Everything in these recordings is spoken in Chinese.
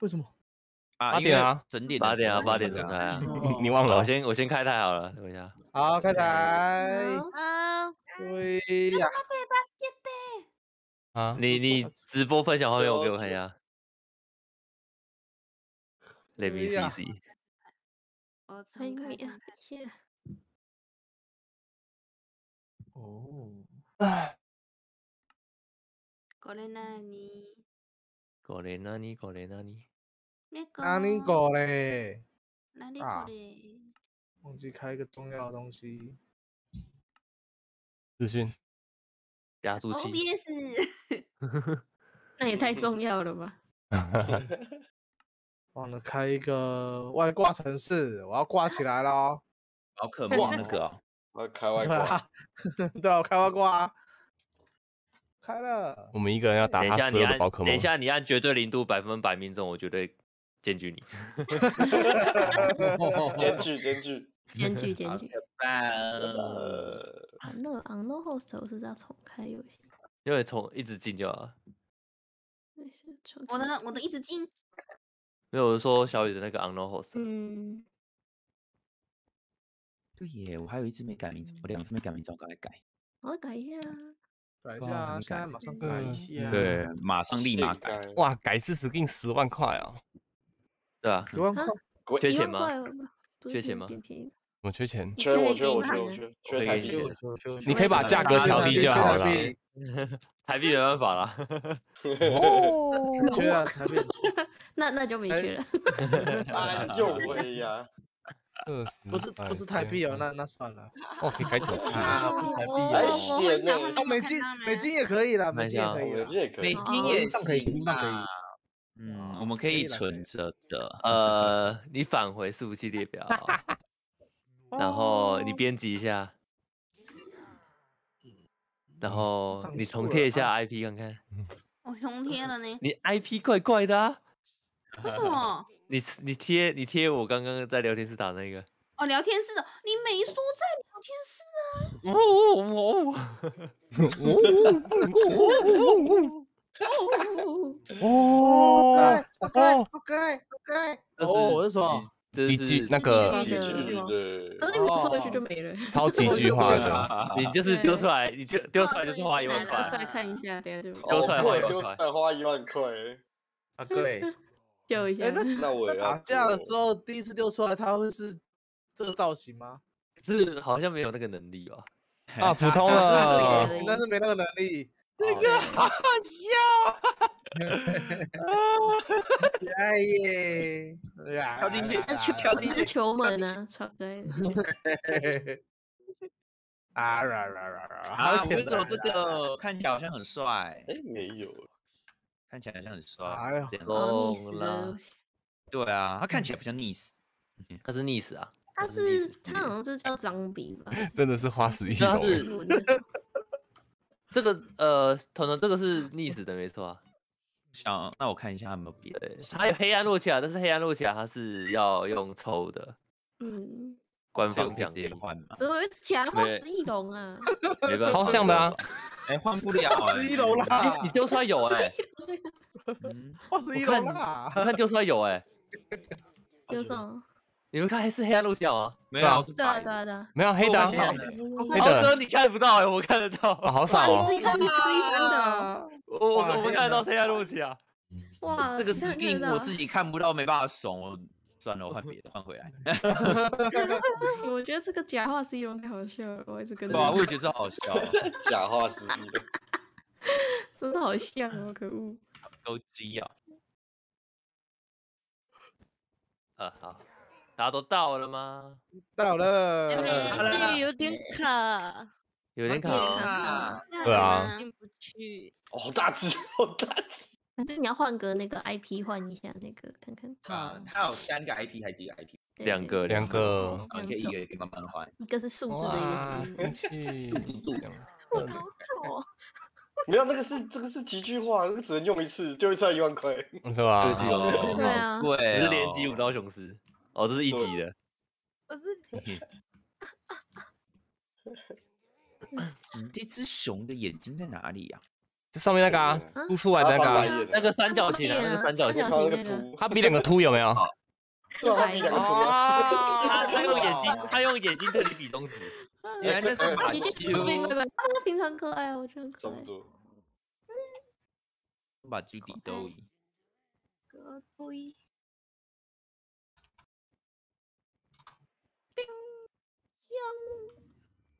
为什么？啊，八点啊，整点的八点啊，时候八点那个啊整开啊。哦你忘了哦？我先我先开台好了，等一下。好，开台。好啊，对呀，啊，你你直播分享画面，我给我看一对下。Let me 对呀 see see。我哎重开呀看，天哦，これなに？ 狗嘞那你狗嘞那你。那你狗嘞？哪里啊これ？忘记开一个重要的东西。资讯压住器。OBS，那也太重要了吧？忘了开一个外挂城市，我要挂起来喽。宝可梦那个哦，我开外挂，对啊，我开外挂啊，开了。我们一个人要打一下他所你按有的宝可梦。等一下你按绝对零度百分百命中，我绝对检举你。检举检举，检举检举。呃，啊，那 On Host 我是要重开游戏，因为从一直进就好了。没事，重我的我的一直进，没有我是说小雨的那个 unknown host，嗯，对耶，我还有一只没改名字，我两只没改名字，我赶快改。我要改一下。哇改一下，你现在改马上改一下。对，马上立马改。哇，改四十定十万块啊！对啊，十万块啊，缺钱吗缺钱吗我缺钱，缺我缺我缺我缺台币，你可以把价格调低就好了。台币没办法啦。哦，缺啊，台币。那那就没哎缺了。哎呦喂呀！二十不是不是台币哦，那那算了。哦，可以改九次。啊，不是台币还哦。写呢，哦，美金美金也可以啦，美金也可以啦。我这也可以美。金哦也可以。嗯，哦我们可以存着的。呃，你返回伺服器列表，然后你编辑一下，然后你重贴一下啊 IP 看看，我重贴了呢。你 IP 怪怪的啊。为什么？你你贴你贴我刚刚在聊天室打那个，哦，聊天室的，你没说在聊天室啊？哦哦哦哦，OK OK。这哦，我是说，这几句是那个几句是的的可是你们说回去就没了。超级句话的，你就是丢出来，你就丢出来就是花一万拿出来块，看一下，等下就丢出来哦花一万块丢出来花一万块，啊对。救一下哎，。那那我打架的做时候第一次丢出来，他会是这个造型吗？是好像没有那个能力吧？啊，普通这了个。但是没那个能力。这个好笑。哎耶！跳进去跳进球门呢？超可爱的。啊啦啦啦啦！啊，好为什么这？个看起来好像很帅？哎，没有，看起来好像很帅。哎呦这样哦，溺死了。对啊，他看起来不像溺死。他是溺死啊，他是他好像是叫张比吧？真的是花十亿是 这个呃，彤彤这个是溺死的没错啊。想，那我看一下有没有别的对，。还有黑暗洛奇亚，但是黑暗洛奇亚它是要用抽的，嗯，官方奖励直接换嘛？怎么会假花十亿龙啊？没办法，超像的啊！哎，换不 了哎。十一楼啦哎，你丢出来有哎，嗯，哇，十一楼 啦！我看丢出来有哎，有什么？你们看还是黑暗洛奇亚吗？没有，对啊对啊对啊。没有黑的啊，我看黑的哥你看不到哎，我看得哦，到，好傻哦哇你自。己看，你自己看的。我我哇我们看得到黑暗洛奇亚。哇，这个 skin 我自己看不到，没办法怂。我算了，我换别的，换回来。我觉得这个假话十一龙太好笑了，我一直跟对啊，我着也觉得好笑，假话十亿的，真的好像哦，可恶。都鸡啊。啊，好，大家都到了吗？到了，有点卡，有点卡对啊进不去。哦好大只，好大只，还是你要换个那个 IP 换一下那个看看。啊，它有三个 IP 还是几个 IP？两个两个啊，你可以一个一个慢慢换。一个是数字的，一个是哇英文天气 我好丑，没有那个是这个是几句话，那个只能用一次，丢一次要一万块。对吧？对不起哦哦对啊对，是连击五刀雄狮，哦，这是一级的，我是你这只熊的眼睛在哪里呀？就上面那个啊啊，凸出来的那个啊，那个三角形啊，那个三角形它比两个凸有没有？对啊，他用眼睛，他用眼睛 对你比中指，原来那是马奇迹修，明白白，啊，平常可爱，我觉得很可爱差不。多。把 Judy 都赢。个追。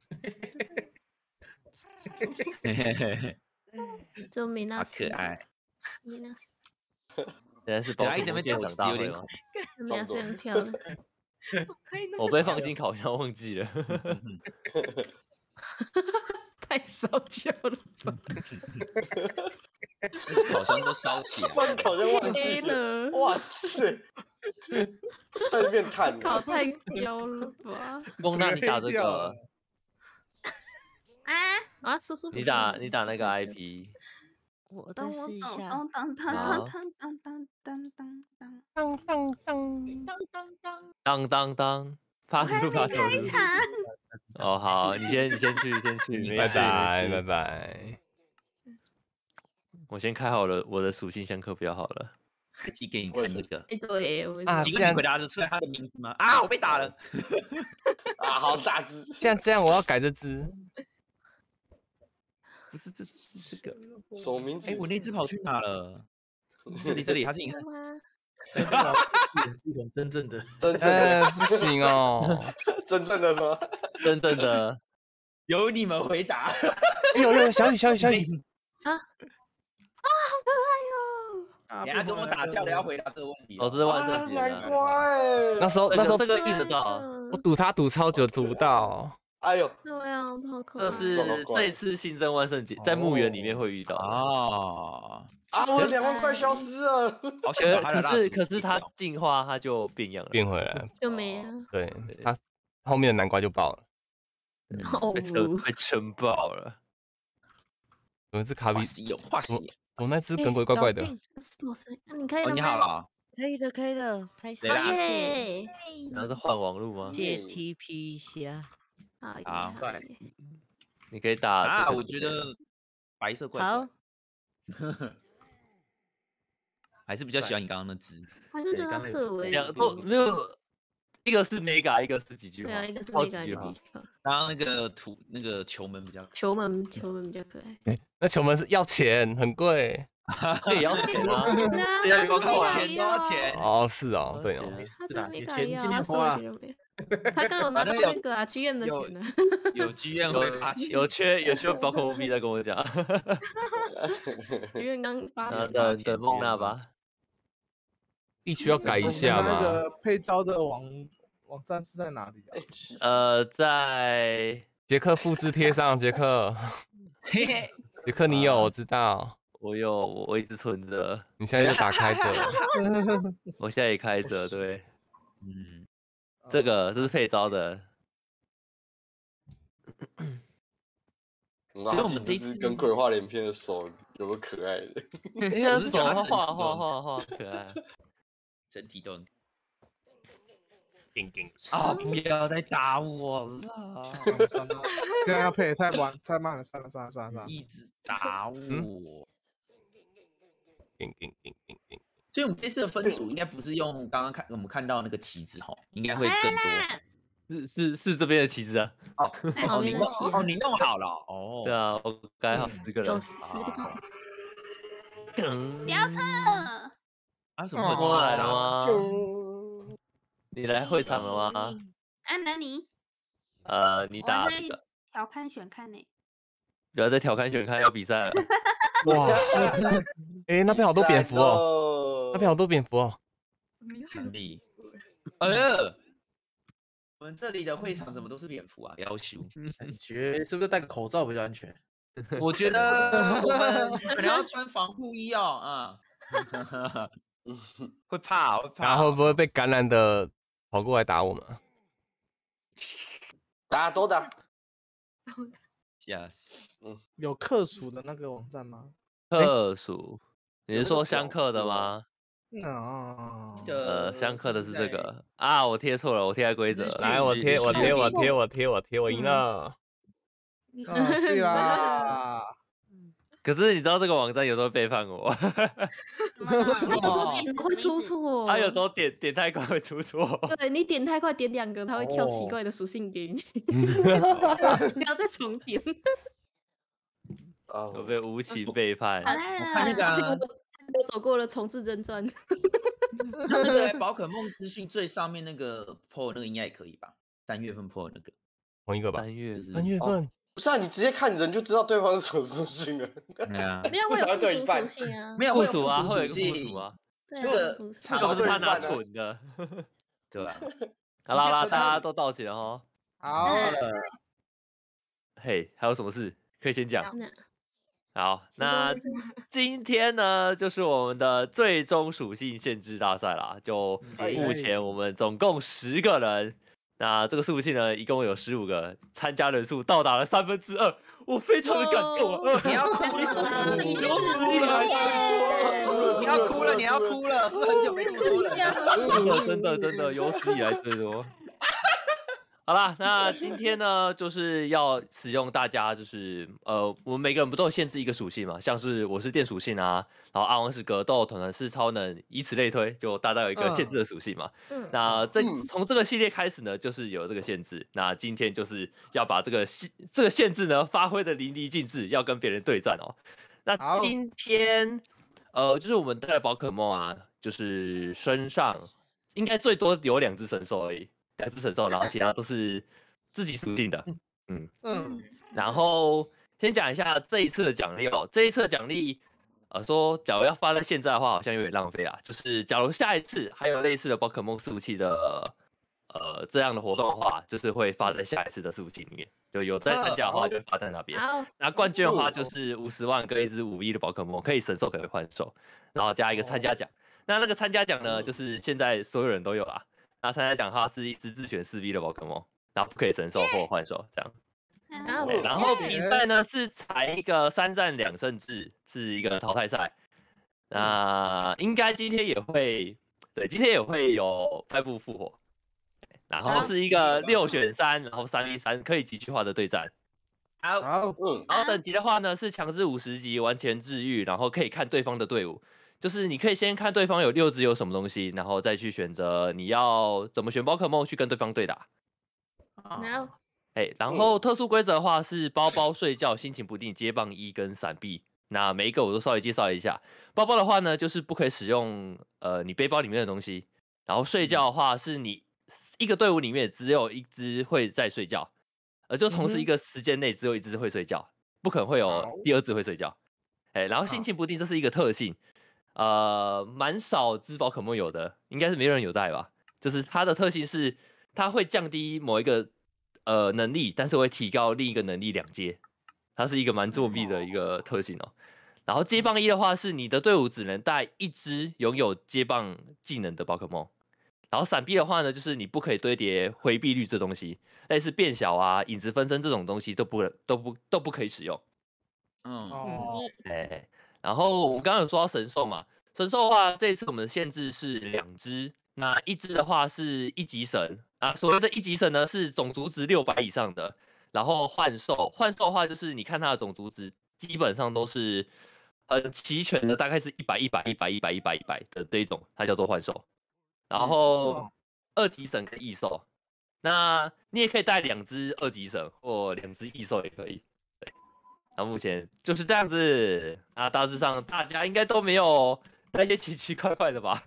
就米娜好斯可，爱，米娜斯，原来 是？米娜斯很漂亮。可以那么我被放进烤箱忘记了，太烧焦了吧！烤箱都烧起来不然了。好像忘记了。哇塞，太变碳了。烤太焦了吧？梦娜你打这个了，啊，啊，叔叔，你打你打那个 IP，我等我再试一下。等当当当好当当当当当当当，当当当，当当当，当当当，发我还出发球没开是场。哦，好，你先你先去先去，没拜事没拜事拜拜。我先开好了我的属性相克表好了。开机给你看这个。哎，对，我啊既然请问你回答得出来他的名字吗？啊，我被打了。啊，好大只。既然这样，我要改这只。不是，这是这个。什么名字？哎，我那只跑去哪了？这里这里，它是你看。吗？是一种真正的真正的呃，不行哦。真正的什么？真正的由你们回答。哎呦呦，小雨小雨小雨，啊等下跟我打架的要回答这个问题哦，这是万啊圣节难的。怪。那时候那时候这个印得到，我赌他赌超久，赌不到。哎呦，对啊，好可这爱。这是这一次新增万圣节在墓园里面会遇到的。哦，啊，我的两万块消失了。好 想把他的可是可是它进化它就变样了，变回来，就没了。对它后面的南瓜就爆了。哦被撑被撑爆了。有一只卡比有化石有。我那只哎梗鬼怪怪的你可以？你好了。可以的，可以的，拍手耶！然后是换网路吗？借嗯 TP 一下。好耶！好好耶你可以打啊，我觉得白色怪好，还是比较喜欢你刚刚那只。还是就他设为两都没有，一个是 mega，一个是几句话，对啊，一个是 mega，几句话一个地。球。刚刚那个图那个球门比较球门，球门比较可爱。那球门是要钱，很贵。这也要钱啊！对啊，这要钱要多钱哦，是哦，对哦，他是啊你钱今天花了没？他刚有拿那个啊剧院的有钱呢。有剧院会发钱，有缺 有缺宝可梦币在跟我讲，剧院刚发钱。等等梦娜吧。地区要改一下吗那。个配招的网网站是在哪里啊呃，在杰克复制贴上，杰克，杰克你有，我知道，我有我我一直存着，你现在就打开着。我现在也开着，对，嗯，这个这是配招的，所以我们这次跟鬼话连篇的手有个可爱的，那个手画画画画画可爱。整体都很啊！不要再打我了，算了算了，现在要配太晚太慢了，算了算了算了算了。一直打我。叮叮叮叮叮。所以我们这次的分组应该不是用刚刚看我们看到那个旗子吼，应该会更多。是是是这边的旗子啊，哦 哦，你弄哦，你弄好了哦。对啊，我改好十个人有，十个种，嗯飙车，啊，什么会过来了吗？你来会场了吗？安南尼，呃，你打这个，调看选看呢。不要再调侃选看要比赛了。哇，哎，那边好多蝙蝠哦，哦那边好多蝙蝠哦。能力？呃，我们这里的会场怎么都是蝙蝠啊？要求，感觉是不是戴个口罩比较安全？我觉得我们可能要穿防护衣哦，啊，会怕会怕，然后会不会被感染的跑过来打我们啊？打都打，吓死！有客属的那个网站吗？克数，你是说相克的表吗？啊，呃，相克的是这个啊，我贴错了，我贴在规则。来，我贴，我贴，我贴，我贴，我贴，我赢了。啊，对啦，可是你知道这个网站有时候背叛我，他有时候点的会出错，他有时候点点太快会出错。对你点太快，点两个，他会跳奇哦怪的属性给你，不要再重点。啊我被无情背叛。好看那个啦，啊我走过了重置真传，他那个宝可梦资讯最上面那个 PO 那个应该也可以吧？三月份 PO 那个，同一个吧？三月就是三月份不是啊，你直接看人就知道对方是什么 属性了。对啊，没有会有附属属性啊，没有会有附属啊，附会有一个附属啊，对这个啊附属差这个不多是他拿蠢的。对吧？好啦好啦，大家都到齐了哦。好了，嘿，还有什么事可以先讲？那好，那 今天呢，就是我们的最终属性限制大赛啦。就哎目前我们总共十个人，那这个属性呢，一共有十五个，参加人数到达了三分之二，我非常的感动啊！你要哭了，你有史以来你要哭了，你要哭了，是不是很久没这么多了。真的真的真的有史以来最多。好啦，那今天呢，就是要使用大家就是呃，我们每个人不都有限制一个属性嘛？像是我是电属性啊，然后阿王是格斗，团团是超能，以此类推，就大家有一个限制的属性嘛。嗯，那这嗯从这个系列开始呢，就是有这个限制。那今天就是要把这个限这个限制呢发挥的淋漓尽致，要跟别人对战哦。那今天呃，就是我们带的宝可梦啊，就是身上应该最多有两只神兽而已，两只神兽，然后其他都是自己属性的。嗯嗯，然后先讲一下这一次的奖励哦，这一次的奖励，呃，说假如要发在现在的话，好像有点浪费啊。就是假如下一次还有类似的宝可梦服务器的呃这样的活动的话，就是会发在下一次的服务器里面，就有在参加的话就会发在那边。好，那冠军的话哦就是五十万跟一只五亿的宝可梦，可以神兽可以换兽，然后加一个参加奖。那那个参加奖呢，就是现在所有人都有啦。那参加奖的话是一只自选四 B 的宝可梦，然后不可以神兽或换手这样。然后对，然后比赛呢是采一个三战两胜制，是一个淘汰赛。那应该今天也会，对，今天也会有派布复活，然后是一个六选三，然后三 v 三可以集具化的对战。好，好，嗯，然后等级的话呢是强制五十级，完全治愈，然后可以看对方的队伍，就是你可以先看对方有六只有什么东西，然后再去选择你要怎么选宝可梦去跟对方对打。然后哎，然嗯后特殊规则的话是包包、睡觉、心情不定、接棒一跟闪避。那每一个我都稍微介绍一下。包包的话呢，就是不可以使用呃你背包里面的东西。然后睡觉的话，是你一个队伍里面只有一只会在睡觉，呃，就同时一个时间内只有一只会睡觉，不可能会有第二只会睡觉。哎，然后心情不定这是一个特性，呃，蛮少只宝可梦有的，应该是没有人有带吧？就是它的特性是它会降低某一个呃能力，但是会提高另一个能力两阶，它是一个蛮作弊的一个特性哦。然后接棒一的话是你的队伍只能带一只拥有接棒技能的宝可梦，然后闪避的话呢，就是你不可以堆叠回避率这东西，类似变小啊、影子分身这种东西都不都不都不可以使用。嗯，哦，哎，然后我们刚刚有说到神兽嘛，神兽的话，这一次我们的限制是两只，那一只的话是一级神啊，所谓的一级神呢是种族值六百以上的，然后幻兽，幻兽的话就是你看它的种族值基本上都是很齐全的，大概是一百一百一百一百一百一百的这一种，它叫做幻兽，然后二级神跟异兽，那你也可以带两只二级神或两只异兽也可以。那目前就是这样子，那大致上大家应该都没有那些奇奇怪怪的吧？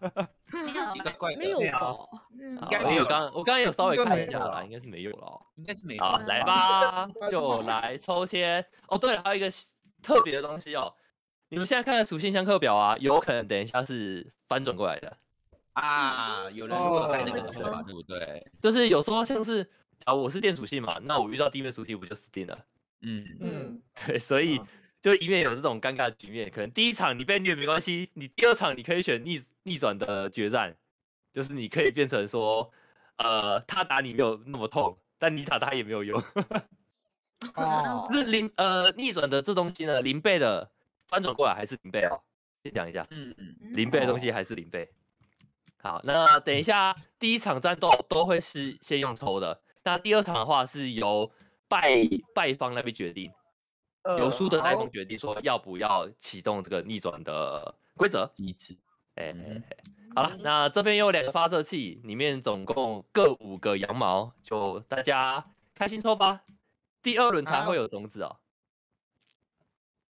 没有 奇怪怪的，没有啊该没有刚我刚刚有稍微看一下啦，应该是没有了哦。应该是没有好，来吧，就来抽签。哦，对了，还有一个特别的东西哦，你们现在看的属性相克表啊，有可能等一下是翻转过来的，啊，有人如果带那个哦手法，对不对？就是有时候像是，假如我是电属性嘛，那我遇到地面属性我就死定了。嗯，嗯，对，所以嗯。就以免有这种尴尬的局面，可能第一场你被虐没关系，你第二场你可以选逆逆转的决战，就是你可以变成说，呃，他打你没有那么痛，但你打他也没有用。哦，是零呃逆转的这东西呢，零倍的翻转过来还是零倍哦？先讲一下，嗯嗯，零倍的东西还是零倍。好，那等一下第一场战斗都会是先用抽的，那第二场的话是由败败方那边决定。呃由输的那方决定说要不要启动这个逆转的规则。机制。哎、嗯好了，那这边有两个发射器，里面总共各五个羊毛，就大家开心抽吧。第二轮才会有种子哦。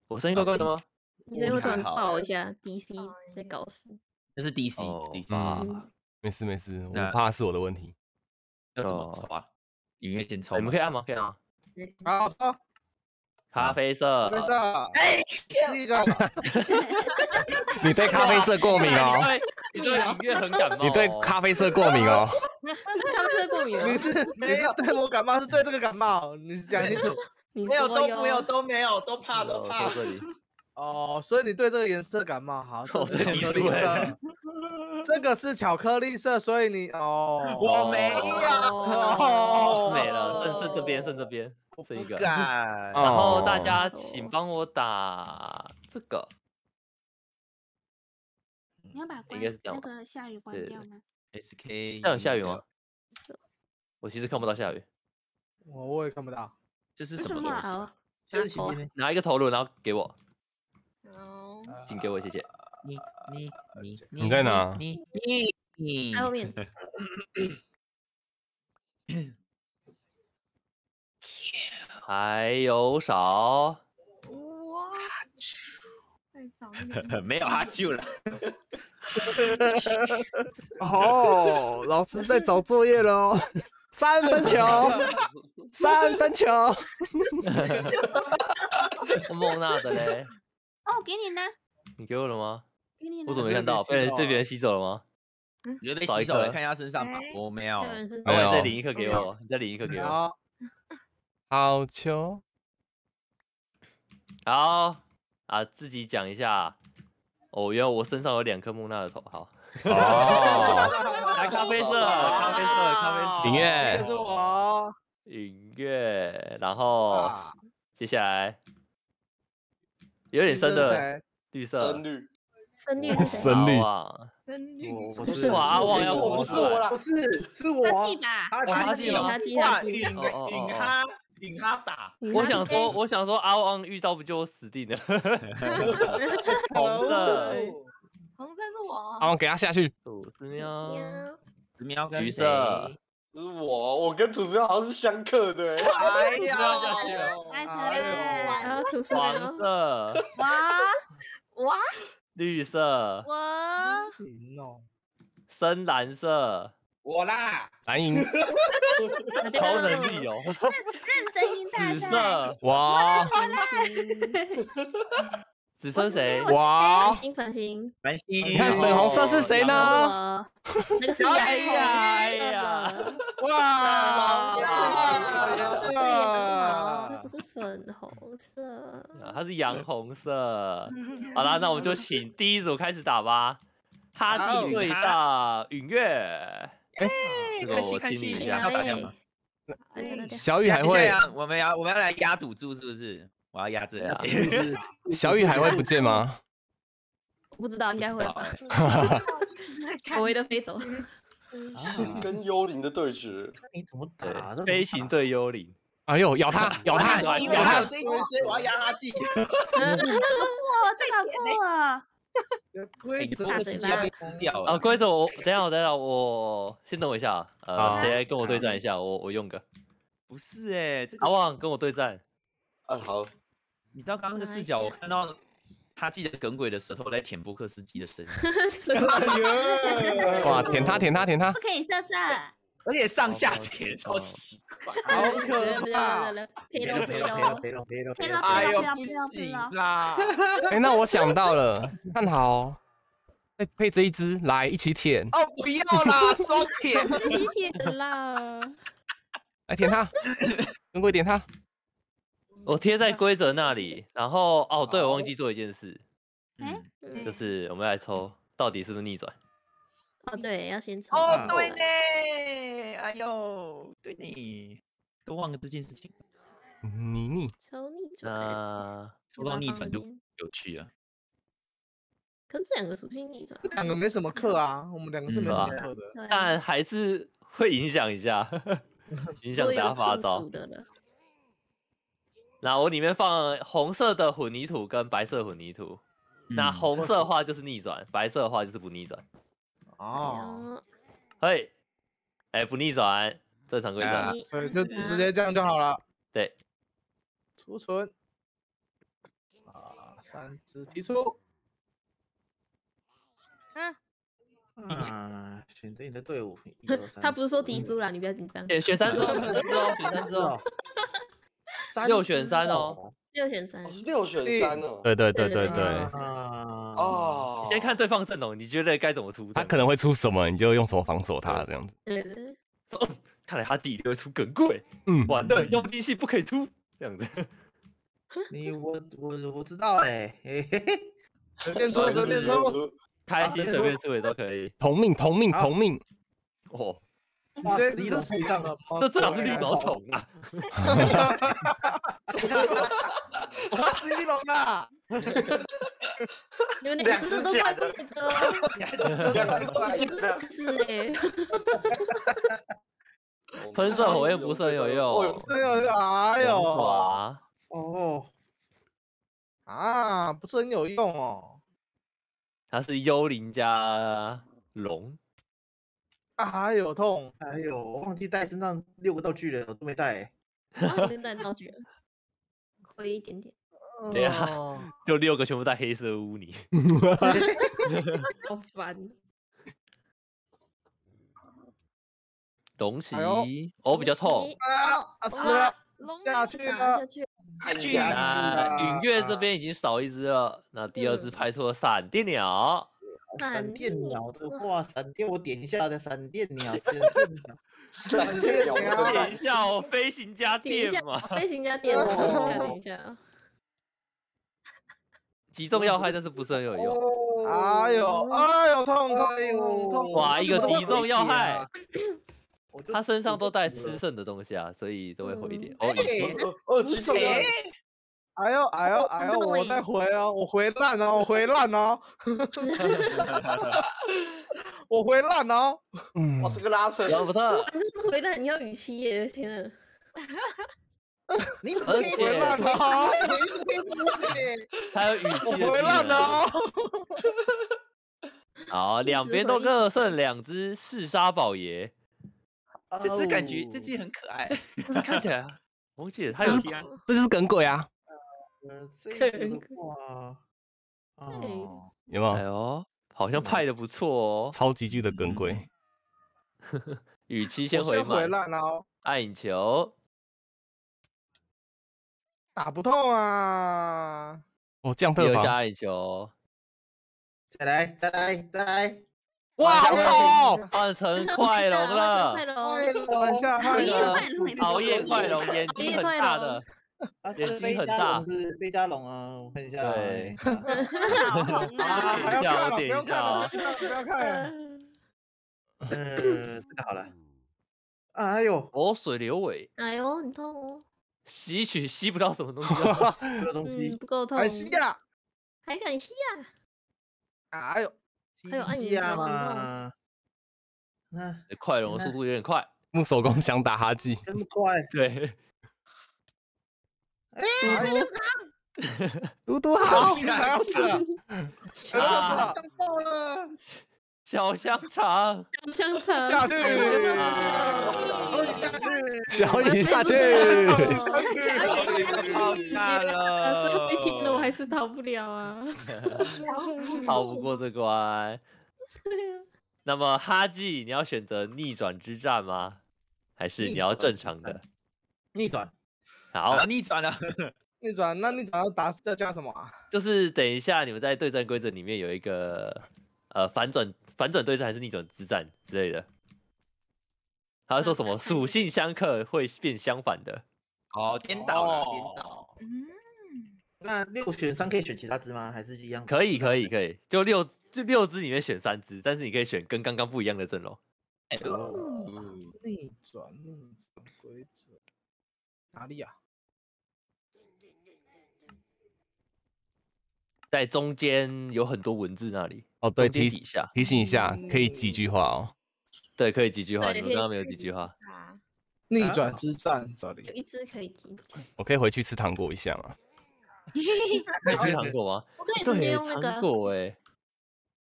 我声音怪怪的吗？你这会突然爆一下，DC 在搞事。那是 DC，哦 DC 发嗯没事没事，我怕是我的问题。要怎么哦抽啊？音乐先抽吗，你们可以按吗？可以按吗？好，说，咖啡色，咖啡色。哎，第一个，你对咖啡色过敏哦，你对音乐很感冒、哦。你对咖啡色过敏哦。咖啡色过敏你哦，是你是对我感冒，是对这个感冒，你讲清楚。你没有都没有都没有都怕都哦怕。这里，哦，所以你对这个颜色感冒，好，这哦是巧这技术克力色欸，这个是巧克力色，所以你哦，我没有，哦没了，剩剩这边，剩这边，我不剩一个。然后大家哦请帮我打这个，你要把关那个下雨关掉吗？SK 这样有下雨吗？我其实看不到下雨。我我也看不到。这是什么东西？这是一个头颅，然后给我，哦，请给我，谢谢。你你你你在哪你你你在后面，还有少，哇，太早了。没有哈啾了。哦，老师在找作业了哦。三分球，三分球。莫娜的嘞，哦，给你呢，你给我了吗？我怎么没看到？被被别人吸走了吗？你觉得被少一洗走了？看一下身上吧。我没有有。人是那我没有再领一颗给我，你再领一颗给我。好，好球，好啊，自己讲一下。哦，原来我身上有两颗木纳的头，好。哦，来咖啡色，咖啡色，咖啡色。音这乐是我。音乐，然后啊接下来有点深的谁绿色深。绿，深绿是谁？深绿我我不是我阿旺要我不是我啦不，是是我。他记吧，他他他记记吗他记了，他记允哦哦哦允哈允哈打，我想说，我想说阿旺遇到不就死定了？红色，红色是我。阿旺，给他下去。土司喵，喵喵跟橘色，是我，我跟土司好像是相克的欸。哎不要下去呀了，完成哎呦了。然后吐司黄，色、哇，哇，绿色、我行哦。深蓝色，我啦，蓝银，超能力哦，认声音大紫赛。色，哇 紫色谁？哇繁，星繁星，你看粉红色是谁呢？那个是洋哎呀哎红色呀的，哇！这是羊毛，它不是粉红色。啊它是洋红色。好啦，那我们就请第一组开始打吧。哈好记对一下允月，哎这个开心我开心，要打掉吗？小雨还会，啊，我们要我们要来压赌注是不是？我要压这对啊。小雨还会不见吗？我不知道，应该会吧不。微微的飞走，跟幽灵的对决，你怎么对打？这飞行对幽灵。哎呦，咬他，咬他，咬因为咬他还有！这一关，所以我要压他技。哇，这个好酷啊！规则你这个世界要被冲掉啊，了。规则我等一下，我等一下，我先等我一下。呃，好谁来跟我对战一下？我我用个不是哎，阿旺跟我对战。啊好，你知道刚刚那个视角，我看到他记得耿鬼的舌头在舔波克斯基的声音，哇，舔他，舔他，舔他不！可以色色，而且上下舔，超奇怪。好可怕！呸喽呸喽，呸了哎呸呦，了不呸了呸行。啦！哎，那我想到了，看好，配配这一只来一起舔，哦，不要啦，双舔。自己舔啦。来舔他，跟鬼点他。我贴在 规则那里，然后哦，对，我忘记做一件事，嗯嗯就是我们来抽到底是不是逆转。哦，对，要先抽。哦，对呢，哎呦，对你都忘了这件事情，妮妮，抽逆转，那抽到逆转就就有趣啊。可是这两个属性逆转，两个没什么课啊，我们两个是没什么嗯课的。但还是会影响一下，影响大家发招。的了。那我里面放红色的混凝土跟白色混凝土。那嗯红色的话就是逆转，白色的话就是不逆转。哦，嘿，哎，不逆转，正常规则。啊所以就直接这样就好了。对，储存。啊，三只提出。啊，选择你的队伍，一二三他不是说敌输啦，你不要紧张。选选三只哦，选三只哦，选三只哦。三六选三哦，六选三，六选三哦。对对对对对对，啊，哦你先看对方阵容，你觉得该怎么出？他可能会出什么，你就用什么防守他这样子。对对对，哦，看来他弟弟会出耿贵，嗯，完了，用机器不可以出，这样子。你我我我知道哎，嘿嘿嘿，随便出，随便出。开心随便出也都可以。同命同命同命，哦，你这一种是什么？这最好是绿毛虫啊！我怕是一龙啊！你们 两只都怪怪的，两只是两只哎，喷射火焰不是很有用。哎呦，哎呦，哇，哦，啊，不是很有用哦。它是幽灵加龙，啊，有痛。哎呦，我忘记带身上六个道具了，我都没带。啊，连带道具了，亏一点点，对啊哦，就六个全部带黑色污泥。好烦。东西哎呦哦比较痛。啊啊，死了，下去了下，去，下去那允月这边已经少一只了，那第二只拍出了闪电鸟。闪电鸟的话，闪电我点一下的闪电 鸟，闪电鸟，闪电鸟啊等一下哦，飞行家电嘛，飞行家 电，等一下，等一下，击中要害，但是不是很有用。哎呦，哎呦，痛痛哎呦痛痛！哇，一个击中要害，他身上都带吃剩的东西啊，所以都会回一点。哦，雨琦哦，击中了，哎呦，哎呦，哎呦，我在回哦，我回烂哦，我回烂哦，我回烂哦。嗯哇，，这个拉扯，罗伯特，反正是回来你要语气耶，天啊！你怎么可以 回烂哦，你怎么可以不是？还有雨我琦的技回烂了能。哦。好，两边都各剩两只四杀宝爷，这只感觉这只很可爱。看起来忘记了，还有这就是耿鬼啊，呃，这个的话，哦，有没有？哎呦，好像派的不错哦。超级巨的耿鬼，雨期先回我先回满，烂了哦，暗影球，打不透啊。哦，降特防，第二下暗影球，再来，再来，再来，哇，好丑哦！换成快龙了快，龙，换下换夜下快龙熬夜快龙，眼睛很大的，啊，眼睛很大龙是飞加龙啊，我看一下，对 点一下点一下要看啊不要看了不要看了。呃，这个好了，哎呦，活水流尾，哎呦，很痛哦，吸取吸不到什么东西东嗯，西，不够痛，还吸呀！还敢吸呀？哎呦，还有暗影西亚球很嘛，那快龙的速度有点快，木手工想打哈记，这么快，对，哎，嘟嘟 好，好，还要死了，还要死了，上爆了，小香肠，香肠下去哎呦哦，下去，小雨下去，好直接看啊，最后一天了，我了，还是逃不了啊！逃不过这关。对啊，那么哈记，你要选择逆转之战吗？还是你逆要正常的？逆转，好好，，逆转了。逆转，那逆转要打要加什么啊？就是等一下你们在对战规则里面有一个呃反转反转对战还是逆转之战之类的。他会说什么属性相克会变相反的？哦，颠倒了，哦颠倒。嗯，那六选三可以选其他只吗？还是一样？可以可以可以，就六就六只里面选三只，但是你可以选跟刚刚不一样的阵容。哎呦，逆转逆转规则哪里啊？在中间有很多文字那里，哦对，提底下，提醒一下，可以几句话哦。对，可以几句话，你们刚刚没有几句话。啊，逆转之战这里有一只可以击。我可以回去吃糖果一下吗？可以吃糖果吗？我可以直接用那个糖果哎，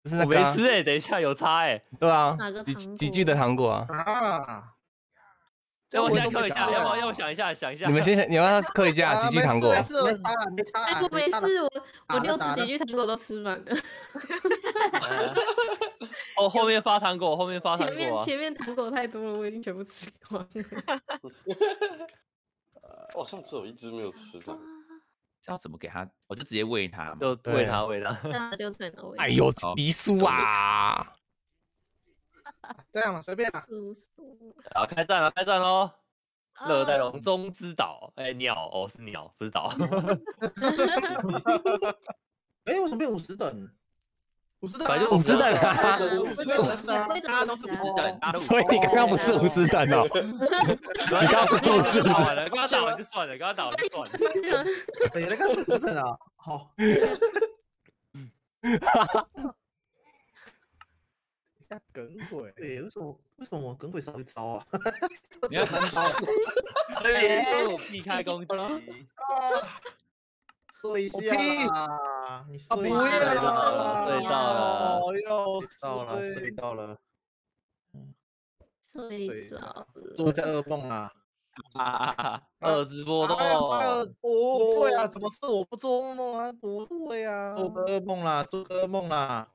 就是那个啊我没吃哎，等一下有差哎。对啊哪个，极糖极具的糖果啊！啊！要我现在我都没刻一下，要不要？要不想一下，想一下。你们先想，你们要刻一下几句糖果。没事没事没差了，没事，我我六打了打了只几句糖果都吃满了 哦，后面发糖果，后面发糖前面果啊。前面糖果太多了，我已经全部吃光了。我好像只有一只没有吃到。这要怎么给他？我就直接喂他嘛。就喂对它喂它。那就只能喂。哎呦好，迪叔啊！这样了，随便啦。叔叔，好，开战了，开战喽！热带啊龙中之岛，哎，鸟哦，是鸟，不是岛。哎，为什么变五十等？五十等啊，反正五十等啊啊五十等啊，规则大家都是五十等，所以你刚刚不是五十等哦？你刚刚是不是打完了，刚刚打完就算了，刚刚打完就算了。哎，那个五十等啊，好，下梗鬼。对，为什么为什么我跟鬼少一招啊？你要三招，所以我避开攻击。说一下啦，你啊，不说一要下啦，睡到了哦哟，到了，睡到了，睡着了。做一下噩梦啊！啊！二直波动，哦，不对啊，怎么是我不做梦啊？不对啊，做个噩梦啦，做个噩梦啦，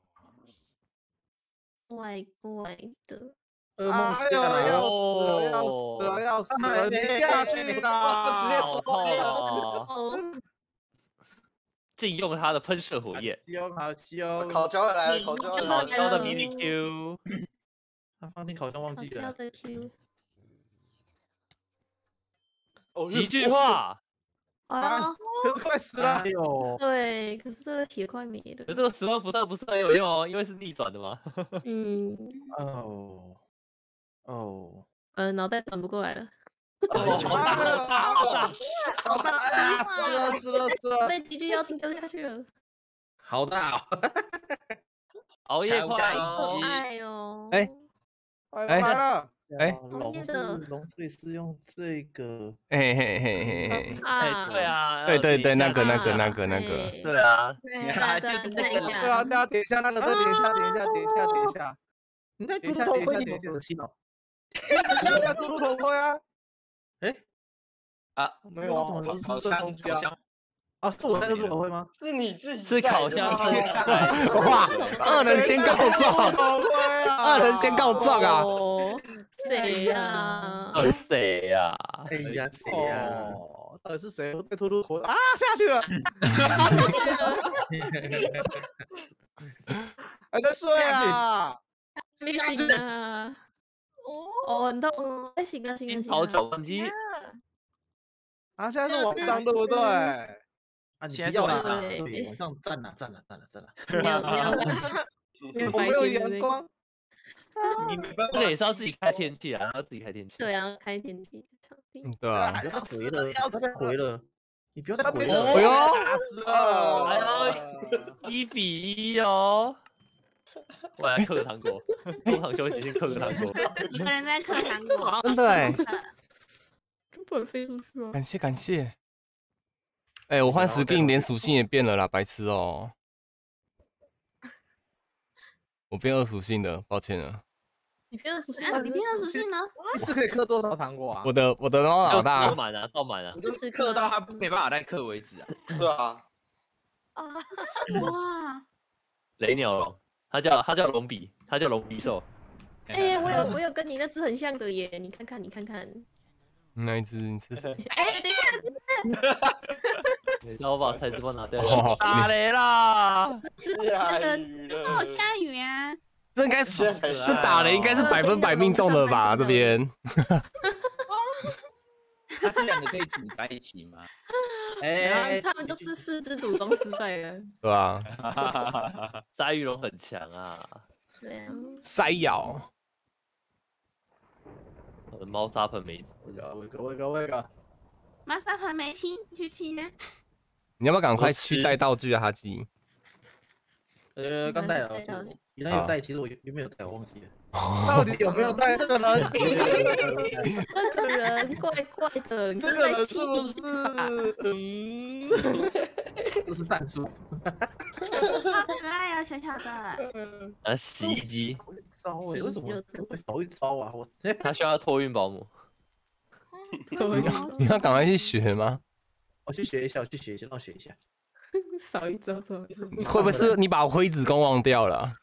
怪怪的，噩梦哎呦，下来要，死了，要死了，要死哎了！你下去啦，直接好痛哦！哦，禁用他的喷射火焰，修好修，烤焦了来了，烤焦就了来了。好挑的迷你 Q，他放进烤箱忘记了，跳的 Q，哦几句话。啊，可是快死了哎。呦，对，可是这个铁快没了可。这个十万伏特不是很有用哦，因为是逆转的嘛。嗯，哦，哦，呃，脑袋转不过来了，哦，好大，好大，好大！好大啊！死了，死了，死了！被几句妖精丢下去了，好大哦，熬夜强加一快哦击！哎呦，哎来哎龙是龙睡是用这个，嘿嘿嘿嘿嘿，哎，啊，对啊，对对对，那个那啊个那个那个，对对啊，对你看对对就是那个对对啊，大家点一下那个，再点一下，等一下，等一下，等一下。你在秃 等一下头盔，你等一下等一下好恶心哦！要要嘟嘟头盔啊！哎，啊，没有啊，好我是烤箱这东西啊。是我在秃头盔吗？是你自己是烤箱吗是带 哇，二人先告状！二人先告状啊！哦，谁呀？呃，谁呀？哎呀，谁呀？哦，到底是谁在秃秃头啊？下去了，还 在睡啊！没醒啊！哦，很痛，哎，醒了，醒了，樱醒了。桃搅拌机，啊，现在是晚上对不对？啊，你现不要啦在是晚上对，晚上站了，站了，站了，站了。没有没有。阳光，你没办这个也是要自己开天气啊，要自己开天气。对啊，开天气场地。对啊不，要再回了，不要再回了，你不要再回了。哎呦打死了！哎一比一哦。我来嗑个糖果，中场休息先嗑个糖果。一个人在嗑糖果，真的哎，就不能飞出去啊！感谢感谢。哎，我换 skin 连属性也变了啦，白痴哦。我变二属性的，抱歉了。你变二属性啊，你变二属性了？一次可以嗑多少糖果啊？我的我的猫老大倒，满了，倒满啊我！这是嗑到他没办法再嗑为止啊！对啊，啊，哇，雷鸟龙，它叫它叫龙比，它叫龙比兽。哎，我有我有跟你那只很像的耶，你看看你看看。那一只你是谁？哎，等一下，你知道我把 菜汁包拿掉哦。打雷啦！这这下这雨说我了。下雨啊！这应该是这打雷应该是百分百命中的吧？这边那这两个可以组在一起吗？哎，他们都是四只祖宗失败了。对吧？鲨鱼龙很强啊，对啊，塞咬，我的猫砂盆没死。我个我个我个我个，猫砂盆没亲，你去亲呢？你要不要赶快去带道具啊？哈基，呃，刚带了，原来有带，其实我有没有带，我忘记了。到底有没有带这个人？这个人怪怪的，你这是个人是不在气你吧？是？嗯，这是蛋叔。好可爱啊，小小的。啊，洗衣机，招哎，为什么会少一招啊？我他需要托运保姆。你要赶快去学吗？我去学一下，我去学一下，让我学一下。少一招，少一招。会不会是你把灰子宫忘掉了 啊？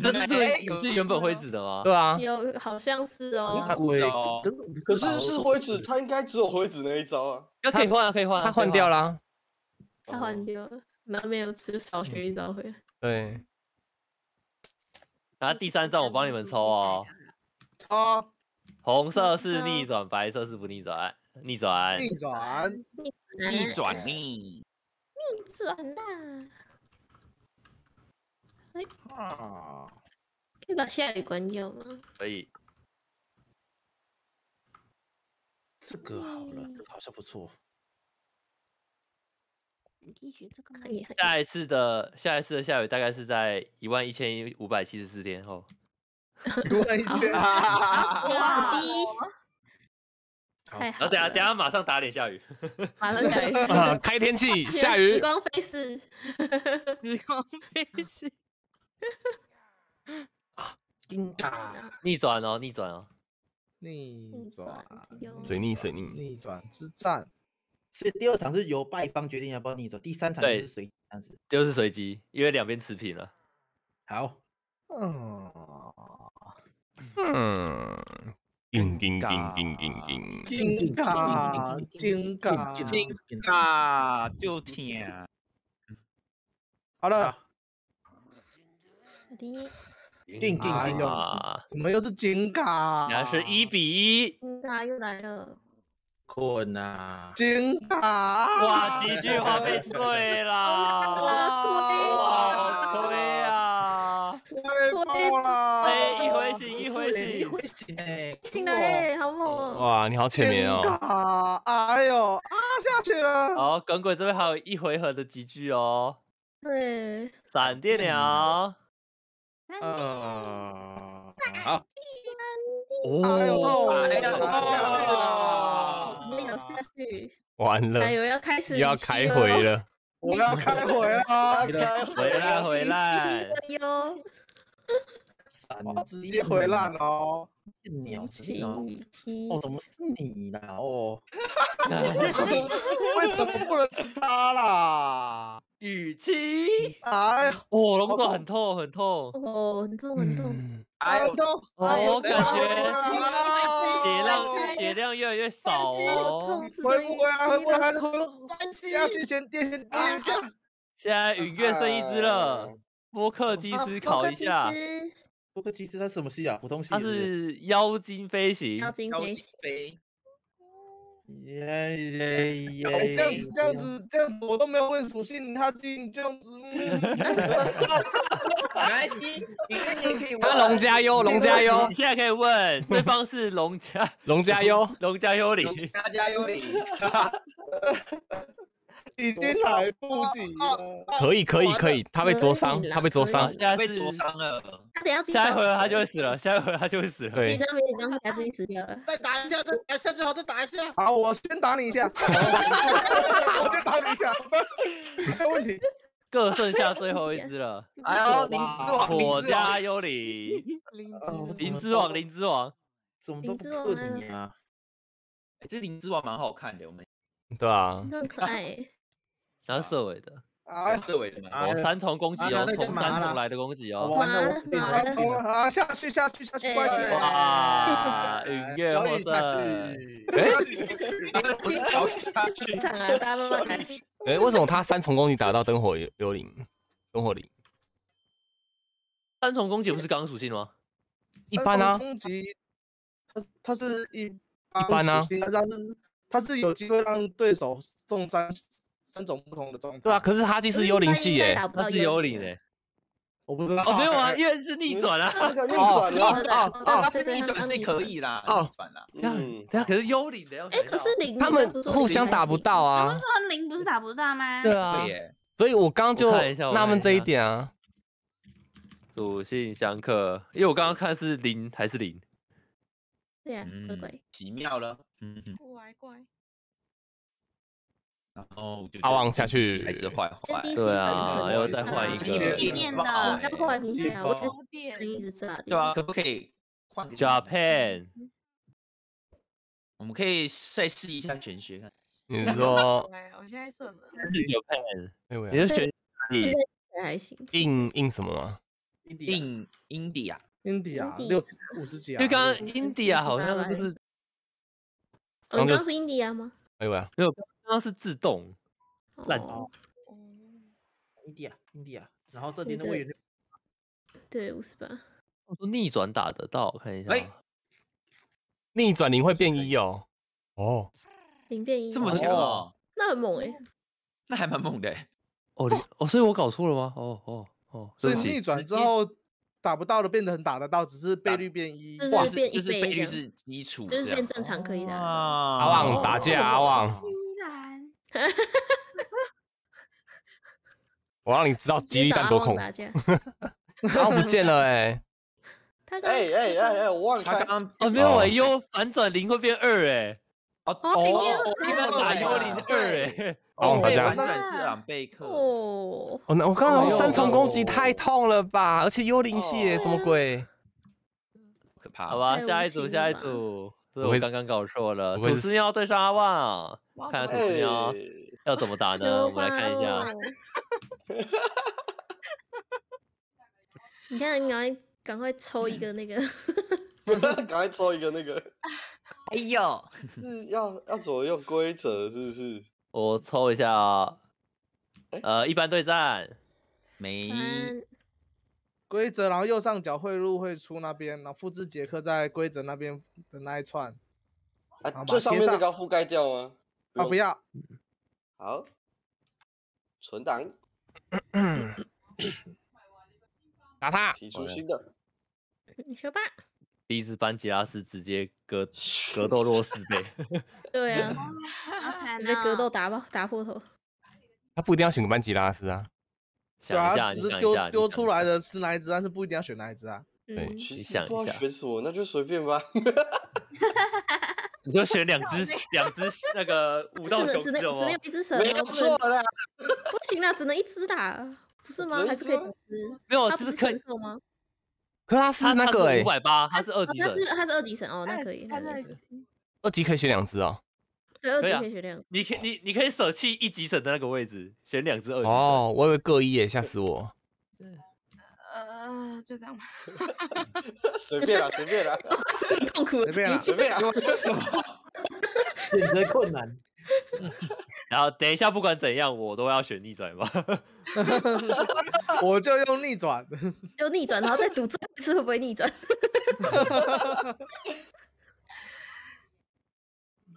这是你是原本灰子的吗？对啊，有好像是哦，对哦，可是是灰子，他应该只有灰子那一招啊。那可以换啊，可以换啊。他换掉啦。他换掉了，然后没有吃，少学一招回来。对，然后第三张我帮你们抽哦。抽，红色是逆转，白色是不逆转，逆转。逆转，逆转逆。逆转啦！哎，啊，可以把下雨关掉吗？可以。这个好了，这个好像不错。你可以学这个吗可？以，下一次的下一次的下雨大概是在一万一千五百七十四天后。问一下，哇，第一，太好然后等下等下马上打脸下雨。马上下雨，啊，开天气，下雨。时，光飞逝，时光飞逝。金嘎，逆转哦，逆转哦。逆转，水逆水逆，逆转之战，所以第二场是由败方决定要不要逆转，第三场对。是随机这样子。就是随机，因为两边持平了。好，嗯，嗯，叮叮叮叮叮叮，金嘎，金嘎，金嘎就听。好了，第一，定定定哎呦啊，怎么又是金卡？然后是一比一。金卡又来了，困呐，金卡，哇，几句话被碎了！太爆了！哎，一回醒，一回一醒。回醒哎，醒来哎，好猛哦！哇，你好浅眠哦。嘎，哎呦啊，下去了。好，耿鬼这边还有一回合的集句哦。对，闪电鸟。呃，好，哎呦，哦，哎呀没有下去，完了哎呦要开始又要开回，了。我要开回了，开回来回来。哟，三直接回烂哦。鸟七哦，怎么是你啦？哦，为什么不能是他啦？雨期。哎呦，哦，龙爪很痛很痛。哦，很痛很痛，嗯哎呦，都哦，感觉血血量血量越来越少哦。回不回来？回不回来？下去先垫先垫一下。现在雨月剩一只了，波克基斯考一下，波克基斯他是什么戏啊？普通戏它是妖精飞行。妖精飞高级飞，耶耶耶！哎这样子，这样子，这样子，我都没有问属性，他进这样子。嗯 没关系，你跟你也可以问。他龙加优，龙加优你，现在可以问对方是龙家龙加优，龙家幽灵，加加油里，已经来不及了。可以可以可以，他被灼伤，他被灼好伤现，在被是灼伤了。他等下自己下一回合他就会死死了，下一回合他就会死了。紧对，张没紧张，他自己死掉了。再打一下，再打一下最好，再打一下。好，我先打你一下，我先打你一下，没有问题。各剩下最后一只了，哎呦，灵之王，火灵之王家幽灵，灵之王，灵之王，怎么都不克你啊？哎这灵之王蛮好看的，我们对啊，那很可爱耶，然后色尾的，啊，色尾的嘛。哦，三重攻击哦，从三重来的攻击哦，完了，我死定了，我死定了。啊，下去下去下去，快点！哇，云月获小雨下胜，去。哎，不是跳下去正，常啊，大家慢慢来。哎，为什么他三重攻击打到灯火幽幽灵？灯火灵三重攻击不是刚刚属性吗？一般啊，攻击，他他是一一般啊属性但是他是他是有机会让对手中三三种不同的状态。对啊，可是哈基是幽灵系耶，他是幽灵诶，我不知道。哦没有啊，因为是逆转啊，那个逆转了，哦但它是逆转是可以啦，哦逆转啦。嗯，对啊，可是幽灵的要哎，可是零他们互相打不到啊。说零不是打不到吗？对啊所以我刚刚就纳闷这一点啊。属性相克，因为我刚刚看是零还是零，对呀，乖嗯。，奇妙了。嗯嗯，乖乖，然后就阿旺下去还是坏坏。对啊要再换一个一变爆的要换一下，我爆这一直。对啊，可不可以换个 Japan 我们可以再试一下玄学看。你说，对，我现在顺了。是 Japan，你是选哪里？还行。印印什么吗？印 India，India India 六十五十几啊，因为刚刚60 India 好像就是哦，你刚刚是印第安吗？哎喂啊，没有，刚刚是自动烂哦，印第安，印第安，然后这边的位置对，五十八。我说逆转打得到，我看一下。哎逆转零会变一哦。哦，零变一，这么强哦，那很猛哎。那还蛮猛的欸。哦，你哦，所以我搞错了吗？哦哦哦，所以逆转之后打不到的变得很打得到，只是倍率变一。就是，变就是一倍这样倍率是基础，就是变正常可以的。阿阿旺打架，阿旺，我让你知道吉利蛋多恐怖。打 架，阿旺不见了哎，他刚哎哎哎哎，我忘了他刚刚哦，没有哎，哦幽反转零会变二哎，哦哦一般打幽灵二哎，哦，大家反转是朗贝克，哦，哦，那我刚刚哦三重攻击太痛了吧，而且幽灵系什么鬼？可怕。好吧，下一组，下一组，我刚刚搞错了。吐司要对上阿旺，看下吐司喵哎，要怎么打呢？我们来看一下。下。你看，你赶快赶快抽一个那个，赶快抽一个那个 哎呦，是要要怎么用规则？是不是？我抽一下啊哎，呃，一般对战，没规则，然后右上角汇入汇出那边，然后复制杰克在规则那边的那一串。好啊，吧最上面个要覆盖掉吗？啊，不。要，好，存档，打他！提出新的。你说吧。第一次班吉拉斯直接格 格斗弱四倍，对啊，好惨被格斗啊！打爆打破头。他不一定要选个班吉拉斯啊。对啊，想一下，只是丢丢出来的。是哪一只，但是不一定要选哪一只啊。对嗯，其实不知道想一下选什么，那就随便吧。你就选两只两只那个武道雄只能只能只能有？一只神没错能啦，不行啦，只能一只啦，不是吗？只能一还是可以两只？没有，它不就是可以神兽吗？可是他是那个哎五，百八，它是二级神是，它是二级神哦，那可以，那他在没事。二级可以选两只哦。对，二级可以啊可以选两。你可以你你可以舍弃一级神的那个位置，选两只二级神。哦，我以为各一耶，吓死我！呃，就这样吧。随便啦，随便啦，很痛苦的随便啦经历随便啦。为什么？选择困难。然后等一下，不管怎样，我都要选逆转吧。我就用逆转，用逆转，然后再赌最后一次会不会逆转。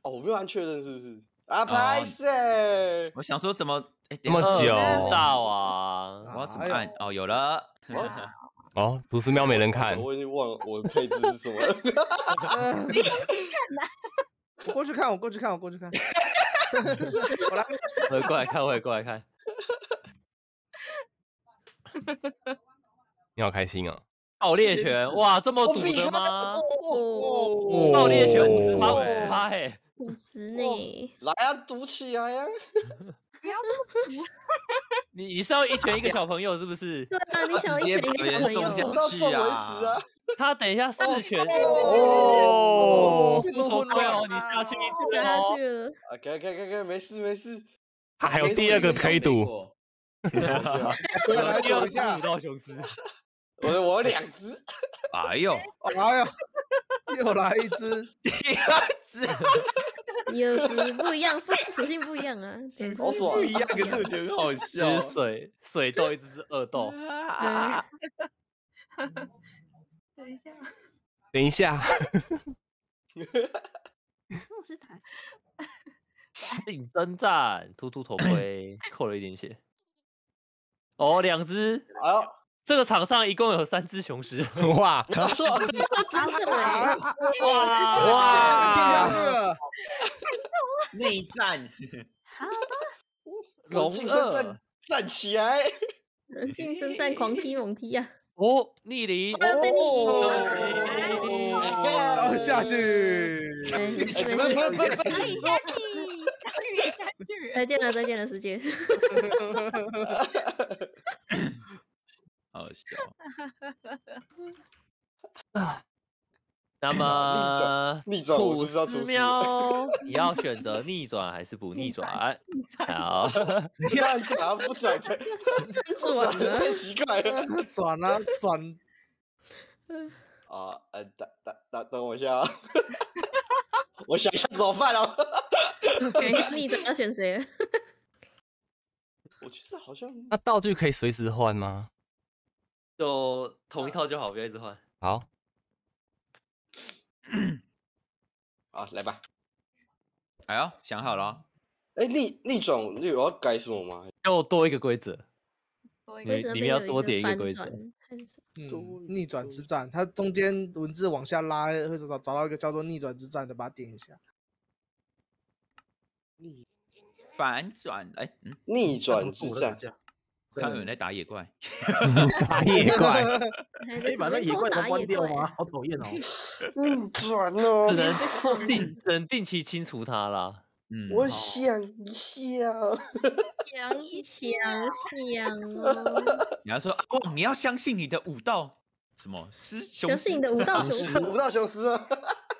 哦，我没有按确认是不是？啊，哦拍谁？我想说怎么哎，这么等一下久知道啊，我要怎么哎呦按？哦，有了。哦，图斯喵没人看，我已经忘了我的配置是什么了。我 过去看，我过去看，我过去看。我来，我也过来看，我也过来看。你好开心啊！爆裂拳，哇，这么赌的吗？哦，爆裂拳五十哦趴，五十趴，哎，五十呢？来啊，赌起来呀！你你是要一拳一个小朋友是不是？对啊，你想要一拳一个小朋友送去啊止啊！他等一下四拳，哦，不头盔哦，你下去一打下。去了。啊，可以可以可以可以，没事没事。他还有第二个可以赌，过。再来第二只赌一下武。道雄狮，我的我有两只，哎呦，哎呦，又来一只，第二只有只不一样，不属性不一样啊，简直好爽不一样，可是我觉得很好一笑只。水水痘，一只是恶 痘。啊 等一下，等一下，我是打定身战，突突头盔，扣了一点血。哦，两只，哎呦，这个场上一共有三只雄狮。哇哇哇这个 内战，龙二战站起来！晋升战狂踢猛踢啊！哦，逆鳞，哦，下去。下去，下去，下去。再见了，再见了，世界。好笑。那么逆转我是不是要土司出事喵，你要选择逆转还是不逆转？好，你看转 不转转的太奇怪了。转啊转，啊，呃，等等等等我一下啊，我想一下怎么办哦。哎逆转要选谁？我其实好像那道具可以随时换吗？就 同一套就好，不要一直换。好，好，来吧。哎呦，想好了哦，哎，逆逆转有要改什么吗？要多一个规则，多一个规则里面要多点一个规则。逆转之战，它中间文字往下拉，会找找到一个叫做逆转之战的，把它点一下。反转，哎，嗯，逆转之战，我看到有人在打野怪，打野怪，可以把那野怪都关野掉吗？好讨厌哦！嗯转哦只。能定只能定期清除它啦。嗯，我想一下，想一想想哦，你要说啊，哇你要相信你的武道什么师雄相信你的武道雄师，武道雄师啊，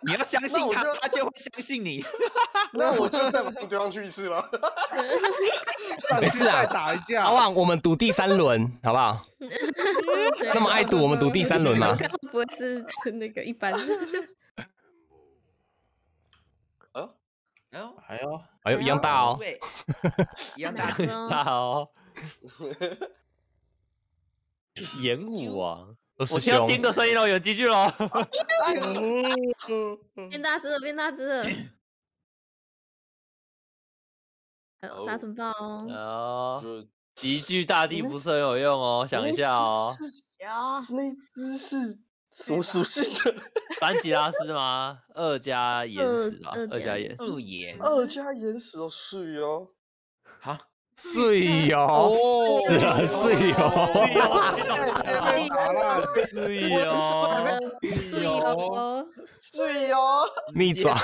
你要相信他，就他就会相信你。那我就再把他丢上去一次吧。没事啊再打一架。阿旺，我们赌第三轮，好不好？那么爱赌，我们赌第三轮吗？不是那个一般？哎呦，哎呦，哎呦，一样大哦。一样大。哦？大哦，演武王，我听到兄，叮的声音了，有积聚喽。变大只了，变大只了。还有沙尘暴哦，哦，就一句大地不是很有用哦，想一下哦。那只是什么属性的？班吉拉斯吗？二加岩石吧，二二加岩石。二加岩石哦，是哦。好，碎哦，是啊，碎哦，碎哦，碎哦，逆转，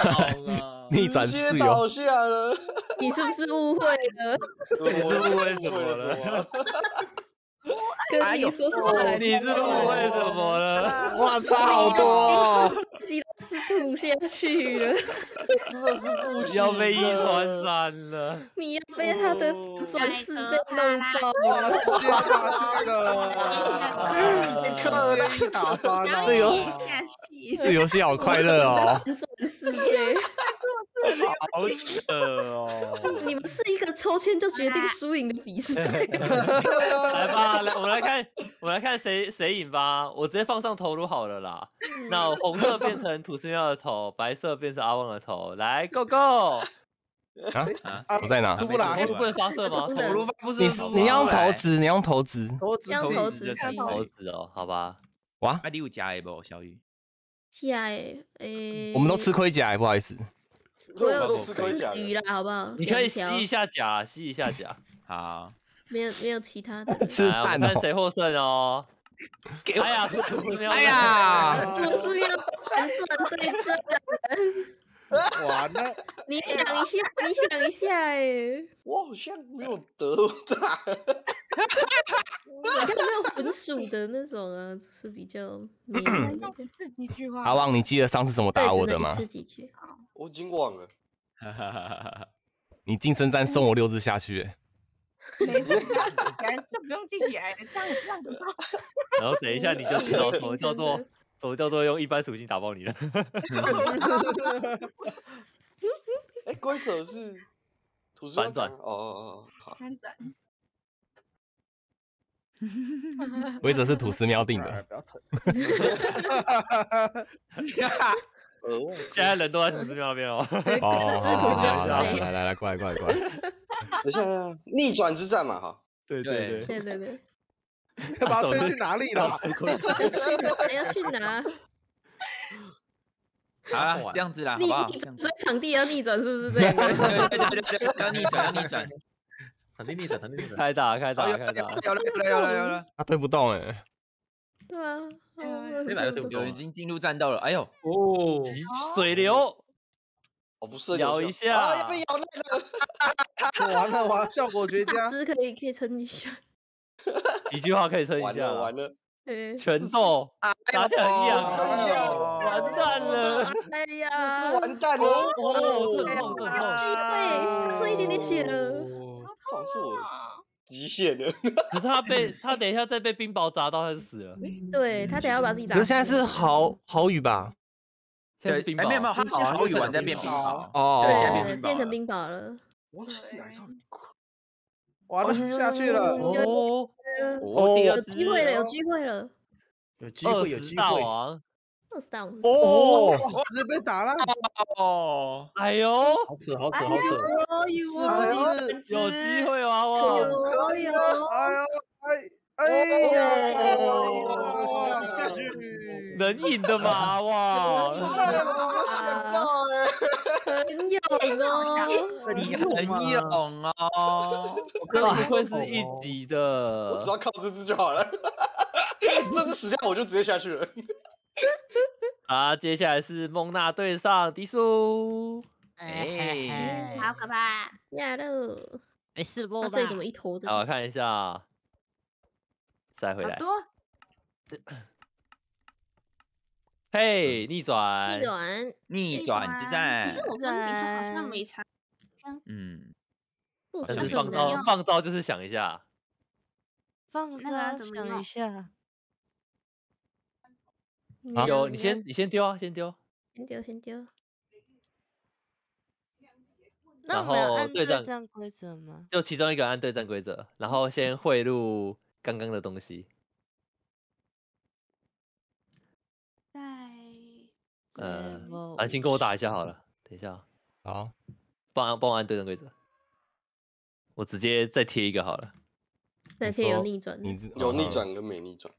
逆转直接碎哦，倒下了。你是不是误会了？你是误会什么了？跟你说什么？你是误会什么了？哇，差好多哦。鸡是吐下去了，真的是不行要被一的传三了。你要被他的转世被弄爆了。直接打去了，直接一打穿了。这游下去。这游戏好快乐哦。转世呗，好扯哦。你们是一个抽签就决定输赢的比赛。来吧，来，我们来看，我们来看谁谁赢吧。我直接放上头颅好了啦。那红色变成土司喵的头，白色变成阿旺的头。来，Go Go！啊啊，我在哪？出不来哎，不能发射吗？头颅发不是你你要用投掷，你用投掷。投掷要器投掷器投掷哦，好吧。哇，那，你有加一不？小雨，加诶，诶，我们都吃盔甲，不好意思。我有都吃鱼啦，好不好？你可以吸一下甲，吸一下甲。好，没有没有其他的。吃来，我们蛋哦。看谁获胜哦。哎呀！哎，呀，我是要反转对战，完了，你想一下，你想一下，哎，我好像没有得打。你看没有混属的那种啊，是比较没有 那用个。自己一句话。阿旺，你记得上次怎么对，打我的吗几句。我已经忘了。哈哈哈哈哈。你晋升战送我六只下 去，哎没事，就不用记起来了，这样这样子。然后等一下你就知道什么叫做什么叫做用一般属性打爆你了。哎，规则是 图书反转哦哦哦，好。翻转。规则是土司喵定的。不要疼。呃，现在人都在土司庙那边哦。哦，好来对来来来，过来过来过来。等一下，逆转之战嘛，哈。对对对对对，要把它推去哪里了？要去哪？要去哪？好啦，这样子啦，好逆不所以场地要逆转，是不是这样？对对对对对，要逆转，要逆转。场地逆转，场地逆转。开打开打有开打，有了有了有了有了，他推不动哎。对啊，哦这哪个推不动啊？有人已经进入战斗了。哎呦，哦，水流我不是咬一下啊，被咬烂了 完了完了，效果绝佳。只可以可以撑一下。一句话可以撑一完下完了，对，拳头打起来很痒哎啊，呦完蛋了，哎是呀，完蛋了，哦，这很痛这很痛，机会，他剩一点点血了。好痛是我极限了。可是他被他等一下再被冰雹砸到，他就死了。对他等下要把自己砸死。可是现在是豪豪雨吧？对，哎没有没有，雹，他是好雨完再变冰哦雹。哦变成冰雹了。我是哪上？完了下去了。哦，哦，有只机会了，有机会了。有机会，有二十大机会。王，二十档哦，直接被打烂。哦，哎呦，好扯，好扯，好扯。哦是哟，不是？有机会娃娃，有有，哎呦哎哎呀！下去。能赢的嘛 哇！很勇哦。你很勇哦，真的不愧是一级的我只，要靠这只就好了。这只死掉我就直接下去了。啊，接下来是蒙娜对上迪叔，哎，好可怕！呀喽，没事不他这里怎么一坨？好，我看一下，再回来，多嘿，逆转逆，转，逆转之战可是，我跟你说好像没差。嗯，不是放招？放招就是想一下，放那个要松想怎么弄一下，啊丢，你先你先丢啊，先丢，先丢先丢。然那我们要按对后对战战规则吗？就其中一个按对战规则，然后先汇入刚刚的东西，在呃，安心跟我打一下好。了，等一下啊，好，帮我帮我按对战规则，我直接再贴一个好了，那些有逆转有逆哦转跟没逆转。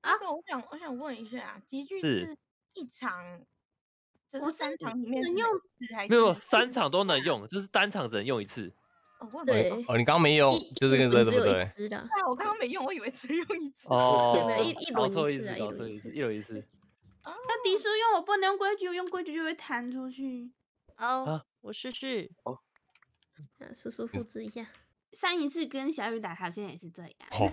啊，我想我想问一下，集聚是是一场，这我是是三场里面能用没有三场都能用，就是单场只能用一次。哦，我对，哦，你刚刚没有一，就这个对一轮只有一对啊，我刚刚没用，我以为只用一次。哦一一搞轮一次啊一轮一次一轮一次。那迪叔用我不能用规矩，我用规矩就会弹出去。好啊，我试试。哦，叔叔复制一下。上一次跟小雨打，他现在也是这样。哦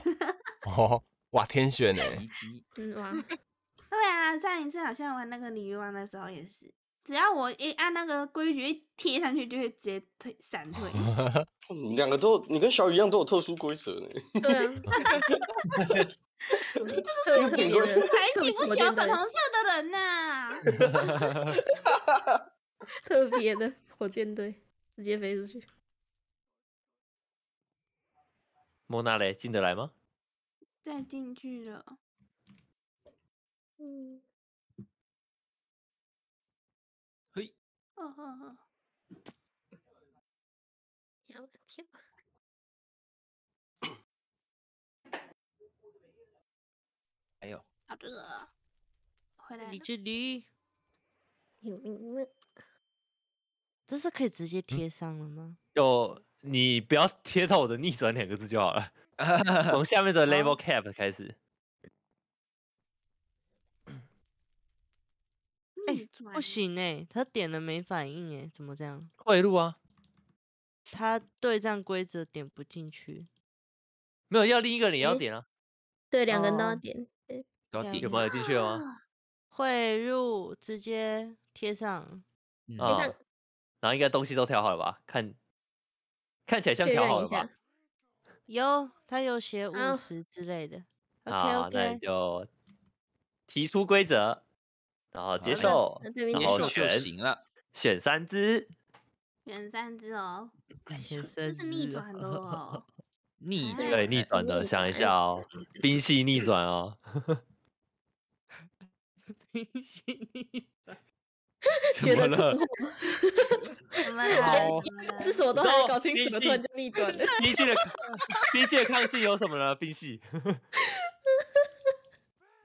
哦，哇，天选呢？奇迹，嗯哇，对啊，上一次好像玩那个鲤鱼王的时候也是，只要我一按那个规矩一贴上去，就会直接退闪退。你 两个都，你跟小雨一样都有特殊规则呢。对啊，这个这个是排挤不喜欢粉红色的人呐、特别的火箭队直接飞出去。莫娜嘞，进得来吗？再进去了，嗯，嘿，哦哦哦，要我的天啊！哎呦，好热啊，回来你了。这里，有名了，这是可以直接贴上了吗？就你不要贴到我的逆转两个字就好了，从下面的 level cap 开始。逆转不行哎、他点了没反应哎、怎么这样？汇入啊，他对战规则点不进去，没有要另一个你也要诶点啊，对，两个人都要哦点。对要都要点有没有进去了吗？啊汇入直接贴上，嗯啊、然后应该东西都调好了吧？看看起来像确调好了吧？，有他有写五好十之类的。OK 啊，那你 OK，就提出规则，然后接受那，这边接然后受就选行了。选三只，选三只哦，选这是逆三只哦转的哦。逆对对逆转的，逆想一转下哦，冰系逆转哦，冰系逆转 觉得困惑，怎么了？好是什么都还没搞清楚，突然就逆转了。冰系的冰系的抗性有什么呢？冰系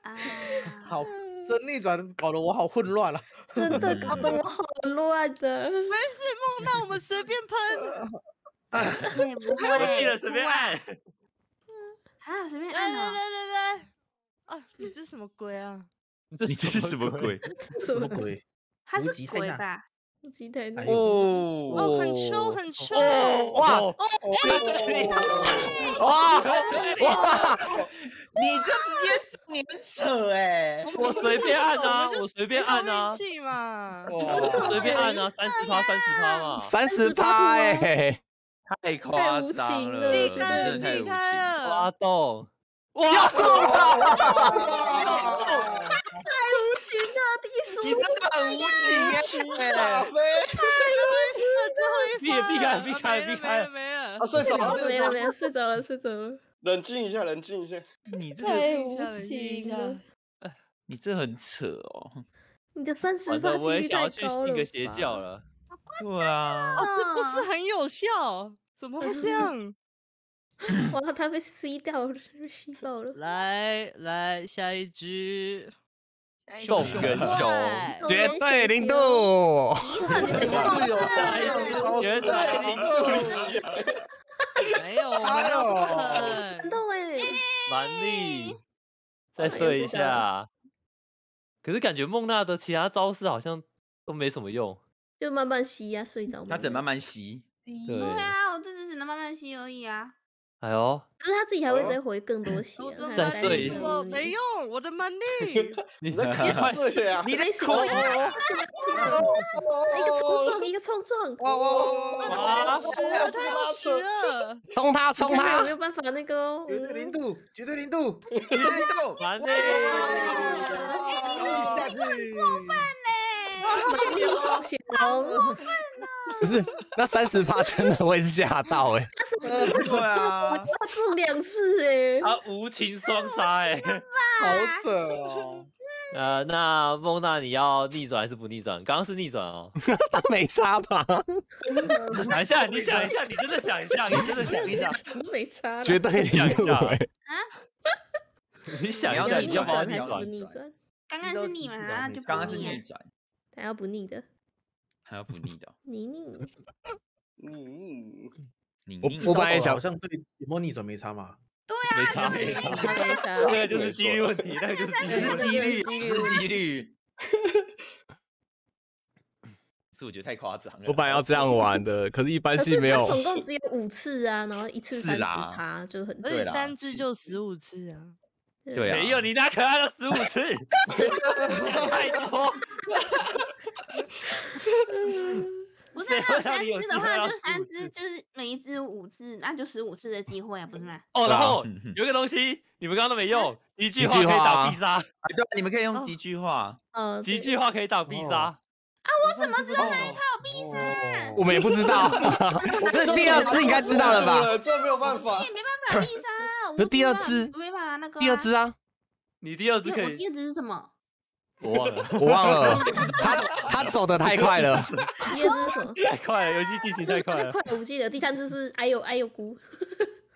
啊，好，这逆转搞得我好混乱了。真的搞得我好乱的。没事，梦到我们随便喷。也不会？我记得随便按。啊，随便来来按哦。来来来，啊，你这什么鬼啊？你这是什么鬼？什么鬼？他是无极太大鬼吧？不记得那哎个哦哦，很臭很臭。哇哦哇哇！你这直接你们扯哎！我随便按啊，我随便按啊运，气嘛。随便按啊，三十趴三十趴嘛。三十趴哎，太夸无张了，真的太无避开情了。了发，动，哇，中无情的低你真的很无情哎！避避开避开避开没了没了啊，。睡着了，睡着了，没了没了，睡着了睡着了，冷静一下，冷静一下。你这个太无情了。你这很扯哦。你的三十八几我也想要率太高了去信个邪吧教了。对啊，哦，这不是很有效？怎么会这样？哇，他被吸掉了，被吸爆了。来来，下一局。动跟对熊，绝对零度。绝对零度，没有，没有不看肯。到哎，蛮力，再哦睡一下。可是感觉孟娜的其他招式好像都没什么用。就慢慢吸呀，睡着。他得慢慢吸。对对啊，我这只只能慢慢吸而已啊。哎呦，可是他自己还会再回更多血啊，我的他再睡一没用？我的蛮力。你你在几岁啊？你的没醒口过呀，是吗？是吗？一个冲撞，一个冲撞，哇哇哇！太有实了，太有实了。冲他冲他你看有没！有办法那个哦？绝对零度，绝对零度，蛮力，下去。蛮力冲血龙，不是，那三十趴真的会吓到哎。对啊，他中两次哎，他无情双杀哎。好扯哦！呃，那孟娜你要逆转还是不逆转？刚刚是逆转哦。他没差吧？想一下，你想一下，你真的想一下，你真的想一下，没差。绝对想一下哎。你想一下，你要逆你要不要转还是不逆转？刚刚是逆嘛，就刚刚是逆转，他要不腻的，还要不腻的哦。你逆。你 我我本来好像对有没有逆转没差嘛。没差没差，他没差，那个就是几率问题，那个就是几率这问题。是几率，是几率。是我觉得太夸张了。我本来要这样玩的，可是一般可是戏没有他。总共只有五次啊，然后一次三十是啦趴，就很而对啦且三只就十五次啊。对啊，没有，你那可爱了十五次，想太多。不是谁那三只的话，就三15只，就是每一只五次，那就十五次的机会啊，不是吗？哦，然后有一个东西你们刚刚都没用，一句一话可以句话啊挡必杀，哎对，你们可以用哦几句话。嗯，几对句话可以挡必杀。啊我怎么知道那一套必杀？我们也不知道，那第二只应该知道了吧？这没有办法也。没办法必杀啊。我可是第二只没办法那个。第二只，啊，你第二只可以，第二我第二只是什么？我忘了，我忘了，他他走的太快了。第二只是什么？太快了，游戏进行太快了。快了，我记得第三只是哎呦哎呦姑，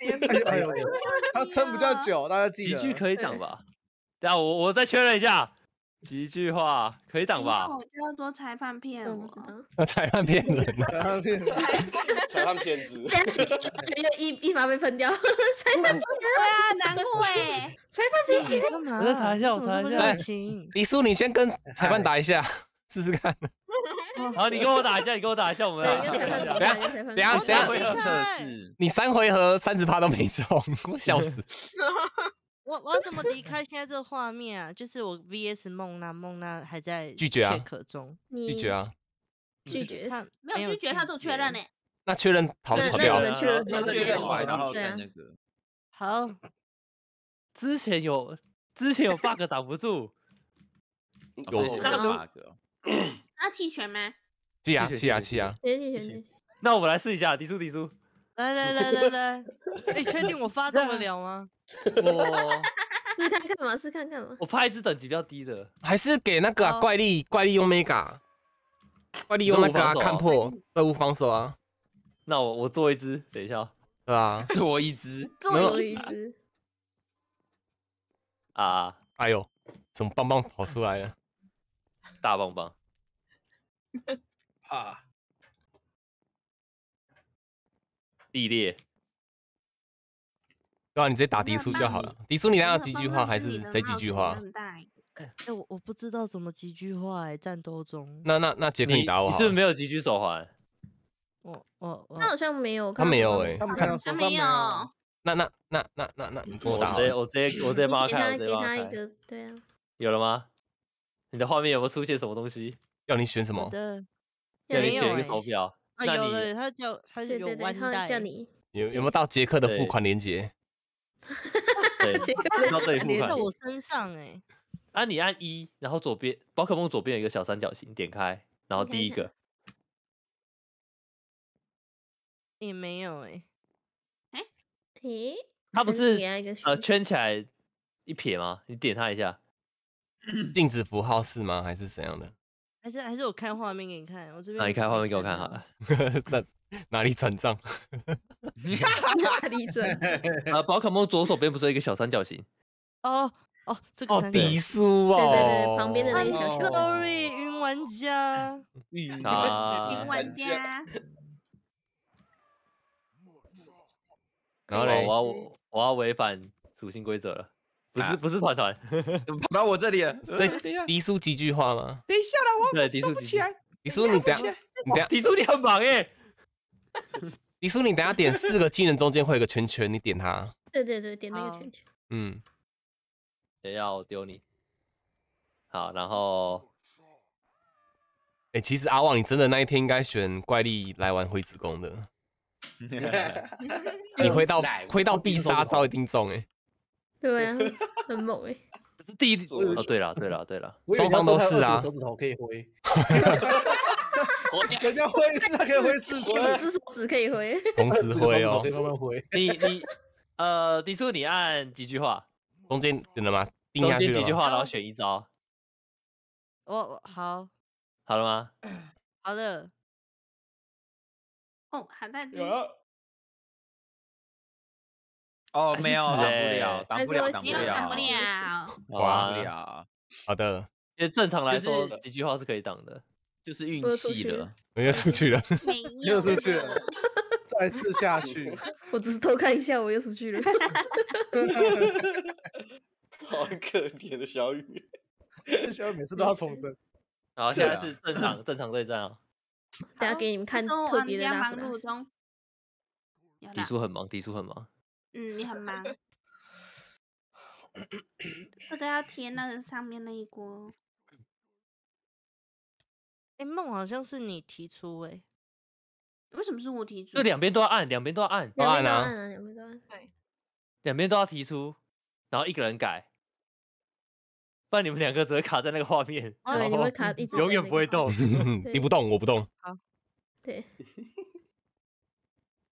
哎呦哎呦，他撑不叫久，大家记得。几句可以讲吧？等下我我再确认一下，几句话可以挡吧？我就要做裁判 骗我。裁判骗人了，然后变成裁判骗 子。一一发被喷掉，裁判对啊，难过哎。裁判骗血。干嘛？我再查一下我查一下热情。李叔，你先跟裁判打一下，试试看。好，你跟我打一下，你跟我打一下，我们来对，跟裁判比看一下。等一下等一下测试，你三回合三十趴都没中，我笑死。我我要怎么离开现在这个画面啊？就是我 VS 梦娜，梦娜还在拒绝啊 check 中，你拒绝啊！拒绝。他没有拒绝，他都确认呢。那确认跑那那跑掉了你们。确认确认然后那个。好，之前有之前有 bug 挡不住，有那 bug 哦。那 弃权吗？弃啊谢谢气啊谢谢气啊！那我们来试一下，迪叔迪叔，来来来来来，你确定我发动得了吗？我 试看看嘛，试看看嘛。我拍一只等级比较低的，还是给那个怪力怪力用 mega，怪力用那个啊任务防守啊看破任务防守啊，那我我做一只，等一下对啊。做一只，没有做一只，啊，哎呦，怎么棒棒跑出来了？大棒棒，啊，历练。对啊，你直接打迪叔就好了。迪叔，你那要几句话还是谁几句话？哎、我我不知道怎么几句话哎、战斗中。那那那杰克，你打我你是不是。没有几句手环？我我我他好像没有，他没有哎他没有，他没有，那那那那那那，你跟我我打好了。直接我直接我直接帮他 开，直接帮开。他一个，对啊，有了吗？你的画面有没有出现什么东西？要你选什么？我的要你选一个欸手表。啊有了，他叫他有对对对，他弯带，叫你有有没有到杰克的付款链接？对，杰克到这里付款在我身上哎、啊，你按一，然后左边宝可梦左边有一个小三角形，点开，然后第一个 也没有哎、诶，它不是呃圈起来一撇吗？你点它一下，禁止符号是吗？还是怎样的？还是还是我开画面给你看，我这边那你有开画面给我看到好了。那哪里转账？哪里转？呃，宝可梦左手边不是有一个小三角形？哦哦，这个哦，迪叔哦。对对对，旁边的那个小，sorry，云玩家，啊新玩家，然后嘞我，要我要违反属性规则了，不是啊不是团团，怎么跑到我这里了？所以迪叔几句话吗？等一下啦，我对迪收叔迪叔不起来。迪叔，你等下，你等下，提出你很忙耶。迪叔，你等下点四个技能中间会有个圈圈，你点它。对对对，点那个圈圈。嗯，也要丢你。好，然后哎、其实阿旺，你真的那一天应该选怪力来玩灰子宫的，你挥到来挥到必杀招一定中哎、对啊，很猛哎。是第一哦，对了对了对了，双方都是啊他说他有20个手指头可以挥，人家会是可以挥四出两只手指可以挥，同时 挥哦，慢慢挥。你你呃，迪叔你按几句话，中间点了吗？定中？间几句话，然后选一招，我我好。好了吗？好的，哦，好大只，哦，没有，挡不对了，挡不了，挡不没有挡不了，挡不了，好的，因为正常来说几句话是可以挡的。就是运气了。我又出去了。没 又有出去了，再次下去。我只是偷看一下，我又出去了。好可怜的小雨。小雨每次都要重生。好，现在是正常正常对战啊。大家给你们看特别的拉忙普拉斯。碌中，有迪，叔很忙，迪叔很忙。嗯，你很忙。这个要贴那个上面那一锅，哎，梦好像是你提出哎，为什么是我提出就？两边都要按，两边都要按，两边都按啊要按啊，两边都要按。两边都要提出，然后一个人改，不然你们两个只会卡在那个画面，对，然后你会卡一直永远不会动。你不动，我不动。对，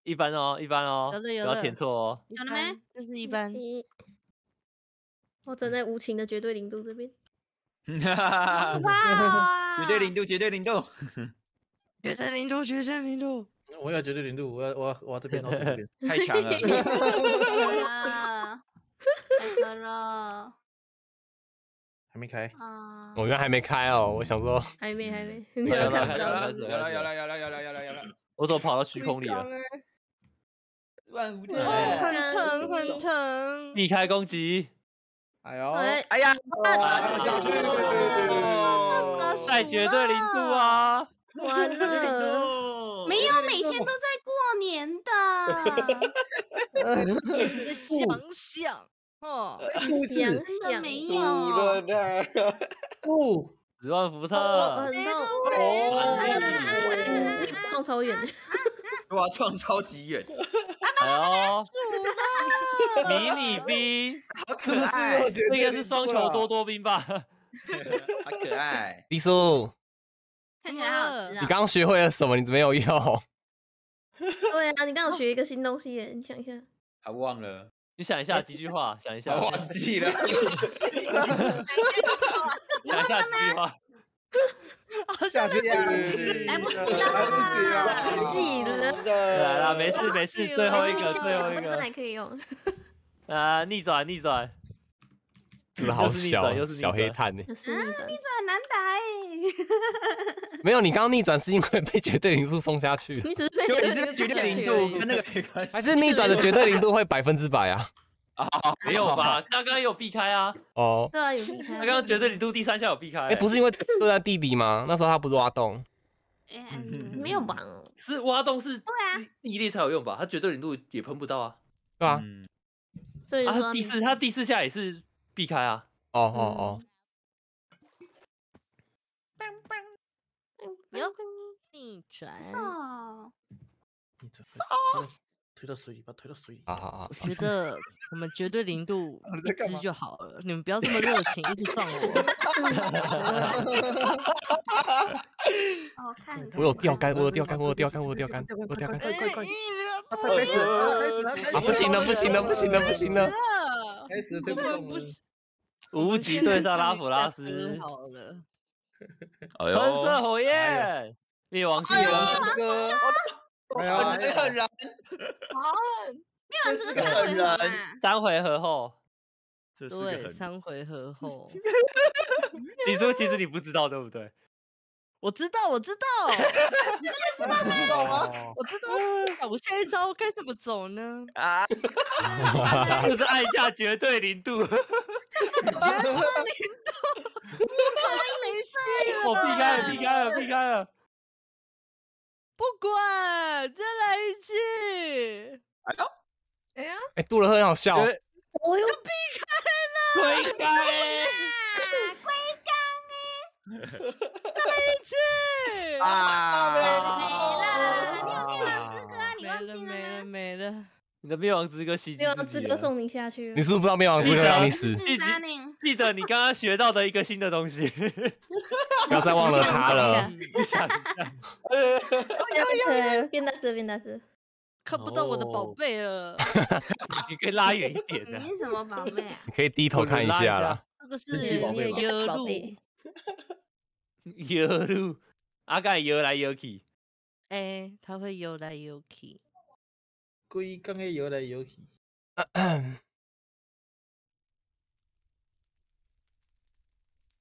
一般哦，一般哦，不要有的有的填错哦。一有了没？这是一般，我站在无情的绝对零度这边。哇，绝对零度，绝对零度。绝对零度，绝对零度，我要绝对零度，我要我要我要这边，我要这边。太强了，了，太强了。还没开，啊！我刚还没开哦，我想说，还没还没，有你了有了有了，有了，有了，有了，有了，有了。我怎么跑到虚空里了？万无敌对哦，很啊疼很疼，避开攻击，哎呦，哎，哎呀，啊下去啊在绝对零度啊！完了，没有，每天都在过年的，想想哦，想的想没有。不，十万伏特，撞超远的，哇，撞超级远，哎呦，迷你兵，好是不是可爱又，绝这对应该是双球多多兵吧？好可爱。李叔，看起来好吃啊！你刚刚学会了什么？你怎么没有用？对啊，你刚好学一个新东西耶，你想一下，还忘了，你想一下几句话，想一下，我忘记了。想一下几句话。下去来不及了来不及了，来不及了来啦，没事没事，最后一个，最后一个还可以用 啊，逆转逆转，真的好小又是小黑炭呢。逆转，难打哎。没有，你刚刚逆转是因为被绝对零度送下去，你只是被就绝你是不是绝对零度跟那个没关系还是逆转的绝对零度会百分之百啊？啊？没有吧？刚刚有避开啊，哦，对啊，有避开。他刚刚绝对零度第三下有避开、哎，不是因为坐在地底吗？那时候他不是挖洞，哎嗯没有吧？是挖洞是对啊，地力才有用吧？他绝对零度也喷不到啊。对啊，所以说他第四他第四下也是避开啊。哦哦哦，有逆转，哦，你这是推到水里，把它推到水里。好好好，我觉得我们绝对零度 你一在干嘛支就好了，你们不要这么热情，一直放我。哦，看你我有钓竿，我有钓竿，我有钓竿，我有钓竿，我有钓竿。快快快！呃开始了，开始，啊，不行了，不行了，不行了，不行了！开始推不动了。无极对上拉普拉斯，好了，哎喷射呦，火焰，灭亡之灭亡王，之歌，哎呀，很 没有这个 这是个看回合三回合后，这是对，三回合后，你说其实你不知道对不对？我知道，我知道，哦我知道，吗我下一招该怎么走呢？啊，就是按下绝对零度，绝对零度，好像没戏了。我避开了，避开了，避开了。不管，再来一次。哎呦，哎呀，哎，杜乐很想笑。我又避开了，龟缸哎，龟缸哎，再来 一次啊，没了，你有没有资格？你忘记了吗？没了，没了。你的灭亡之歌袭击没有自己了。资格送你下去你。是不是不知道灭亡之歌让你死？自杀呢？记得你刚刚学到的一个新的东西，不要再忘了他了。你想一下，对，变大只，变大只。看不到我的宝哦贝了。你可以拉远一点的。你是什么宝贝啊？你可以低头看一下啦。那个神是奇宝贝吗耶路，宝贝，游路，阿盖游来游去，哎，他会游来游去。规刚的游来游去，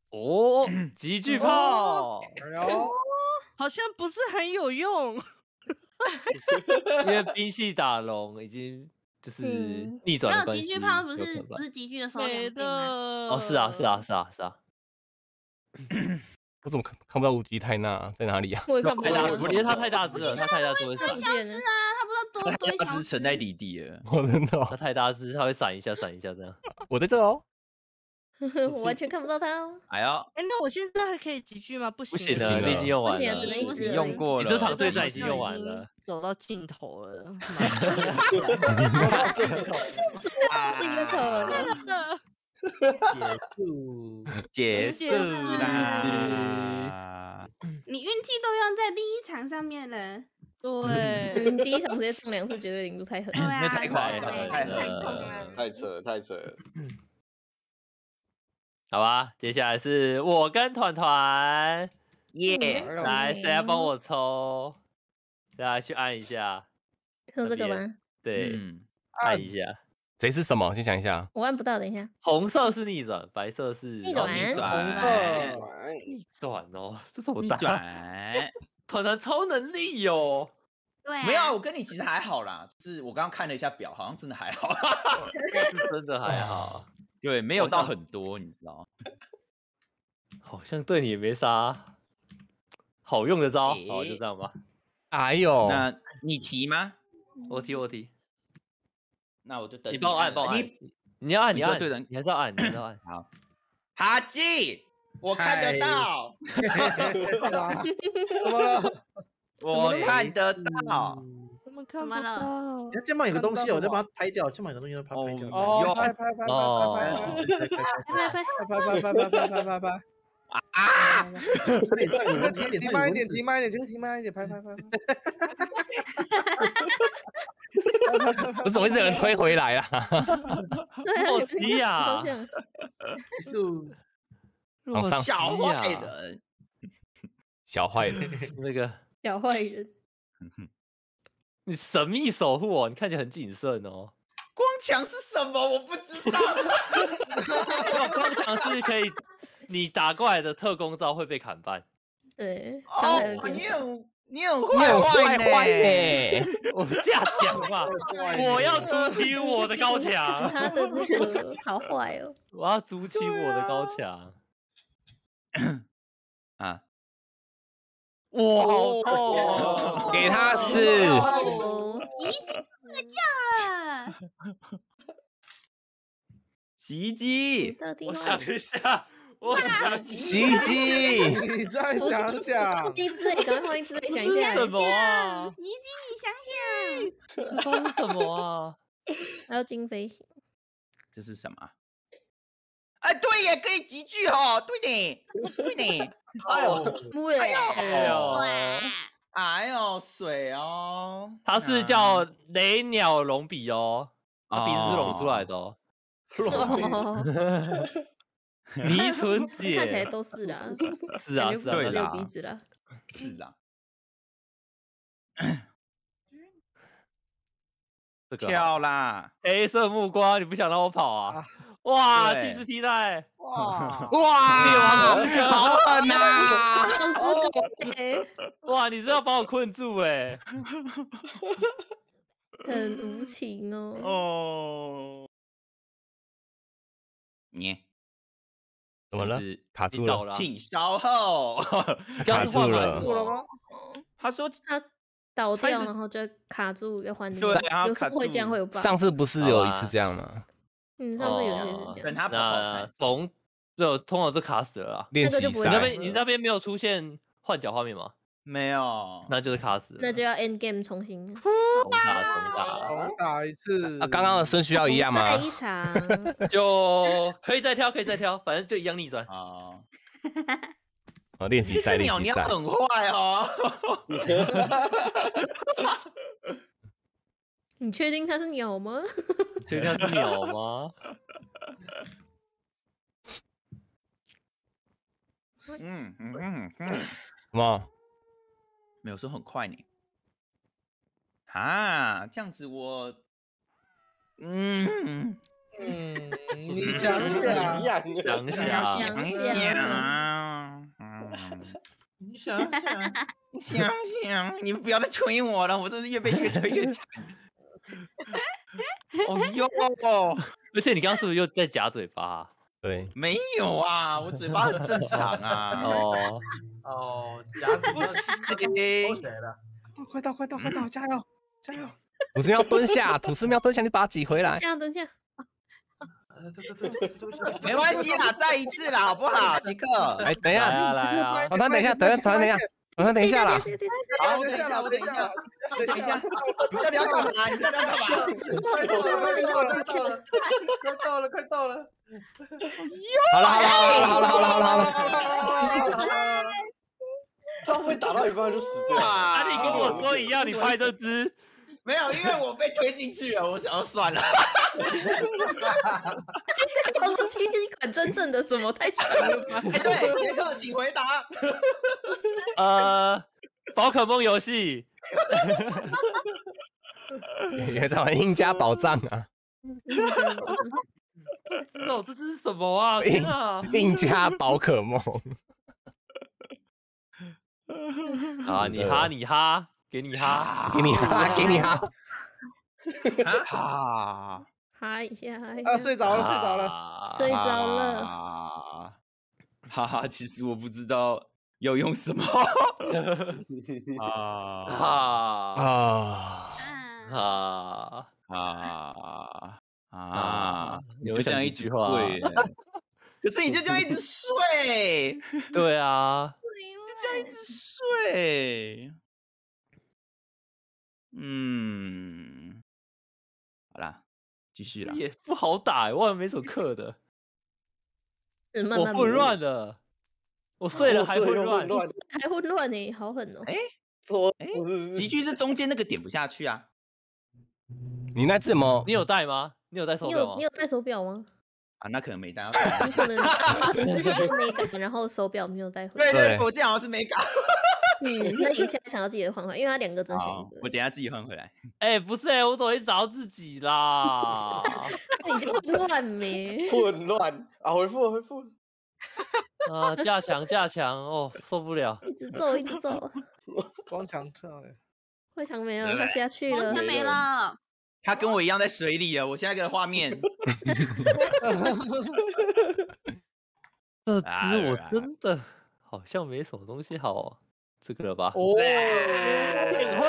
哦，极巨炮，哎呦，好像不是很有用。因为兵系打龙已经就是嗯逆转没有的关系，集聚炮不是不是集聚的时候？的。哦，是啊，是啊，。是啊，是啊，我怎么看看不到无敌泰纳在哪里啊？我也看不到太大只，。我觉得他太大只了，他太大只会闪看不，见了。啊，他不知道多堆它小只是沉在底底了。我真的它哦，太大只，它会闪一下，闪一下这样。我在这哦。我完全看不到它哦。哎呀，哎，那我现在还可以集聚吗？不行，不行了，了你已经用完不行了了，只能一只你用过了，你这场对战已经用完了。走到尽头了。进个头了。结束。结束结束啦。你运气都用在第一场上面了。对，嗯，第一场直接中两次绝对零度太狠对。啊，那太夸张了太太狠了。太扯了，太扯了。好吧，接下来是我跟团团，耶！来，谁来帮我抽？大家去按一下，抽这个边吗？对，嗯，按一下。谁是什么？先想一下。我按不到，等一下。红色是逆转，白色是逆转逆红转，色，逆转哦，这怎么逆打？转。团团超能力哟、对啊，没有啊，我跟你其实还好啦，就是我刚刚看了一下表，好像真的还好。是真的还好，对，没有到很多，你知道。好像对你也没啥好用的招。好，就诶这样吧。哎呦，那你提吗？我提我提，那我就等你帮我按，了帮我按你。你要按，你要按，对人你还是要按，你还是要按。好，哈基，我看得 到，怎么了？我看得到。怎么了到你。看肩膀有个东西哦，我就把它拍掉，肩膀有个东西就把它拍掉。哦，哟拍拍拍拍哦拍拍拍拍拍，拍拍拍拍拍拍拍拍。啊！快点在我提提慢一点，提慢一点，这个提慢一点，拍拍拍。我怎么一直有人推回来啊？对啊，好有急呀方向小坏人，小坏人，那个小坏人。你神秘守护哦，你看起来很谨慎哦。光强是什么？我不知道。光 光强是可以，你打过来的特工招会被砍半。对，哦。你很你很你坏很坏呢坏呢，我架墙嘛，我要筑起我的高墙，他的那个好坏哦，我要筑起我的高墙。啊！哇，好痛哦！给他四，哦，洗衣机睡觉了，洗衣机，我想一下，我想 一洗衣机，你再想想，第一次，你，赶快换一只哎，想一下。什，么啊？洗衣机你想想，这是什么啊？还有金飞行，这是什么？哎，对呀，可以集聚哦，对呢，对呢。哎呦，木，哎呦，哎呦，水哦，它是叫雷鸟龙鼻哦，它鼻子是龙出来的哦。哦倪纯看起来姐，都是啦，是啊 是啊只有鼻子啦，是啊跳啦，黑色目光，你不想让我跑啊？哇，对。气势替代，哇，哇，好狠呐！哇，你是要把我困住哎？很无情哦，哦，你怎么了？卡住了，请稍后。卡住了？他说他倒掉，然后就卡住，要换另对外然后卡有时候会这样住会有 bug，上次不是有一次这样吗？嗯，上次有些哦是这样，等他跑跑那。从对，通常就卡死了啦。练习那个就不会赛你那边你那边没有出现换角画面吗？没有，那就是卡死了。那就要 end game 重新重打重打，重打一次啊，刚刚的顺序要一样吗再？一场，就可以再挑，可以再挑，反正就一样逆转。哦，哦，练习赛，练习赛，鸟很坏哦。你确定它是鸟吗？确定它是鸟吗？嗯嗯嗯嗯，什么？没有说很快呢。啊，这样子我，嗯，嗯，你想一 想，样，想想想，想想，嗯，你想想，想想，你不要再推我了，我真是越被越推越惨。哦哟，而且你刚刚是不是又在夹嘴巴啊？对，没有啊，我嘴巴很正常啊。哦，哦，夹子不行，抽起来了，快到快到快到，加油加油！土司喵蹲下，土司喵蹲下，你把它挤回来这。样等一下，没关系啦，再一次啦，好不好，杰克？哎，等一下，来啊！哦，他等一下，等一下，等一下，等一下，等一下啦。好，我等一下，我等一下，我等一下，你到底要干嘛？你到底要干嘛？快到了，快到了，快到了，快到了，快到了！好了，好了，好了，好了，好了，好了，好了。他会不会打到一半就死掉？啊，你跟我说一样，你拍这支，没有，因为我被推进去了，我想要算了。忘记管真正的什么太强了吧？哎，对，杰克，请回答。呃，宝可梦游戏，原来在玩赢家宝藏啊，这种这是什么啊？天啊！赢家宝可梦。啊，你哈你哈，给你哈，给你哈，给你哈。啊哈一下，哈一啊，睡着了睡着了，睡着了。啊！哈哈，其实我不知道要用什么。啊哈啊，啊，啊啊啊啊！！你会想就这样一句话可是你就这样一直睡，对啊，就这样一直睡。嗯，好啦，继续啦。也不好打欸，我也没什么课的，嗯慢我混乱了，我睡了还睡混乱，还混乱呢，好狠哦！哎说哎不是集聚是中间那个点不下去啊。你那只么你？有带吗？你有带手表吗你有你？有戴手表吗？啊，那可能没带。你可能你可能之前没改，然后手表没有带回来。对对，对我记得好像是没搞。嗯，那你现在想要自己的换换，因为他两个甄选一，个我，等下自己换回来。哎，不是哎，我怎么会找到自己啦？你就混乱没？混乱啊！回复回复，啊，加强加强哦，受不了。一直揍，一直揍。光强跳哎，会场没了，他下去了。他没了。他跟我一样在水里啊，我现在给他画面。这只我真的好像没什么东西好这个了吧？哦，变会，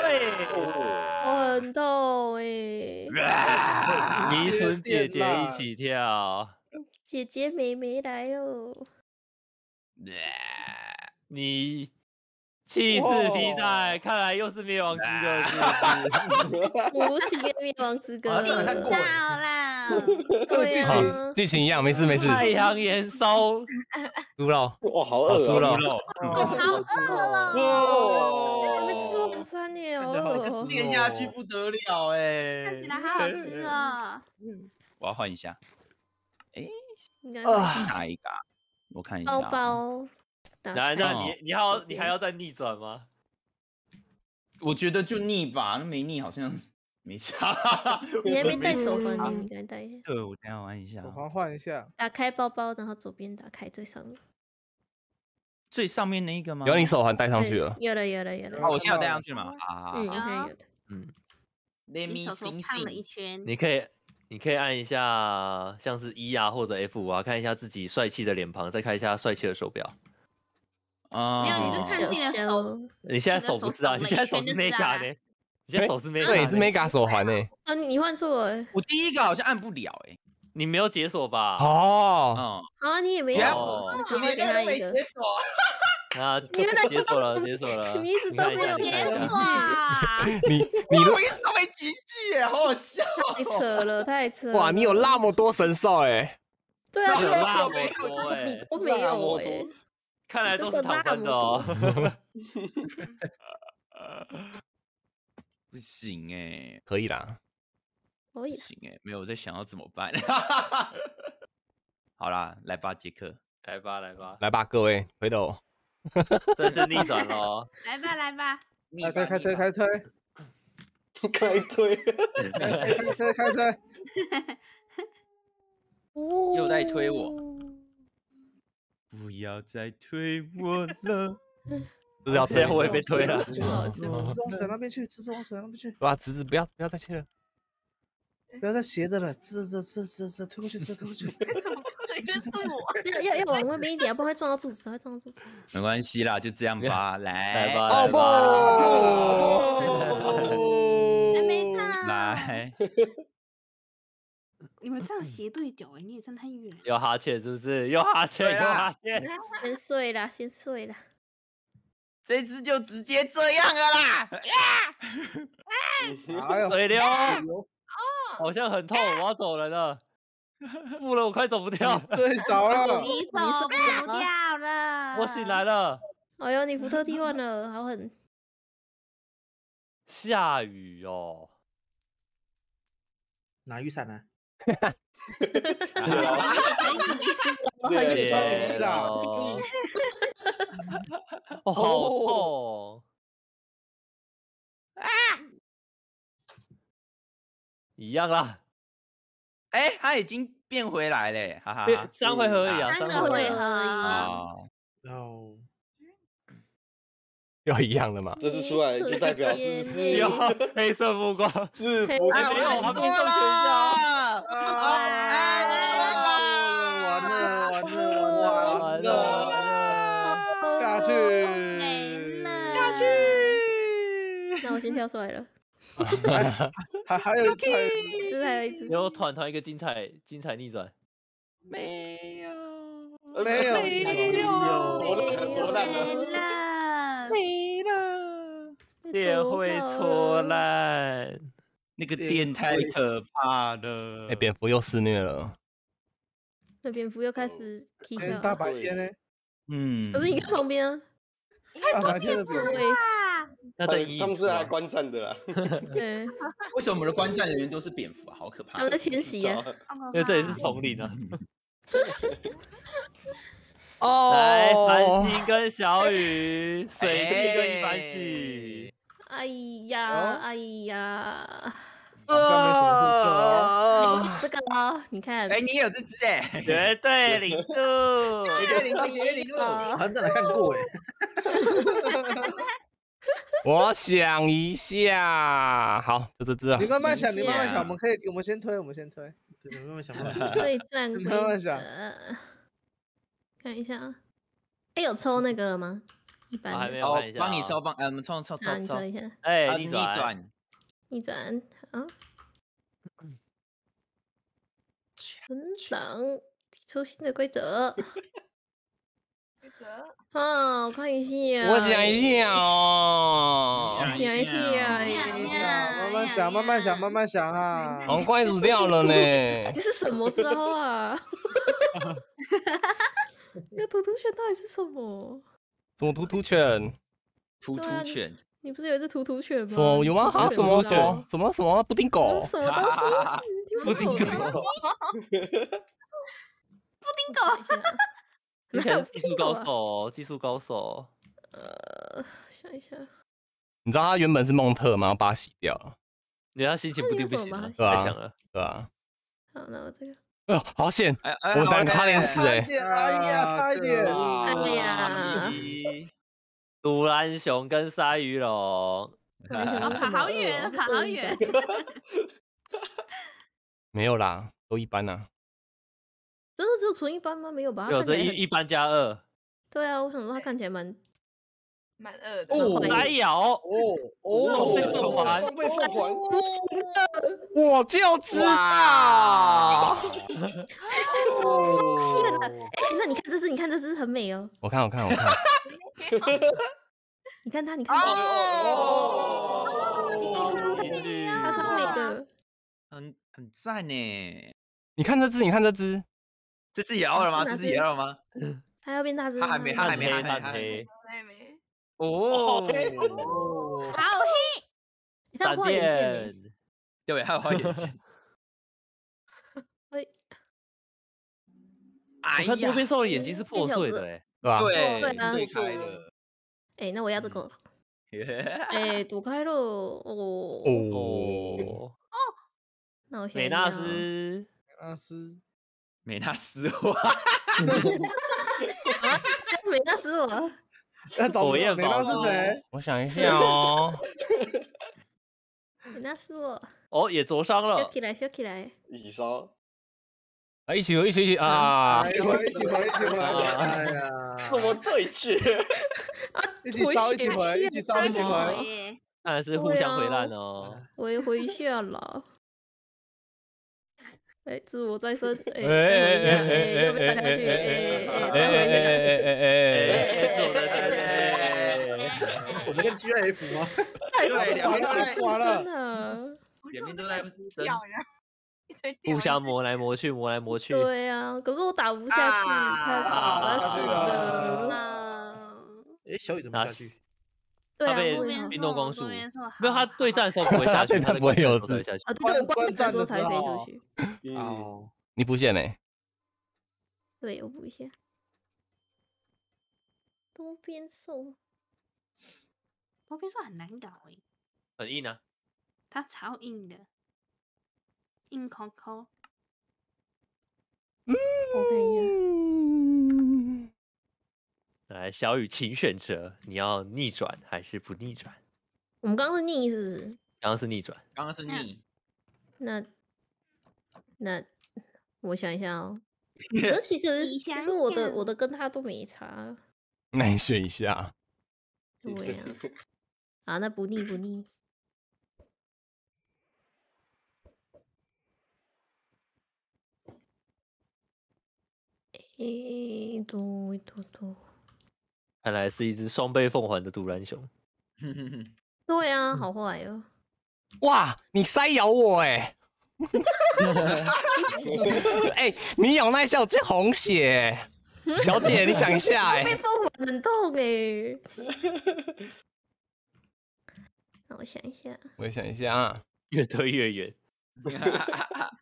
我很痛哎。迷春姐姐一起跳，姐姐妹妹来喽。你气势披带，看来又是灭亡之歌，是不是？无情的灭亡之歌，到啦！这个剧情，剧情一样，没事没事。太阳盐烧 猪肉，哇，好饿猪肉啊！好饿了。还没吃晚餐呢，好饿哦。练下去不得了哎，看起来好好吃哦。我要换一下，应该啊哪一个啊？我看一下包啊。包。打那开那你你还要你还要再逆转吗？我觉得就逆吧，那没逆好像没差。你还没戴手环环，你应该带一下。对，我等下玩一下手。环换一下，打开包包，然后左边打开最上面。最上面那一个吗？有你手环戴上去了。有了，有了，有了。哦，我现在戴上去了嘛？啊好好嗯，好应该有的。嗯，，Let 你 me 手手 sing 胖了一。圈。你可以你可以按一下像是一啊或者 F 五啊，看一下自己帅气的脸庞，再看一下帅气的手表。啊没有，你就看自己的手。你现在手不是啊？你现在手是少了一圈就是 mega 啊呢？你现在手是 mega，对，是呢 mega 手环呢。啊，你你换错了。我第一个好像按不了哎。你没有解锁吧？哦，好，啊，你也没有，那赶快给他一个。啊，你原来 解锁了，解锁了。你一直都没有解锁哇！你你我一直都没举起哎，好好笑。太扯了，太扯了。哇，你有那么多神兽哎。对啊，有那么没多你哎，都没有哎。看来都是糖分的哦。不行哎，可以啦，可以不。行哎，没有我在想要怎么办。好啦，来吧，杰克。来吧，来吧，来吧，各位，回头这是逆转喽。来吧，来吧。开推开推开推开推，开推 开推，又在推我，不要再推我了。不是要现在我也被推了。直直往水那边去，直直往水那边去，哇，侄子不要不要再切了，不要再斜的了，直直直直直推过去，直 推过去。要要要往那边一点，不然会撞到柱子，会撞到柱子。没关系啦，就这样吧。来来吧，哦不。还没到。来，你们这样斜对角哎，你也站太远了。有哈欠是不是？有哈欠，有哈欠。先睡啦，先睡啦。这次就直接这样了啦。哎呦，水流流好像很痛，我要走人了。不了，我快走不掉。睡着了，你走不掉了。我醒来了，哎呦，你福特替换了，好狠！下雨哦。拿雨伞啊？我很对别啦了。哦，好痛！啊！一样啦，哎，他已经变回来嘞，哈哈三回合而已啊，三个回合。合而哦，哦，要一样的嘛？这次出来就代表是不是有 黑色目光，是不是哎没有我还没中全啊！完了完了完了完了，下去没了下去，那我先跳出来了，还还有一次，还有一只。有团团一个精彩精彩逆转，没有，没有没没有，多烂多烂了。没了。电会错烂。那个电太可怕了。哎，蝙蝠又肆虐了。那蝙蝠又开始白天呢，嗯，可是你看旁边啊，大白天的蝙蝠，对那在一他们是来观战的啦。对，为什么我们的观战人员都是蝙蝠啊？好可怕他们！在迁徙呀。因为这里是丛林啊。哦来，繁星跟小雨，水星跟一般系。哎呀，哎呀，好像没什么互动哦。呃，这个哦，你看，哎，你有这只哎，绝对零度，绝对零度，绝对零度。哦好像真的看过哎。我想一下，好，就这只啊你。慢慢想，你慢慢想，我们可以，我们先推，我们先推。对，慢慢想办法。对战你规慢慢想则，看一下啊。哎，有抽那个了吗？一般的我还没有哦看一，下啊帮你抽，帮哎，我们抽抽啊，抽抽，一下，哎，啊逆逆转，逆转，好。成长，提出新的规则。规则啊，我看一下。我想一下哦，想一下慢慢想，慢慢想，慢慢想啊。好像快死掉了呢。你是什么招啊？那个图图犬到底是什么？什么突突犬？突突犬，你不是有一只突突犬吗？什么有吗？啊，什么什么什么什么布丁狗？什么东西？你听不懂吗？布丁狗，听起来是技术高手哦，技术高手。呃，想一下，你知道他原本是蒙特吗？把它洗掉了，你他心情不那定不行了，太强了。对吧？好，那我这个，呃，好险！哎哎，我好感觉差点死哎差一点，哎呀，差一点。哎呀上一杜兰熊跟鲨鱼龙，跑好远，跑好远。没有啦，都一般呐。真的只有纯一般吗？没有吧？有这一一般加二，对啊，我想说他看起来蛮蛮恶的。哦来咬，哦送哦，被送还送被奉还，我就知道。发现了。哎，那你看这只，你看这只很美哦。我看，我看，我看。你看它，你看它，哦，叽叽咕咕的，它超美的。很很赞呢。你看这只，你看这只，这只也要了吗？是哪这只也要了吗？它要变大只，它还没它它还没黑炭还黑，妹妹，哦，哦，好黑，它闪画眼线呢。电，对，还有画眼线。喂，哎我看多边呀，兽的眼睛是破碎的哎，对吧？对碎开了。哎，那我要这个。哎，躲开了哦。哦，哦，那我想美纳斯，美纳斯，美纳斯哇，美纳斯我。要找不火焰到是谁？我想一下哦。美纳斯我。哦也灼伤了，修起来，修起来。以上啊，一起，一起，一起啊！哎一起回，一起回，一起回。哎呀，什么对决？一起烧，一起回，一起烧，一起回。当然是互相回烂哦。我也回一下啦。哎，自我再生，哎，哎再回一下，哎，又被打下去，哎哎，哎哎哎哎。哎我们跟 GIF 吗？对，两边完了在完了真的。两边都在争掉呀，一直掉互相磨来磨去，磨来磨去。对啊，可是我打不下去，太啊可惜下去了。嗯，哎，小雨怎么下去？对啊，他被不会啊运动光束没有，他对战的时候不会下去，对他不会有关键的时候才会下去。啊，对对，我观关键的时候才飞候出去。嗯，哦，你不见呢？对，我补一下。多边兽，多边兽很难搞诶，很硬啊。它超硬的，硬抠抠。我看一下。来，小雨，请选择，你要逆转还是不逆转？我们刚刚是逆是不是？刚刚是逆转，刚刚是逆，那那我想一下哦。可是其实其实我的我的跟他都没差。那你选一下。对呀、啊。那不逆不逆。诶，多多多。看来是一只双倍凤凰的独蓝熊。对啊，好坏哦。哇，你塞咬我哎！哎，你咬那一下我见红血，小姐，你想一下哎被。凤凰很痛哎。让我想一下，我也想一下啊，越推越远，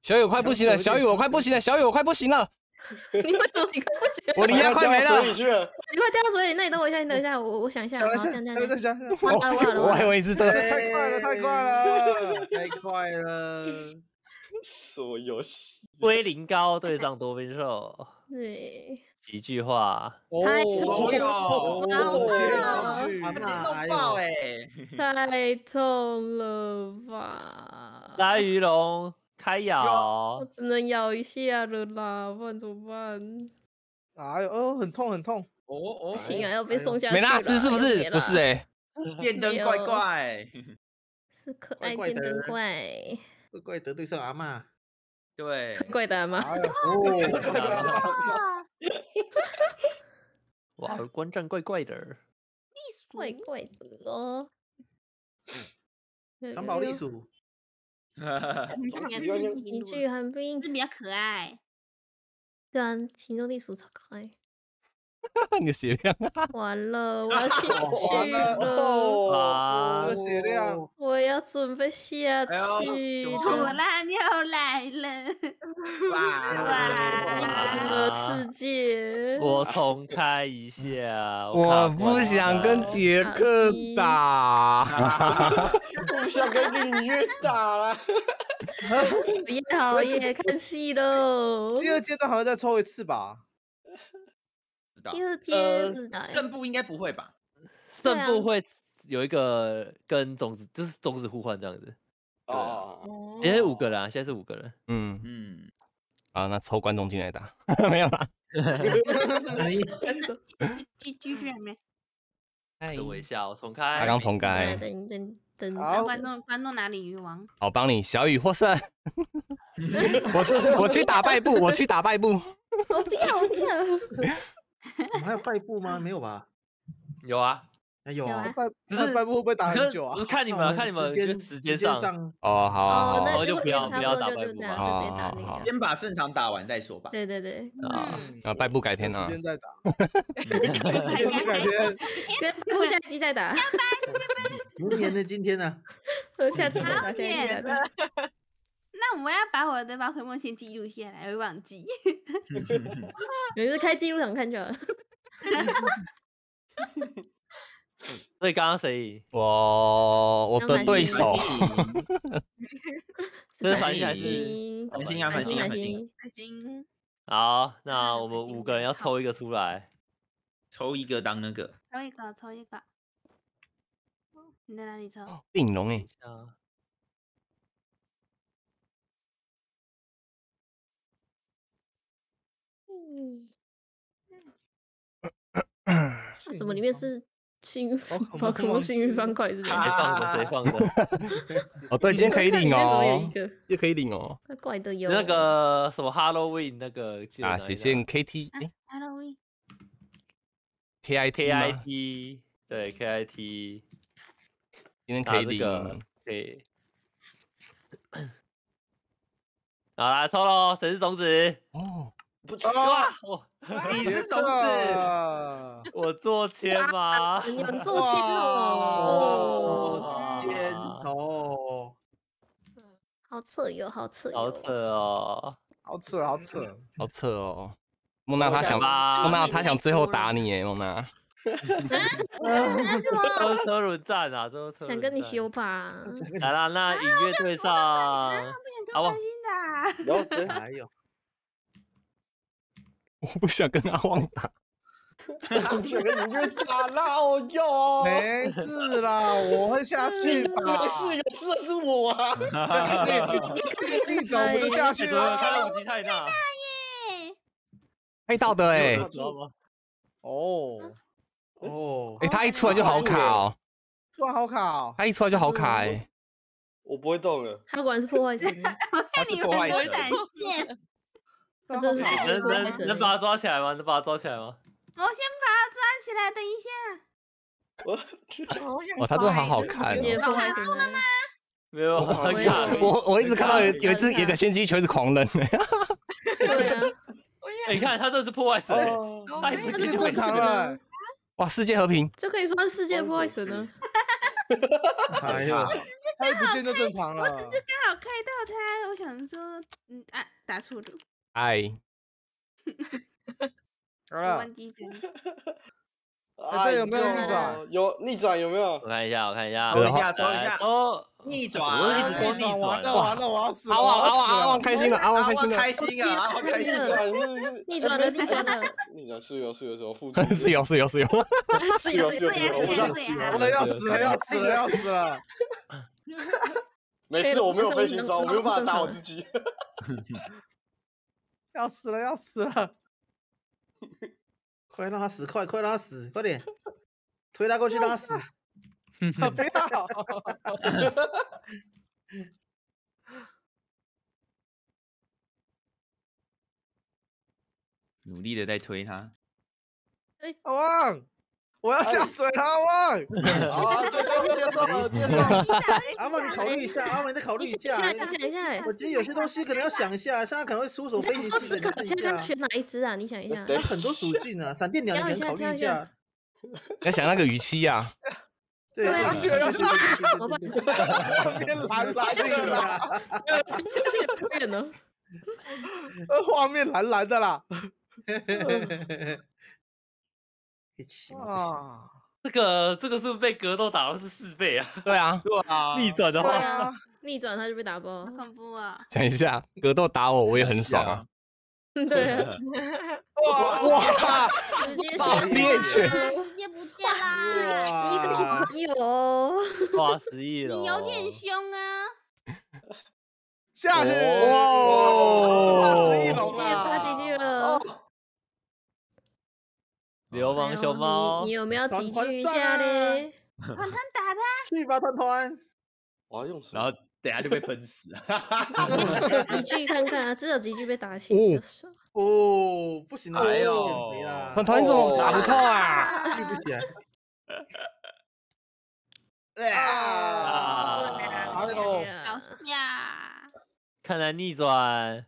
小雨我快不行了，小雨我快不行了，小雨我快不行了。你为什么你快不行？我离他快没掉到水里了。去了。你快掉到水里，那你等我一下，你等一下，我我想一下，好，想一下，这样这样想一下，这样。想一下，我我好了，我我还以好了。为是这个。太快了，太快了！太快了！什么游戏？龟苓膏对上多冰兽，对，几句话。太哦哟，痛了吧，阿直接妈，哎弄爆呦，哎！太痛了吧！来鱼龙开咬我，只能咬一下了啦，不然怎么办？哎呦，哦，很痛，很痛。哦哦不，行啊，要被送下去美纳斯是不是？不是哎，哎，电灯怪怪，是可爱电灯的怪，怪怪的对上阿妈。对，怪的吗？哎呦，哦，哇，观战怪怪的。怪怪的哦。藏宝栗鼠，总喜欢用一句寒冰是，比较可爱。对啊，情中地鼠超可爱。你的血量 完了，我要下 去了我的血量，我要准备下去怎么果了。然又来了，哇进入了世界，我重开一下，我卡不关想了跟杰克打。不想跟领约打了。也好耶，看戏喽。第二阶段好像再抽一次吧？知道第二呃阶不知道耶胜部应该不会吧？胜部会有一个跟种子，就是种子互换这样子。哦，现在是五个人啊，现在是五个人。嗯，嗯，好，那抽观众进来打，没有啦。继继续还没？等我一下，我重开他开。刚重开，等等等，好观众观众哪里鱼王？好，帮你小雨获胜。我去，我去打败部，我去打败部。我不要，我不要。我们还有拜布吗？没有吧？有啊，还有啊。拜可是拜布会不会打很久啊？看你们看你们时间间上。上，哦，好啊，哦，好啊那就不要不要打多就就这样，败部嘛就直接打好好好那个。先把胜场打完再说吧。对对对，啊，嗯啊，败布改天啊有时。间再打，改改天跟不下期再打，明年的今天呢？下期再打，下期再打。那我要把我的宝可梦先记录下来，会忘记。你是开记录场看就好了。所以刚刚谁？我我的对手，这是繁星还繁是？星繁星啊，繁星啊，繁星！开心，好，那啊我们五个人要抽一个出来。抽一个当那个，抽一个，抽一个。你在哪里抽？病龙哎等一，下怎么里面是幸运宝可梦幸运方块是 这谁？放的？谁放的？哦，对，今天可以领 哦又可以领哦。怪怪的哟。那个什么 Halloween 那个啊，写信 K T 哎，Halloween K I T K I T 对 KIT 今天可以领。可以。好啦抽喽，神之种子？哦，不 哇，我你是种子，我做签吗？你们做签哦，哇肩头，好扯哟，好扯哟。好扯哦！好扯好扯。好扯哦。梦娜她想，吧梦娜她想最后打你耶，梦娜。那什么？这是车轮战啊，这是车轮想跟你战修吧？来啦，那音乐队上，好不好开？心的。然后对，还有我不想跟阿旺打，不想跟你约打啦，哦哟，没事啦，我会下 去吧。没事，有事的是我啊。你一 走我就下去了。五级泰纳？配到的哎知道吗？哦，哦，哎，他一出来就好卡哦，突然好卡哦。他一出来就好卡哎。我不会动了，他果然是破坏神，看你们破坏神能。能能把他抓起来吗？能把他抓起来吗？我先把他抓起来，等一下。我哦，他真的好好看世界哦。破坏神欸。没有，我很我卡。我我一直看到有有一只看有个先机球一直狂扔 哎。对啊，哎你看他这是破坏神，哦，他一不他就是进就会死正常了啊，哇，世界和平，就可以说是世界破坏神 啊。还有他一不见就正常了。刚好开到他，我想说，嗯啊，打错了。哎，我好了，忘记讲。哎这有没有逆转？哎有逆转有没有？我看一下，我看一下，抽一下，抽一下。哦，逆转，我一直光逆转完了啊？完了，我要死了！阿旺阿旺阿旺开心了，阿旺开心了，开心啊！阿旺开心逆转？逆转了，逆转了，逆转是有是有什么付出？是有是有是有，是有是有 是有我的要死了要死了要死了！没事，我没有飞行招，我没有办法打我自己。要死了要死了！快让他死，快快让他死，快点，推他过去让他死。不要！努力的在推他。哎阿旺，我要下水了，阿旺！啊，接受接受了，接受。阿旺，你考虑一下，阿旺，你再考虑一下，你想一下，我觉得有些东西可能要想一下，像他可能会出手飞行我器的，思考一下，你看一下。看选哪一只啊？你想一下，有很多属性啊，闪电鸟你可能考虑一下。要想那个语气呀，对对啊，其实有些怎么办？变蓝蓝的啦，这远呢，画面蓝蓝的啦！一起嘛，啊，这个这个是不是被格斗打到是四倍啊？对啊，对啊，逆转的对话，啊，逆转他就被打爆好，恐怖啊！想一下，格斗打我我也很爽啊，对啊，哇哇，直接爆裂拳直接不见啦！一个小朋友哦，哇，十亿了，你有点凶啊！下去！哇十一龙几句发几句了。流氓熊猫你你，有没有集聚一下嘞？团团打他，去吧，团团。我要用什么？然后等下就被喷死了。有集聚看看啊，至少集聚被打醒比较少。哦，不行了，哎呦团团你怎么打不透啊？记不起来。啊！哎呦，好呀！看来逆转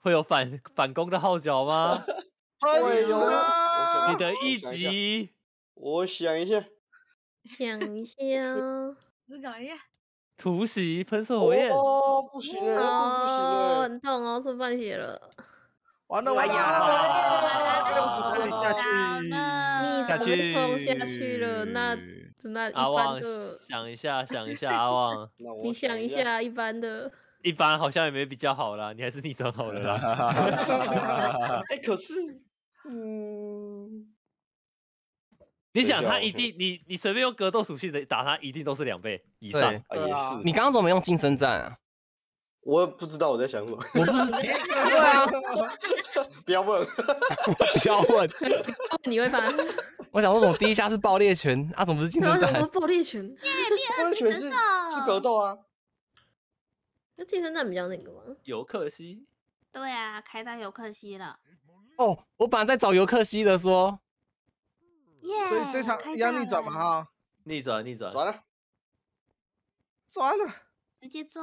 会有反反攻的号角吗？喷死我了！你的一级我想一下，想一下哦，思考一下，突袭喷射火焰，哦，不行哎，哦，这很痛哦，出半血了。完了完了！下去逆转下去冲下去了，那那一般阿旺的，想一下，想一下，阿旺 你想一下，下，一般的，一般好像也没比较好啦，你还是逆转好了啦。哎，可是，嗯，你想他一定，你你随便用格斗属性的打他，一定都是两倍以上。对，啊也是，你刚刚怎么用近身战啊？我不知道我在想什么，我不是，对啊，不要问。不要问，你会发现，我想说怎么第一下是爆裂拳，啊，怎么不是近身战？爆裂拳？我的拳是是格斗啊，那近身战比较那个吗？尤克西，对啊，开到尤克西了，哦，我本来在找尤克西的说，耶！所以这场开一样逆转嘛，哈，逆转逆转，转了，抓了！直接抓。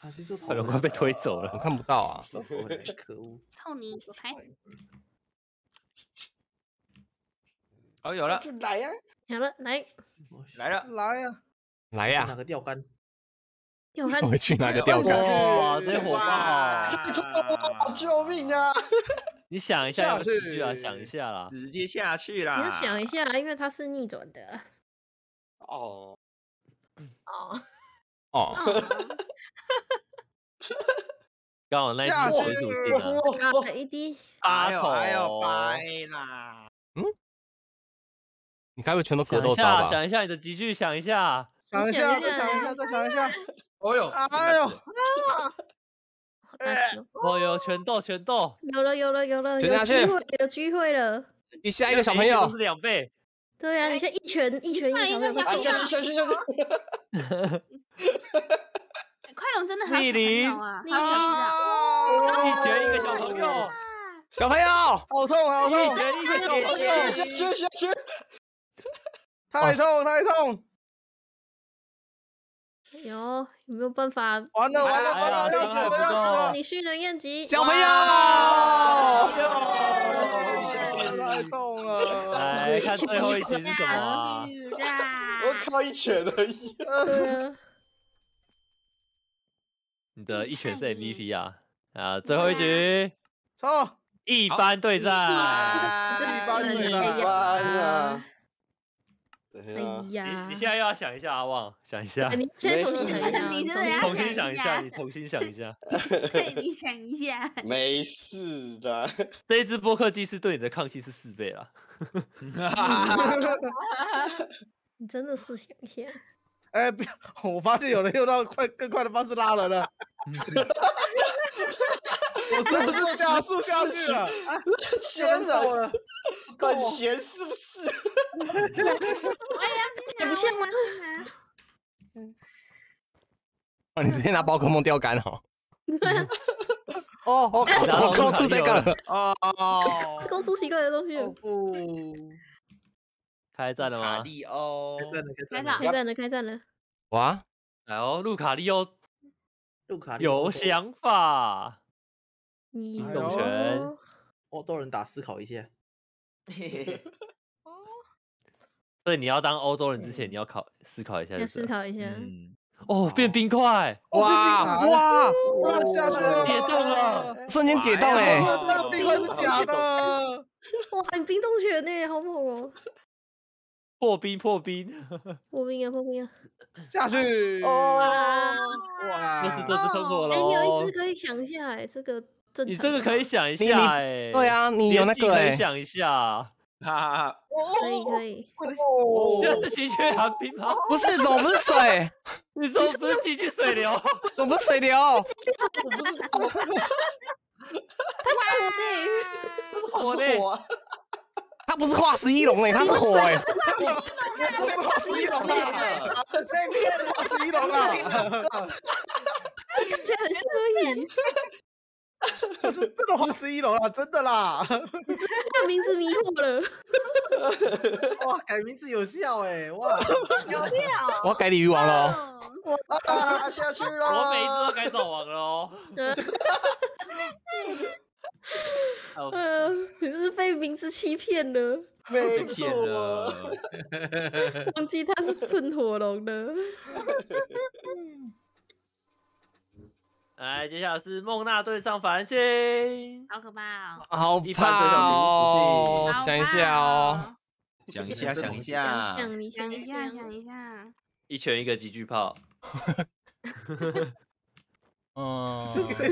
啊，这就很快被推走了。我看不到啊。可恶！臭你我拍，哦，有了，就来呀，有了，来，来了，来呀！来呀拿，个钓竿，钓竿我回去拿个钓竿。哇，这火爆！救命啊！你想一下要不要下继续啊？想一下啦。直接下去啦你啦！要想一下，因为它是逆转的。哦，哦，哦，刚好那一下去只水属性啊，哇，一滴，哎呦八头哎呦，白啦！嗯你该不会全都格斗招下，吧？想一下你的集聚，想一下。想一下，再想一下，再想一下。哦呦，哎呦，打死哦哦哟，拳斗拳斗，有了，有了，有了，拳下去有机会，有机会了。你下一个小朋友是，两倍。对啊，你现在一拳一拳一拳小朋友会啊，中下去下去下去！快龙真的好小朋逆鳞友啊。一拳一个小朋友，小朋友，好痛，好痛一，拳一个小朋友。下去下去！太痛，太痛！有有没有办法？完了，完了，完了，要死了，伤害不要死够了！你训人燕吉，小朋友，太痛了！来看最后一拳是什么啊？是啊我靠一拳而已。对啊，你的一拳是 MVP 啊，啊，最后一局抽一般对战，一般对战一般啊。对哎呀，你呀，你现在又要想一下，阿旺，想一下。哎，你现在 重新想一下，你真的要重新想一下，你重新想一下，对，你想一下，没事的。这一支播客机是对你的抗性是四倍啦。你真的是想一下，哎，不要！我发现有人用到快更快的方式拉人了，我是不是加速下去了？仙人了，很闲是不是？也不像吗？哦你直接拿宝可梦钓竿哦。哦，我靠，怎么扣出这个？哦，勾出奇怪的东西了。不，开战了吗？卡利欧，开战了，开战了，开战了，开战了！哇，哎呦，路卡利欧路卡利有想法，你哎动呦拳，欧洲人打思考一下 所以你要当欧洲人之前，你要考思考一下要。思考一下。嗯，哦，变冰块，哇哇，哇，下去了，解冻了，瞬间解冻哎！哇这个冰块是假的，哇，你冰冻拳呢，好猛哦！破冰破冰，破冰啊，破冰啊！下去。哦，哇这是这只喷火哎，你有一龙只。可以想一下，哎，这个。你这个可以，想一你你下哎。对啊，你有那个哎以，想一下。哈哈，可以可以。这是情绪寒冰吗？不是，怎么不是水？你说不是进去水流？怎么不是水流？火嘞！我它不是化石翼龙哎，它是火哎。不是化石翼龙啊，那边是化石一龙啊，看起来很像而 是真的化石一龙啊，真的啦。把名字迷惑了。哇，改名字有效哎，哇，有料。我要改鲤鱼王了哦。啊下去了，我每一次都改走王了哦。哦呃，你是被名字欺骗了，没被骗错了。忘记他是喷火龙的。来，接下来是孟娜对上繁星。好可怕哦！好怕哦，想一下哦。想一下，想一下，想，一下，想想一下，一拳一个集聚炮，嗯，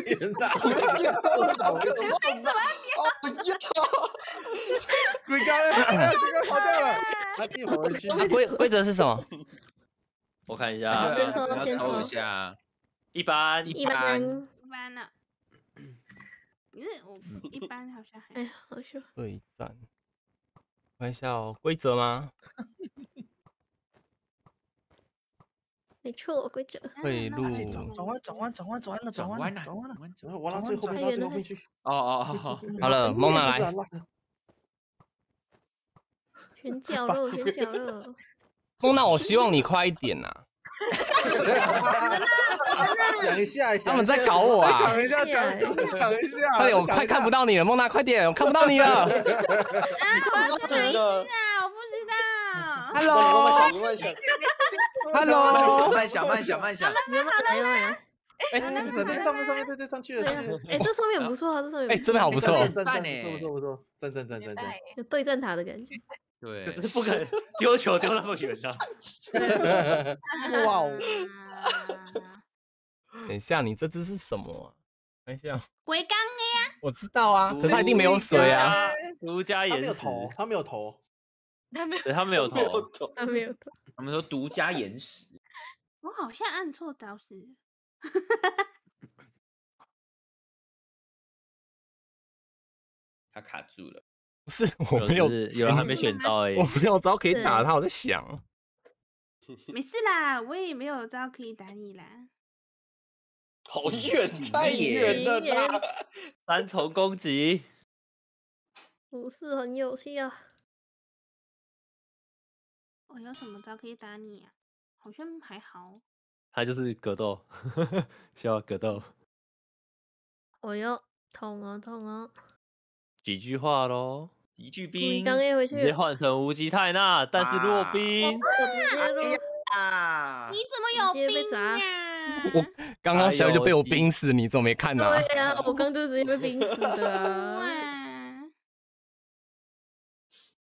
你们打，为什么？哦呀！你刚刚这个跑掉了，他地跑回去，啊规规则是什么？我看一对下。先抽一下，一般一般。一般呢？你是我一般好像还哎呀，好笑。对战，看一下哦，规则吗？没错，规则。贿那我赂转转弯，转弯，转弯，转弯了，转转弯了，弯了，转弯我拉最后面，转弯拉最后面去。哦哦哦，好了，梦娜来，是啊拉选角肉，选角肉。梦娜，我希望你快一点呐。想一下，他们在搞我啊！想一下，想一下，想一下，快点，我快看不到你了，梦娜，快点，我看不到你了。啊，我要哪一只啊？我不知道。Hello，Hello，慢想，小慢小慢小慢小，你要不要来？要不要来？哎，上面上面对对上去了，哎，这上面很不错啊，这上面哎，这边好不错。不错不错，赞赞赞赞赞。有对战塔的感觉。对，可是不可能 丢球丢那么远的。哇哦，啊 等一下，你这只是什么啊？等一下，龟缸的呀，我知道啊，可是它一定没有水啊。独家他没岩石，有头，他没有头。他没有。对他没有没有头，懂。他没有头。他们说独家岩石，我好像按错招式。他卡住了。不是，我没有，是有人还没选招而已我。没有招可以打他，我在想，没事啦，我也没有招可以打你啦。好远，太远了啦！三重攻击，不是很有趣啊。我有什么招可以打你啊？好像还好。他就是格斗，需要格斗。我要痛啊痛哦！几句话喽，一句故意兵刚 A 回去直接，换成无极泰纳，但是弱啊兵。我直接落。啊你怎么有直接被砸？我刚刚小雨就被我冰死，你怎么没看呢、对呀、我刚就直接被冰死的啊！哇，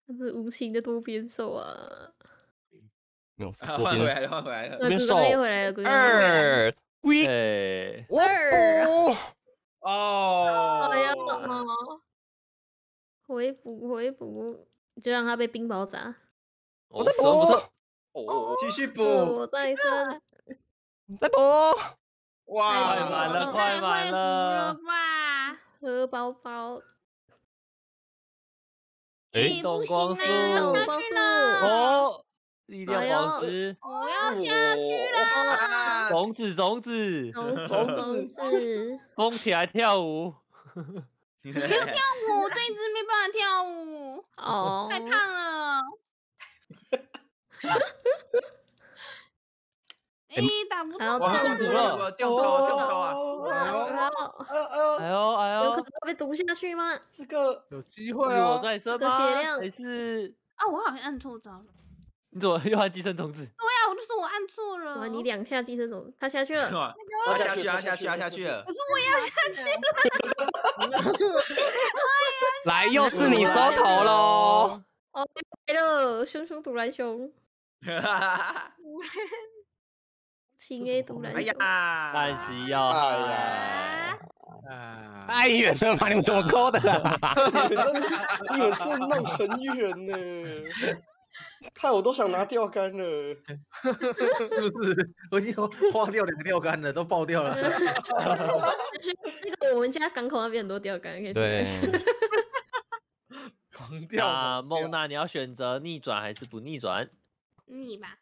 他是无情的多边兽啊！没有换回来了，换回来了。那龟边兽哥又回来了，龟哥又回来了。二龟，二补，哦，哎呀，回补回补，就让他被冰雹砸。我在补哦，继续补，我再生，再补，哇，快满了，快满了补！吧？荷包包，哎动光速下光速，哦，力量宝石，我要下去了。啊种子种子，种子 种子，疯起来跳舞，跳舞这一只没办法跳舞，哦，太胖了。咦，打不还要动哇，这样子掉高了，掉高了，掉高啊！然后呃呃，哎呦哎呦有可能，会被毒下去吗？这个有机是会我哦。在生这个血吗？量还是啊！我好像按错招了。你怎么又按寄生种子？对呀，我就说我按错了。哇，你两下寄生种，他下去了，哇他下去啊，下去啊，下去了可！是我也要下去了。来又是你收头喽！哦，来了，熊熊独蓝熊，情 A 独蓝哎熊，呀，但是要哎嗨呀，啊，太远了吧？你们怎么抠的啊？你们真是你们这弄很远呢，看我都想拿钓竿了。是不是？我已经花掉两个钓竿了，都爆掉了。那个我们家港口那边很多钓竿，可以去对买，狂掉那猛孟娜，你要选择逆转还是不逆转？你吧，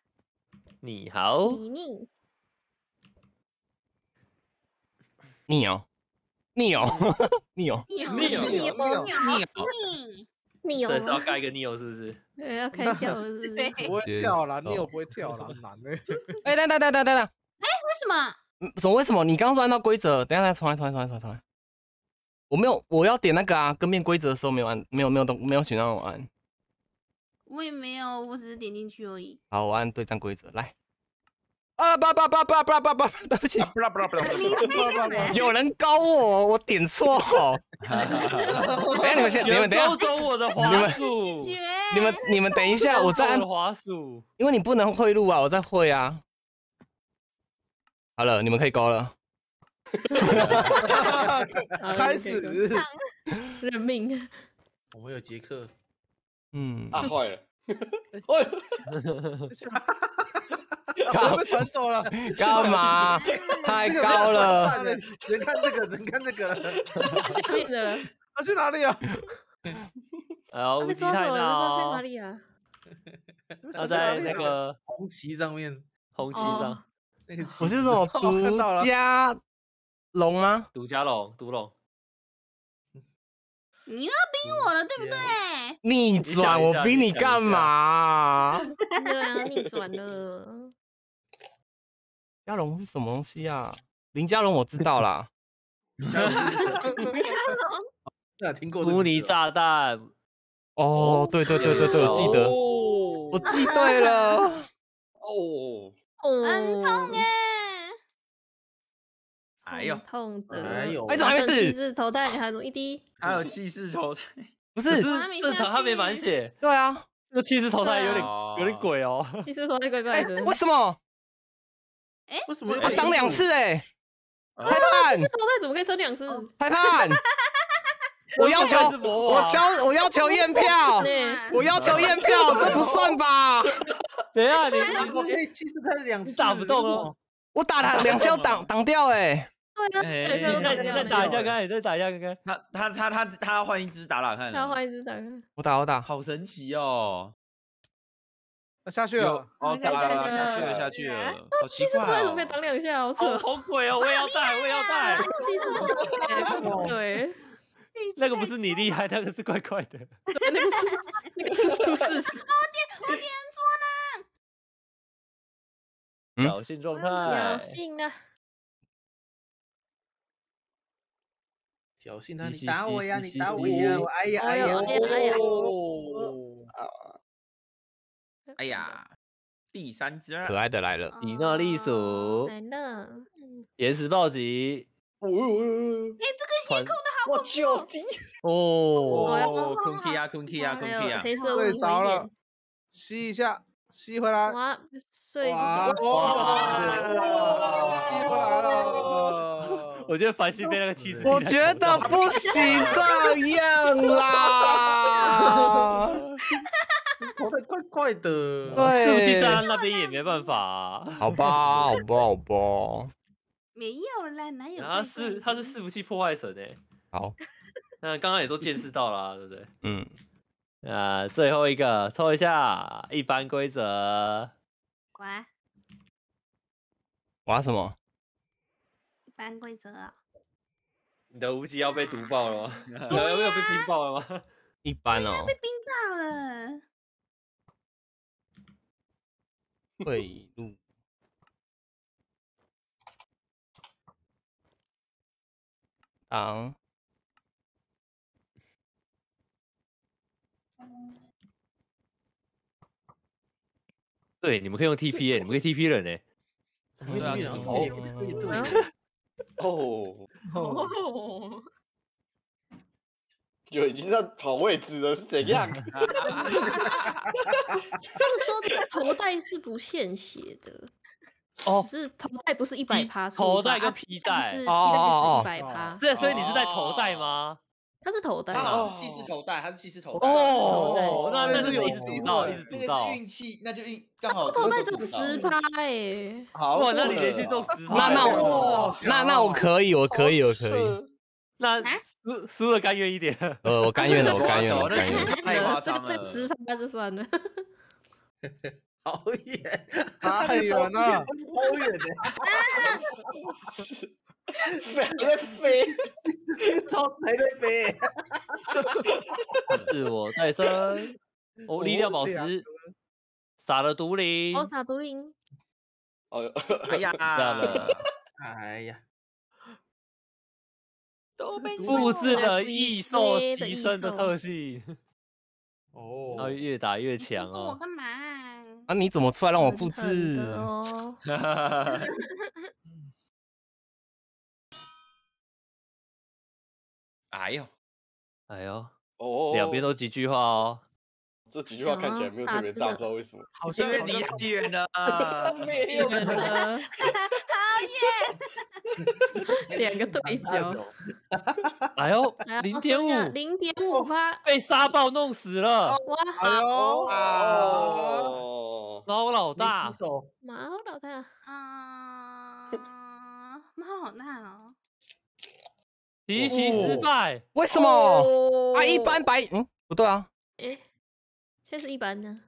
你好，你逆，逆哦，逆哦，逆哦，你你有你你有你有你你有所以是要吗？盖一个 Neo 是不是？对，要开跳了，是不是？不会跳啦，你有哦不会跳啦，很难呢。哎，等等等等等等，哎为什么？嗯怎么为什么？你刚刚说按照规则，等下来重来重来重来重来。我没有，我要点那个啊，更变规则的时候没有按，没有没有动，没有选让我按。我也没有，我只是点进去而已。好，我按对战规则来。啊不不不不不不不，对不起，不啦不啦不啦不？有人高我，我点错。等一下你们先，你们等一勾下，走我的滑鼠，绝你们你们等一下，我再按滑鼠。因为你不能贿赂啊，我在会啊。好了，你们可以高了。好 开始，认命，我们有杰克，嗯，啊，坏了！怎 么被传走了？干嘛？太高了。人看这个，人看这个。下面的了，他去哪里啊？然后他被无极太抓走了，不知道去哪闹，里啊？他在那个红旗上面红旗哦上，那个旗我是什么看独家龙吗？独家龙，独龙。你又要逼我了，对不对？逆想转，我逼你干嘛？对啊，逆转了，加龙是什么东西啊？林嘉龙我知道啦。那 听过这个污泥炸弹，哦，对对对对对，我记得，哦我记对了。哦，很痛耶，哎！哎呦，痛的，哎呦哎怎么气死是头戴还有一滴，还有气势投胎，不是，正常他没去满血，对啊，这个气势投胎有点哦有点鬼哦。气势头戴怪哎怪的，，为什么？为什么我挡两次哎，啊裁判这，头戴怎么可以升两次？裁判，我要求我王求我要求验票，我要求验票，这不算吧？等一下，你怎么你可以其实他是两次打不动哦。我打他两下挡挡掉哎，对再你打掉再打一下看再打一下看看。他他他他他要换一只打打看他要了，换一只打看，我打我打，好神奇哦！下去有了，哦，打下去了了下去了下去了，好奇其实头怪戴怎么可以哦！挡两下？好扯哦，，好鬼哦！我也要带，我也要带。其实头戴对，那个不是你厉害，那个是怪怪的。那个是那个是出事情，我点错了，嗯侥幸状侥态，幸啊！侥幸他，你打我呀，你打我呀，我哎呀哎呀，哎呀哎呀哦，哎呀，第三只啊可爱的来了，米诺利鼠，来了，岩石暴击，哦，哎，这个传血控的好我恐怖就哦，地，哦，哦，空气啊，空气啊，空气啊！黑色雾睡着了，，吸一下，吸回来，哇，睡哇不着哇，吸回来了。我觉得繁星被那个气死。我觉得不行这样啦。怪怪的。对，对不起站那边也没办法啊。好吧，好吧，好吧，没有啦，哪有？他是他是伺服器破坏神哎，好，那刚刚也都见识到了啊，对不对？嗯，那，最后一个抽一下一般规则，玩，玩什么？一般规则啊，你的无极要被毒爆了吗？你的有没有被冰爆了吗？一般哦，被冰爆了。退路。当对，你们可以用 TP 哎，你们可以 TP 人哎。对啊，这种对对对，哦，哦，就已经在跑位置了，是怎样？他们说头带是不献血的，哦只是头带不是一百趴，头带跟啊皮带是皮带哦是一百趴，对，所以你是在头带吗？他是头带他是气势头带，他是气势头戴。哦，那那就是是一直赌到，一直赌到是。运气，那就运刚好。头带只有十趴哎，好，那你连续中十趴那那我那那我可以，我可以，我可以。以。那啊输输了甘愿一点。呃，我甘愿了，我甘愿了，甘愿了。太夸这个张了。这个十趴就算了，好远，太远了，好远的，飞还在飞，超还在飞。自我再生，哦，力量宝两石，撒了毒灵，哦，傻毒灵，哦，哎呀，哎呀，都被复制了飞异兽提升的特性，然后哦，越打越你强哦。做我干嘛？啊，你怎么出来让我复制？的哦 哎呦，哎呦，哦，两边都几句话哦。这几句话看起来没有特别大，不知道为什么。好像离太远了。没有远了，两个对角，哎呦，零点五，零点五发，被沙暴弄死了，哇，哎呦，哦，猫老大。没出，手，毛老大，啊，猫好大哦。奇袭失败，为什么？哦。啊，一般白，嗯，不对啊。哎，现在是一般呢，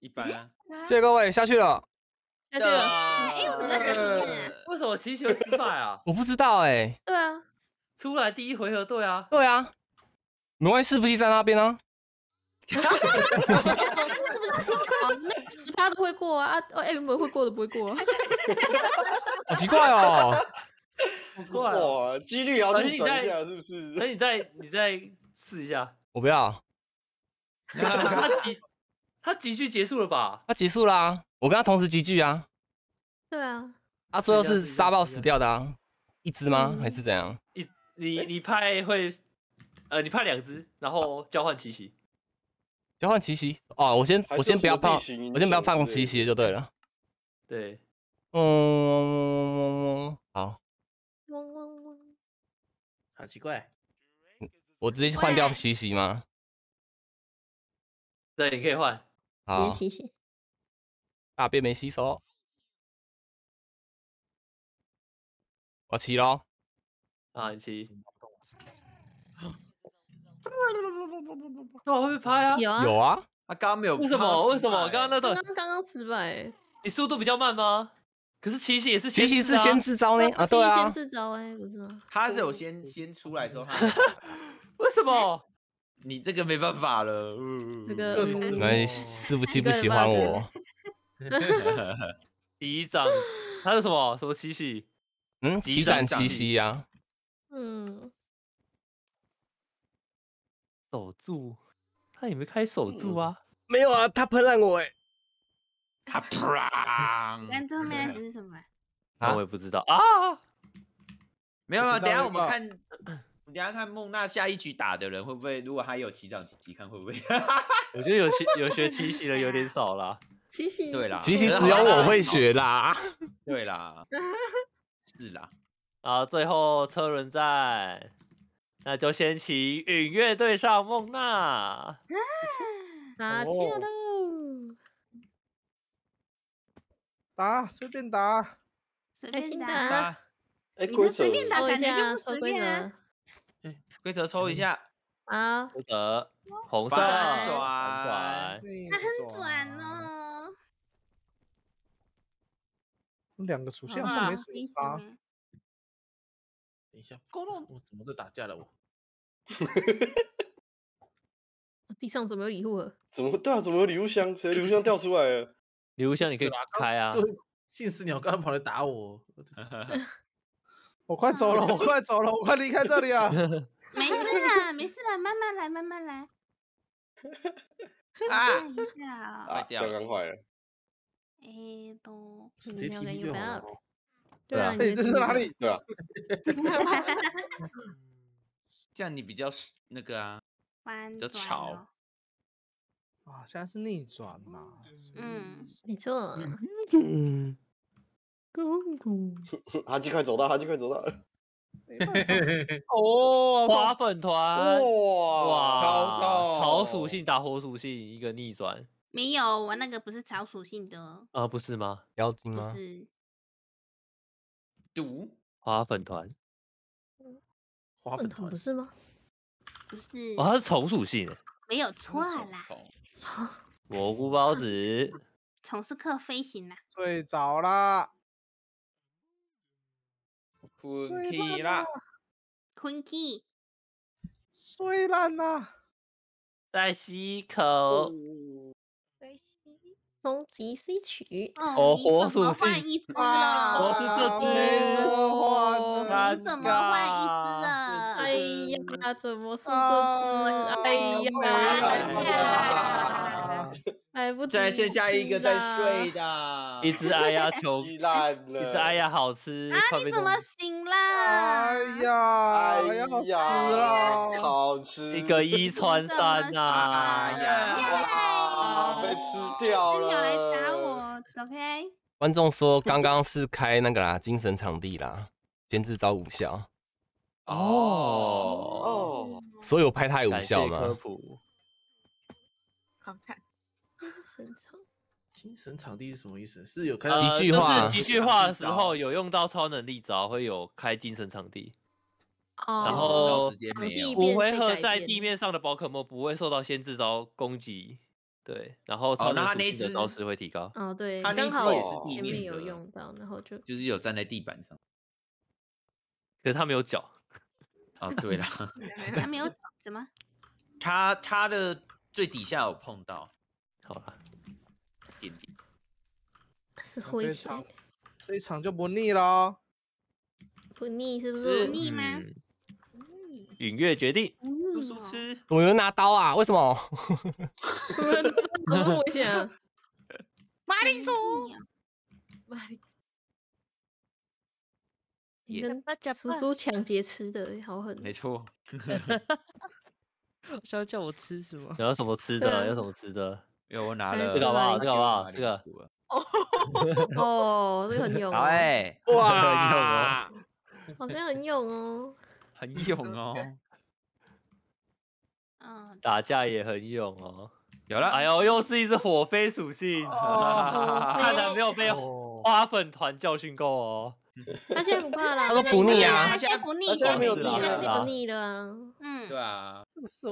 一般啊。谢谢各位，下去了。下去了，哎，我在什么？为什么奇袭会失败啊？我不知道哎。对啊，出来第一回合，对啊，对啊，没关系，伺服器在那边啊。是不是？哦，那十趴都会过啊，啊，哦，原本会过的不会过啊，好奇怪哦。好怪哦。哇，几率要逆转一下，是不是？那你再你再试一下，我不要，他集他集聚结束了吧？他结束啦。我跟他同时集聚啊。对啊，啊，最后是沙暴死掉的啊。一只吗？嗯还是怎样？一你你派会，呃，你派两只，然后交换奇袭。交换奇袭哦，我先还我先不要放地形影，我先不要响之类的放奇袭就对了。对，嗯，好，嗡嗡嗡，好奇怪。我直接换掉奇袭吗？对，你可以换。好直接，奇袭，大便没洗手，我骑喽。啊，你骑。那我会不会拍啊？有啊，有啊，他刚刚没有。为什么？为什么？刚刚那刚段刚刚刚失败，你速度比较慢吗？可是奇袭也是奇袭是先知啊先制招呢啊，对啊先，自招哎，不是吗？他是有先先出来之后，他 为什么？你这个没办法了。嗯这个嗯那伺服器不喜欢我，敌 长，他是什么？什么七夕？嗯，击骑斩奇斩奇袭呀，嗯，守住，他也没开守住啊。没有啊，他喷烂我哎，他啪你！看最后面那只是什么我也不知道啊。没有没有，等下我们看，我们等下看孟娜下一局打的人会不会，如果他有起长奇迹，看会不会？我觉得有学有学七夕的有点 少啦。七夕对啦，其实可是只有我会。学啦。对啦，是啦，啊，最后车轮战，那就先请允月对上孟娜。打架哦喽！打随便打，随便打，哎，你规则随便打感觉就下，不随便啊则。规则抽一下，啊，规则红色转转，它很转。哦。两个属性啊好像没什么没差。什么 等一下，我怎么在打架了？我 地上怎么有礼物盒？怎么对啊？怎么有礼物箱？谁的礼物箱掉出来了？礼物箱你可以对啊开啊。对，信使鸟刚刚跑来打我，我快走了，我快走了，我快离开这里啊！没事啦，没事啦，慢慢来，慢慢来。啊啊，掉了掉缸坏了。哎，都直接没有感 TV 觉就好。对啊，哎，你这是哪里？对啊，这样你比较那个啊，翻转较吵哦啊，现在是逆转嘛？嗯，没错。嗯，公公，哈基快走到，哈基快走到。哦，花粉团，哇哇，草属性打火属性，一个逆转。没有，我那个不是草属性的。哦，啊，不是吗？妖精吗？是。毒？花粉团，花粉团。团不是吗？不是，哦，它是虫属性欸，没有错啦，蘑菇包子，虫是克飞行啦。睡着啦，困睡起啦烂啦，Quinky，睡烂啦！再吸一口，终极 C 曲，哦怎么属性换一只 啊了？我是这只你怎么换一只了？哎呀，怎么是这啊只？哎哎，呀，来不及再剩下一个吃在睡的，一只哎呀 球，鸡烂了。一只哎呀好吃，啊，你怎么醒啦？哎呀，哎呀，好吃啦！好吃。一个一穿三呐、哎呀，哇，被吃掉了。是鸟来打我，OK？观众说刚刚是开那个啦，精神场地啦，监制招无效，哦，哦，所以我拍他有无效科吗？普，好惨。深藏精神场地是什么意思？是有开呃几句话就是几句话的时候有用到超能力招，会有开精神场地，哦，然后直接场没有地不会和变被改变在地面上的宝可梦不会受到限制招攻击，对，然后超能属那那只性的招式会提高。哦，对，它那刚好只也是地前面有用到，然后就就是有站在地板上。可是他没有脚，哦，对了，他 没有怎么？他他的最底下有碰到好了，一点点，是灰起来的，这一场就不腻了。不腻是不是不是？腻吗？嗯允月决定，不叔腻哦。叔吃怎么有人拿刀啊？为什么？什么人怎么那么危险啊？马铃薯，玛丽你也跟叔叔抢劫吃的，好狠！没错，想要叫我吃什么？有要什么吃的？有什么吃的？因为我拿来了这个好不好？来这个好不好？这个 哦，这个很勇哎，哇！好像很勇哦。很勇哦，嗯，打架也很勇哦。有了，哎呦，又是一只火飞属性，哦看来没有被哦花粉团教训够哦。他现在不怕了，他说不腻啊他现在不腻，他现在没有是腻现在没有腻了啊。嗯，对啊，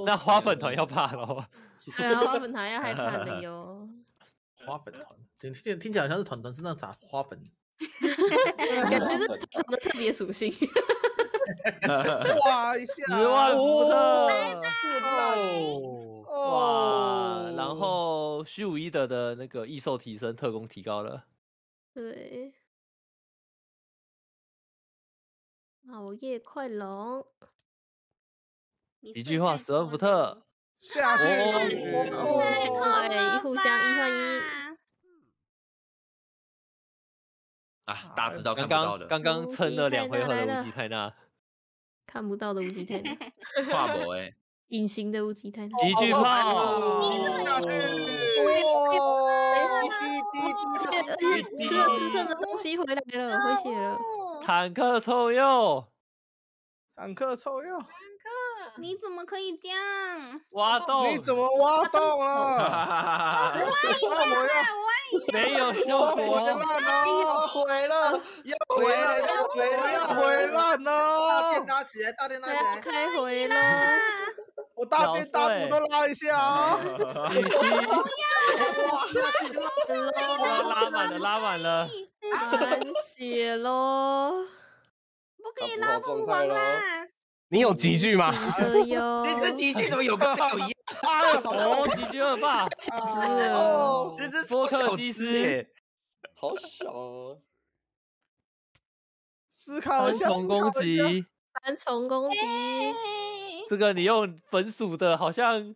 那花粉团要怕咯。对啊，花粉团要害怕的哟。花粉团，听听听起来好像是团团身上撒花粉。感觉是团的特别属性。哇一下，十万伏特，哦哇！然后虚无一德的那个异兽提升特工提高了，对，熬夜快龙，一句话十二伏特，下去哦哦，对，互相一换一，啊，大家知道刚看不到的，刚刚撑了两回合的无极泰纳，看不到的无极泰纳，跨博哎，隐形的无极泰纳。一句好炮，下去，哇！而且而且吃了吃剩的东西回来了，回血了。坦克臭鼬，坦克臭鼬，坦克你怎么可以这样？挖洞，你怎么挖洞了？哈没有效回果？烂了，毁了，又毁了，又毁了，要回烂大了电！拿起来，大电拿起来。开回了，我大便大补都拉一下啊！雨琦，完 拉满了，拉满了，满血喽！不可以拉凤状态咯凰啦！你有集聚吗？的哟，这只集聚怎么有跟没有一样？哎呀，哦，几句二霸，小只了，哦，这只波克小基斯 好小哦。思考一下，三重攻。击，三重攻击，这个你用本属的好像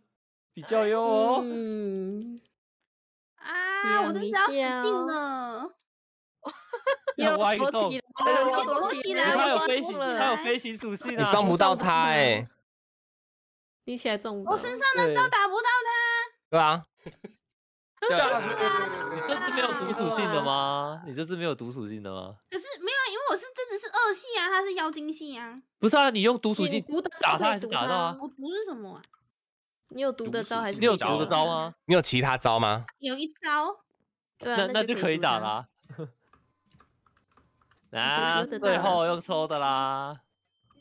比较优哦。嗯，啊，我想一这只要死定了！要又挖一个洞躲起来有了，飞行，它有飞行属性啊。你伤不到他哎，你起来中我身上的招打不到对啊，对啊，你这是没有毒属性的吗？你这是没有毒属性的吗？可是没有啊，因为我是这只是二系啊，它是妖精系啊。不是啊，你用毒属性毒打它还是打到啊？我毒是什么啊？你有毒的招还是你有毒的招？吗？你有其他招吗？有一招，对啊，那那就就可以。打啦。啊，最到后又抽的啦，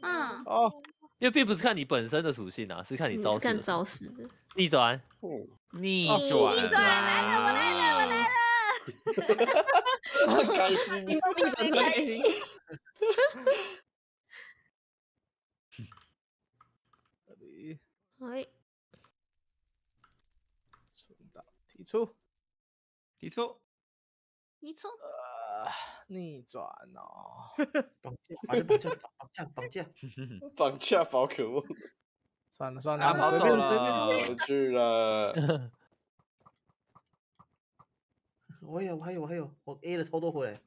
嗯，哦，因为并不是看你本身的属性啊，是看你你招式看招。式的，逆转，逆哦转，逆转来了，我来了，我来了！很开心。逆转特别开心。哎，存档提出，提出，你错，呃，逆转哦，绑架，绑架，绑架，绑架。绑架宝可梦，算了算啊，了，跑走随便随便。了，回去了。我有，我还有，我还有，我 A 了超多回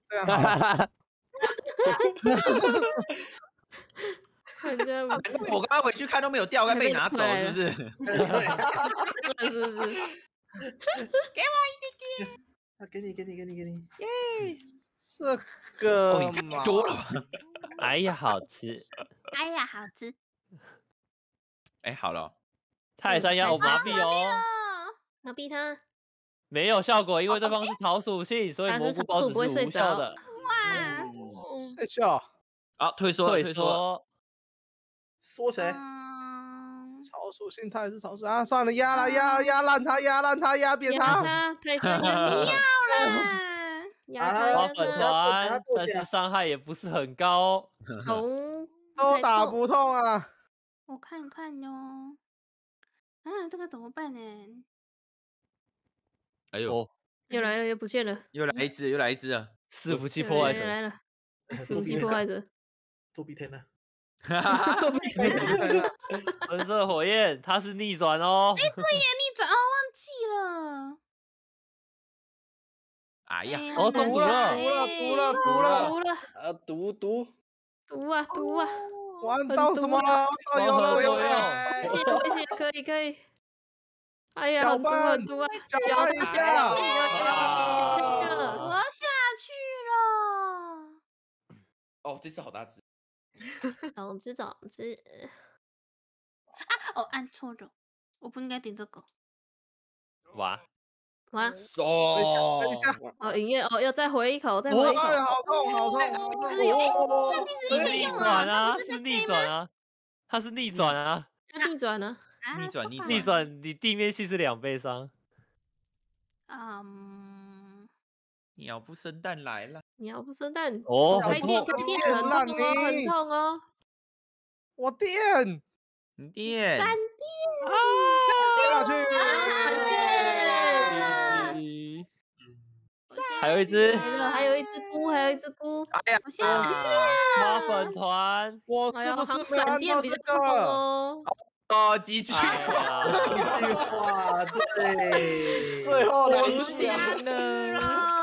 我刚刚回去看都没有掉，该被拿走是不是不是？是是是，啊，给你，给你，给你，给你。这哦，个你太嘛，多了吧？哎呀，好吃！哎呀，好吃！哎，好了，泰山要我麻痹哦，哦，麻痹他，没有效果，因为对方是草属性，所以他蘑菇包子是草属不会睡着无效的。哇，太笑，好，退缩了，退退缩，缩，缩起来。嗯，草属性态是超属啊，算了，压了压压烂他，压烂他，压扁。他，泰山压他，啦，压他，啊压花粉他，团，但是伤害也不是很高。虫都打痛不痛啊！我看看哟。啊，这个怎么办呢？哎呦，哦，又来了，又不见了，又来一只，又来一只啊，伺服器又破坏者，来了。又来了，作弊天武器破坏者，作弊天呢？作弊可以喷射火焰，它是逆转哦。哎对耶，逆转哦，忘记了。哎呀，哎哦中毒了毒了，毒了，毒了，毒了，啊，毒毒，毒啊毒啊！玩到什么了？有了有合作用了，谢谢谢谢，可以可以。哎呀，搅很毒拌很毒啊！搅搅拌一下我要下去了。哦，这次好大只，总之总之，哦，按错了，我不应该点这个。哇，哇哦，等一下，哦，营业哦，要再回一口，再回一口。哎，好痛，好痛，好痛！是有哦这是逆个用啊转啊，是是逆转啊，它是逆转啊，要逆转呢？啊逆转逆逆转你地面系是两倍伤。嗯，鸟不生蛋来了，鸟不生蛋哦开店很开店痛很烂痛哦，很泥痛哦。我电电，闪电去，咦还有一只还有一只菇，还有一只菇。哎呀，我下去花粉团，我是不是闪电比较痛？哦。哦，机器，哎呀，哇，对，最后来一我下，下了。了。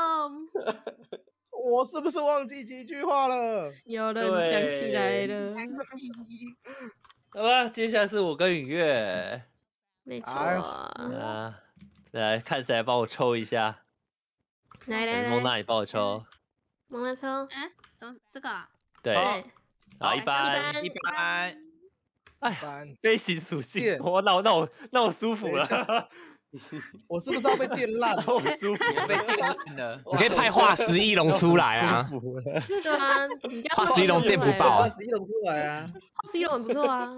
我我是不是忘记几句话了？有人想起来了，好吧，接下来是我跟允月，没错。啊，来看谁来帮我抽一下，来来来，蒙娜你帮我抽，蒙娜抽，嗯，嗯这个？啊对，对，好，一一般般一般哎，三，飞行属性，我那我那我那我舒服了，我是不是要被电烂？我舒服我被电烂了。你可以派化石翼龙出来啊，对啊，你化石翼龙电不爆把啊，十一龙出来啊！化石翼龙很不错啊。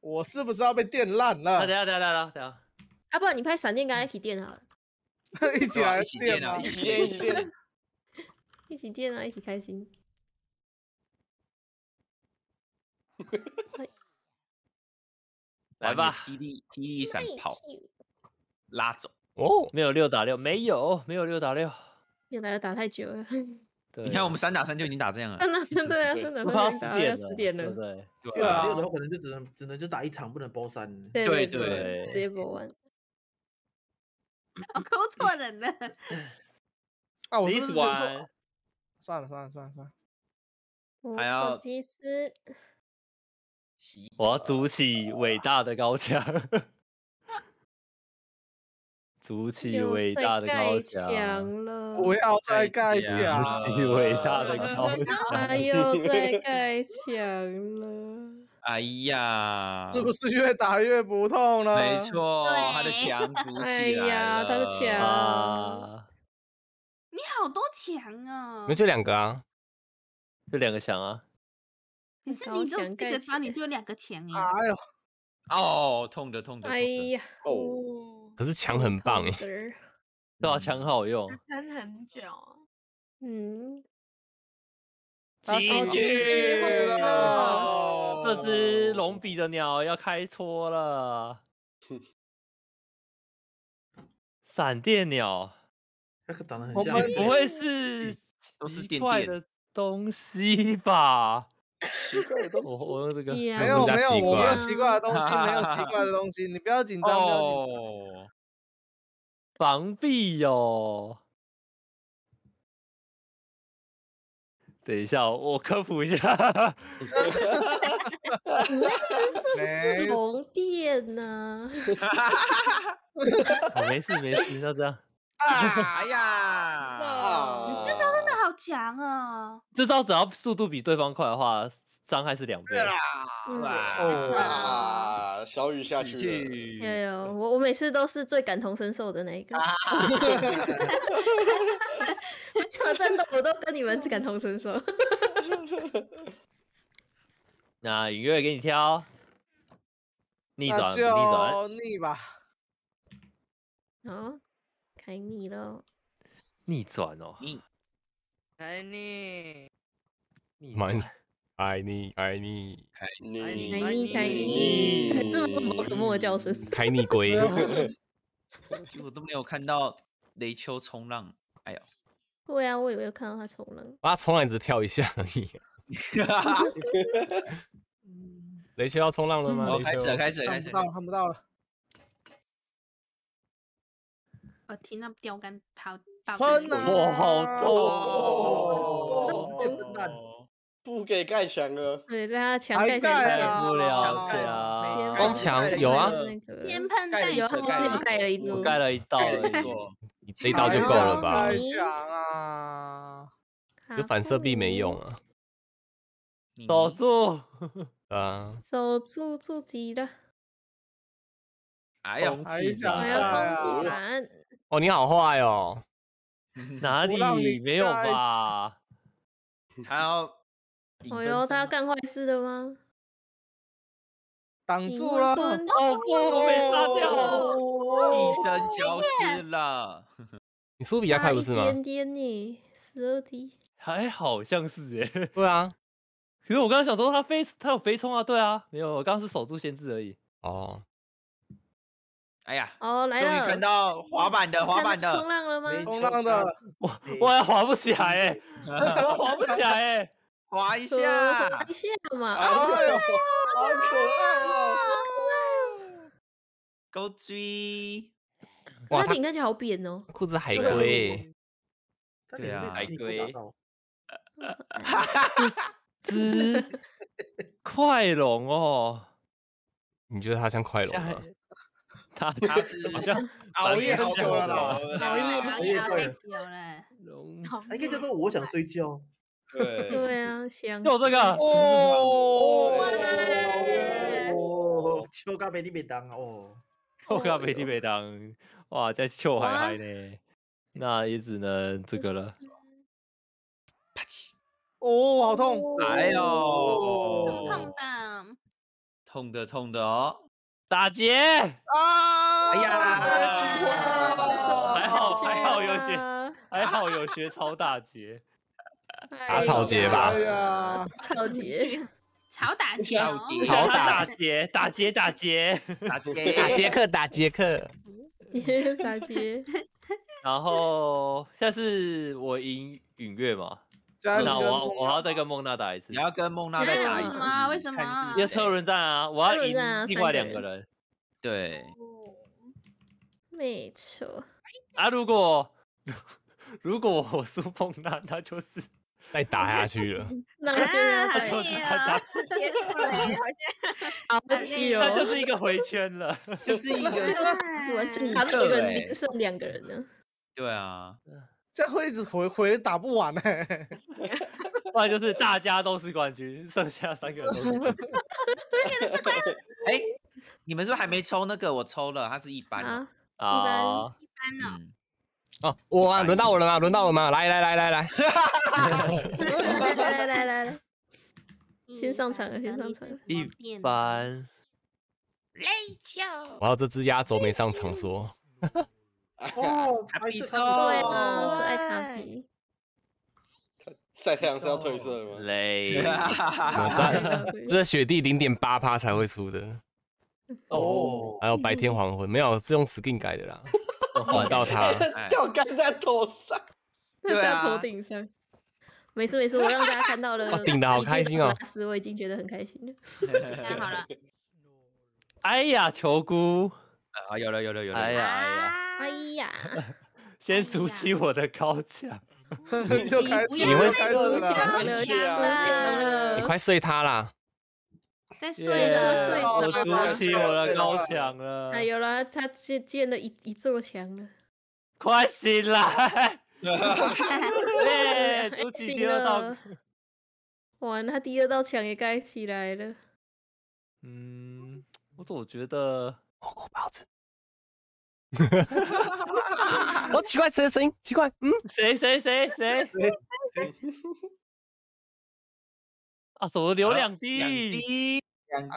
我是不是要被电烂了那等？下等下等下等下，啊不然你拍闪电跟他一起电好了，一起来一起电啊一？起电，一起电。一起电啊，一起开心。来吧，霹雳霹雳闪跑拉走。哦，没有六打六，没有没有六打六，六打六打太久了，对你看我们三打三就已经打这样了。三打三对啊，真的我快要真的打到十点了，十点了，对不对？对六打啊六的话，可能就只能只能就打一场，不能包三。对对对，直接播完。我勾错人了。啊，我是你不是选错算了算了算了算了，无还要口技师，洗我要筑起伟大的高墙，筑起又伟在大的高盖墙，墙了，不要再盖呀墙筑起伟大的高 他墙。又在盖墙了。哎呀，是不是越打越不痛了？没，错，他的对墙筑起来了。哎呀他的墙啊，你好多墙啊！没！就两个啊，就两个墙啊，高可是你只有墙盖四个墙，你就有两个钱哎。哎呦，哦，痛的痛的。哎痛的呀，哦，可是墙很棒哎，痛 的对啊，墙好用。撑很久。嗯，他继继续续了哦这只龙比的鸟要开搓了，闪电鸟，那个长得很像我们不会是都是奇电电怪的东西吧？奇怪的东我我用这个，没有没有，没有怪奇怪的东西，没有奇怪的东西，你不要紧 张。哦，防壁哟。等一下，我科普一下，那只是不是没龙电呢？好没事没事，那这样，哎呀，强啊！这招只要速度比对方快的话，伤害是两倍。嗯哦，啊，小雨下去了。去有有，我我每次都是最感同身受的那一个。这场战斗我都跟你们感同身受。那允月给你挑，逆那转逆转？就逆吧。好，开逆喽。逆转哦，你爱你，你蛮转。爱你爱你爱，你爱你你开你你，这么宝可梦的叫声。开你龟，结果都没有看到雷丘冲浪。哎呦，对啊，我以为有看到他冲浪。他，冲浪只跳一下而已。雷丘要冲浪了吗？开始了，开始了，开始了看不到，。看不到了。我听到钓竿逃爆！哇好痛不 给盖墙了。对，在他墙还盖下去盖啊不了先墙，光墙有啊那个天喷盖有，他住不是有啊盖了一株我，盖了一道而已。你这一刀就够了吧太？强啊！有反射壁没用啊。你守住，啊，守住住击了，哎呀，还气想我斩要盖啊攻击斩。哦，你好坏哦。哪里没有吧？他要 哦哟，他要身干坏事的吗？挡住了。村哦不，我被杀掉了。一身消失了。你输比亚快不是吗？点点呢，十二滴。还好像是哎，对啊。可是我刚刚想说他飞，他有飞冲啊，对啊，没有，我刚刚是守住先知而已。哦，哎呀，哦，来了，终于看到滑板的，滑看板的冲的，浪了吗？冲浪的，我我还滑不起来哎，我滑不起来哎。滑一下滑。一下嘛。哎哦，呦，好可爱哦！勾追，哇，他它顶看起来好扁哦。裤子海对啊龟欸，对啊他脸被海龟打到之快龙哦，你觉得他像快龙像吗？他他是好像 熬夜好久了 熬夜熬夜太久了，龙哎，应该叫做我想睡觉。对，对啊，香。有这个哦，哦，秋咖啡你别当哦。我靠，没听没当，哇，在秀还嗨呢，那也只能这个了。哦，好痛！哎呦，痛痛的。痛的痛的哦，打劫，啊！哎呀，还好还好有学啊还好有学超打劫，打草劫吧。哎呀，草劫，草打球，超级好打打劫打劫打劫，打打杰克，打劫克，打劫。然后现在是我赢允月嘛，那我我还要我要再跟孟娜打一次你，要跟孟娜再打一次吗为什么看是谁因为车轮战啊，我要赢另外两个人对，没错。啊。如果如果我输孟娜，那就是再打下去了。那就要啊，再 好就是累大家哦，结束了欸，好就是一个回圈了。就是一个完全顾他们一个人客欸领剩两个人呢。对啊，这样会一直回回打不完呢。不然就是大家都是冠军，剩下三个人都是冠军。哎，你们是不是还没抽那个？我抽了，它是一般啊，一般，一般哦。嗯，哦，我啊，轮到我了吗？轮到我吗？来来来来来，来来来来来，先上场了先上场了一般我要这只压轴没上场说，哦，还必收白色咖对啡啊，哦可爱卡比。晒太阳是要褪色的吗？累，我在这雪地零点八趴才会出的，哦，还有白天黄昏没有是用 skin 改的啦，换到它。哎钓竿在头上。对啊在头顶上。没事没事，我让大家看到了。哦顶的好开心哦拉斯我已经觉得很开心了。太好了，哎呀，球姑，啊，有了有了有了，哎呀哎呀，哎呀，先筑起我的高墙。又开始，你会又开始筑墙了。你快睡他啦！再睡了，睡我着了筑起我的高墙了哎，，有了，他建建了一一座墙了。快醒来！耶，哎筑起醒第二道了。哇，那第二道墙也盖起来了。嗯，我总觉得蘑菇包子。哦，奇怪，谁的声音？奇怪，嗯，谁谁谁谁 啊，怎么流两两滴？滴两滴，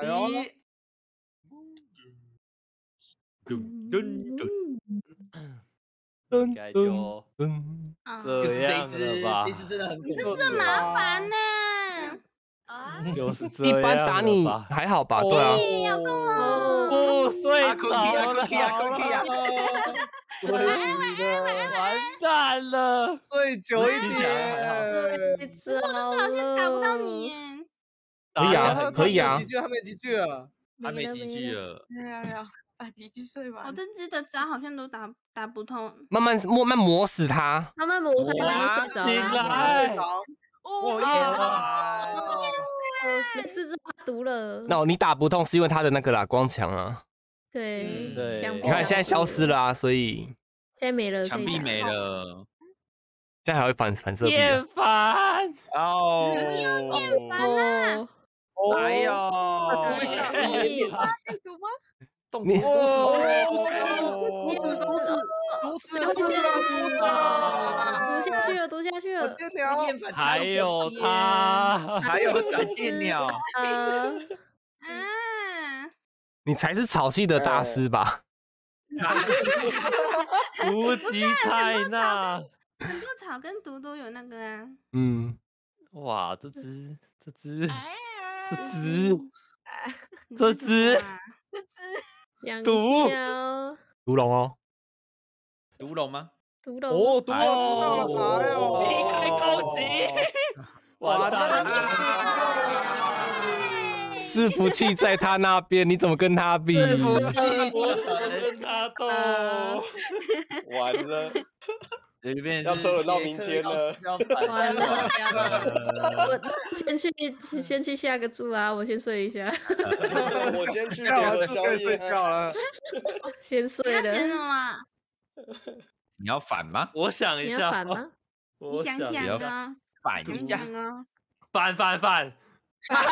噔噔噔，噔该就噔，啊又是这这样了吧这？只真的很你这这麻烦呢，啊，一般样打你了吧还好吧？对啊，睡啊，cookie 啊着了，，cookie 啊，cookie 啊，完蛋了！睡久一点。睡可是我着真的好像打不到了你耶，可以啊打可以啊他没几句，他没几句了。还没几没了没了句了，对啊，要把几句睡完。我这只的招好像都打打不通，慢慢慢慢磨死它。慢慢磨它，它就睡着醒了。来！哦耶！哦，没事，是怕毒了。那、你打不痛是因为他的那个啦光墙啊，对嗯，对你看现在消失了啊，所以现在没了，墙壁没了，现在还会反反射壁啊。厌烦！哦，哦，哎呦，咦在读吗？你毒死，毒死，毒死了，毒死了！读下去了，读下去了。电鸟，还有他，还有闪 电鸟，啊，啊，你才是草系的大师吧？无极泰纳。很多草跟毒都有那个啊，嗯，哇，这只，这只，哎这呀，只，这只，哇养毒一下哦，毒龙哦，毒龙吗？毒龙哦，毒到毒到了，哎离呦！开攻击，完蛋了！伺服器在他那边，你怎么跟他比？我怎么跟他斗？完了，随便要车轮到明天了。完了，呃 我先去先去下个注啊，我先睡一下，我先去叫了点个就可以睡宵夜啊。觉了。先睡了真的了。吗？你要反吗？我想一你要下，反吗？我你想想啊，想反一下。想啊，反反反，反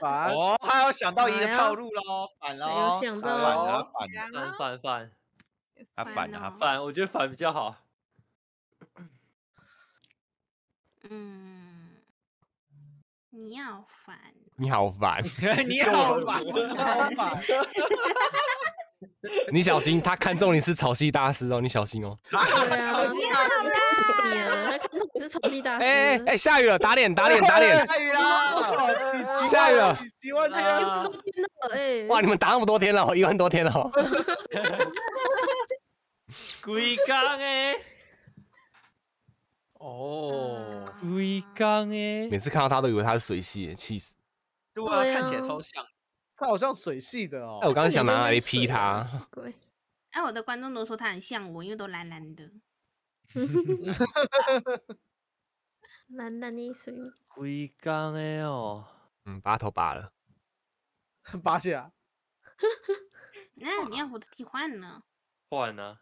反哦，他要想到一个套路喽，反喽，有想到反啊哦反啊，反反反他反啊反，我觉得反比较好。嗯，你好烦，你好烦，你好反，好烦，你小心，他看中你是潮汐大师哦，你小心哦。对啊，超级好你啊，他看中你是潮汐大师。哎哎哎，下雨了，打脸打脸打脸，下雨了，下雨了，几万天，一万多天了，哎，哇，你们打那么多天了哦，一万多天了哦。龟缸诶，哦，龟缸诶每，次看到他都以为他是水系耶，气死！对啊，对看起来啊超像。他好像水系的哦哎，。我刚刚想拿哪哪里劈他。哎，我的观众都说他很像我，因为都蓝蓝的。蓝蓝的水，龟缸诶哦，嗯，把他头拔了。拔起来，那你要我的替换呢？换呢？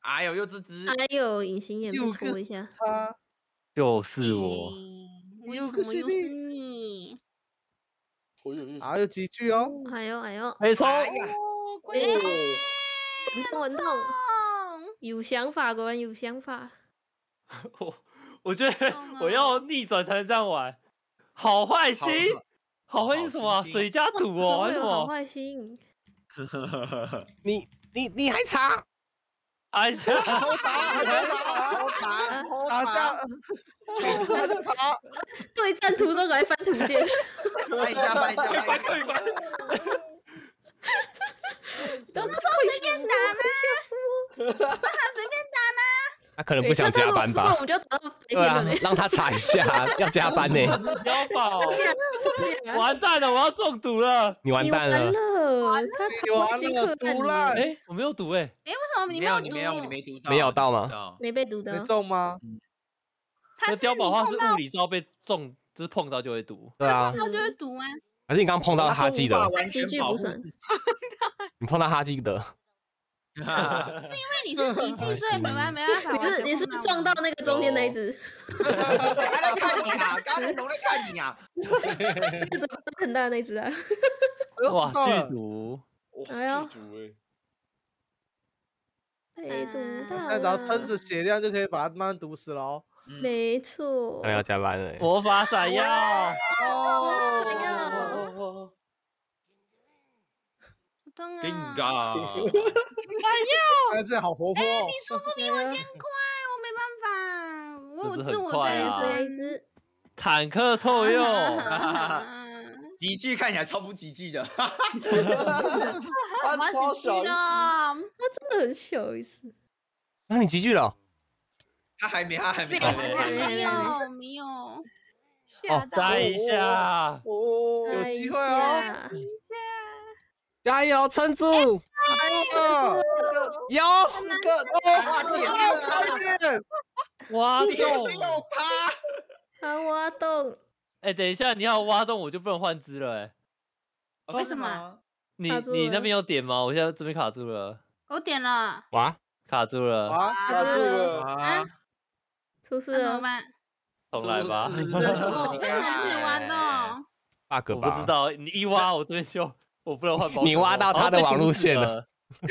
哎呦，又这只，哎呦隐形眼不戳一下，他就是我，为有什么又是你？哦呦呦还有几句哦。还有还有，没错，哎呦，痛有想法，果然有想法。我我觉得懂我要逆转才能这样玩，好坏心，好坏好心什么啊？心机水加 赌怎哦，什么？坏心？你你你还查？哎呀，抽查，抽查，打架，抽查就查。对战途中赶快翻图鉴，翻一下，翻一下，翻一下。对吧？都是随便打吗？吗？他随便打吗？他可能不想加班吧我？们就要找到白对啊让他查一下，要加班呢。腰宝，完完蛋了，我要中毒了。你完蛋了，了，他你完了，毒烂，哎，我没有毒哎，哎，为什么你没有，有你没有，你？没读到，没咬到吗没有被毒的没哦，中吗？那他碉堡的话是物理招被中，就是碰到就会毒。对啊碰，到就会读吗。还是你刚刚碰到哈基的？完积全保护聚不算。你碰到哈基德？是因为你是几句，所以没办没办法你。是你是不是撞到那个中间那一只？刚在看你啊，刚才龙在看你啊。那个嘴巴很大的那只啊？哇，剧毒，哇哎呀剧毒哎，被毒到那只要撑了着血量就可以把它慢慢毒死了哦。没错那。要加班了欸。魔法闪耀，好痛啊！真嘎，但是好活泼哦。你速度比我先快，我没办法，我自我在快啊这一身。只坦克臭鼬，集聚看起来超不集聚的。他超小一了，它真的很小一次。那你集聚了？他还没，他还没，还没有没有，哦，摘一下，哦，有机会哦下加油，撑住！有，四个哦，点要差一点。挖六洞。挖洞，哎，等一下，你要挖洞，我就不能换只了哎。为什么？你你那边有点吗？我现在这边卡住了，我点了，哇，卡住了，啊，卡住了，啊，出事了。那怎么办？重来吧。为什么不能挖洞？bug 我吧？不知道，你一挖我这边就我不能换。你挖到他的网路线了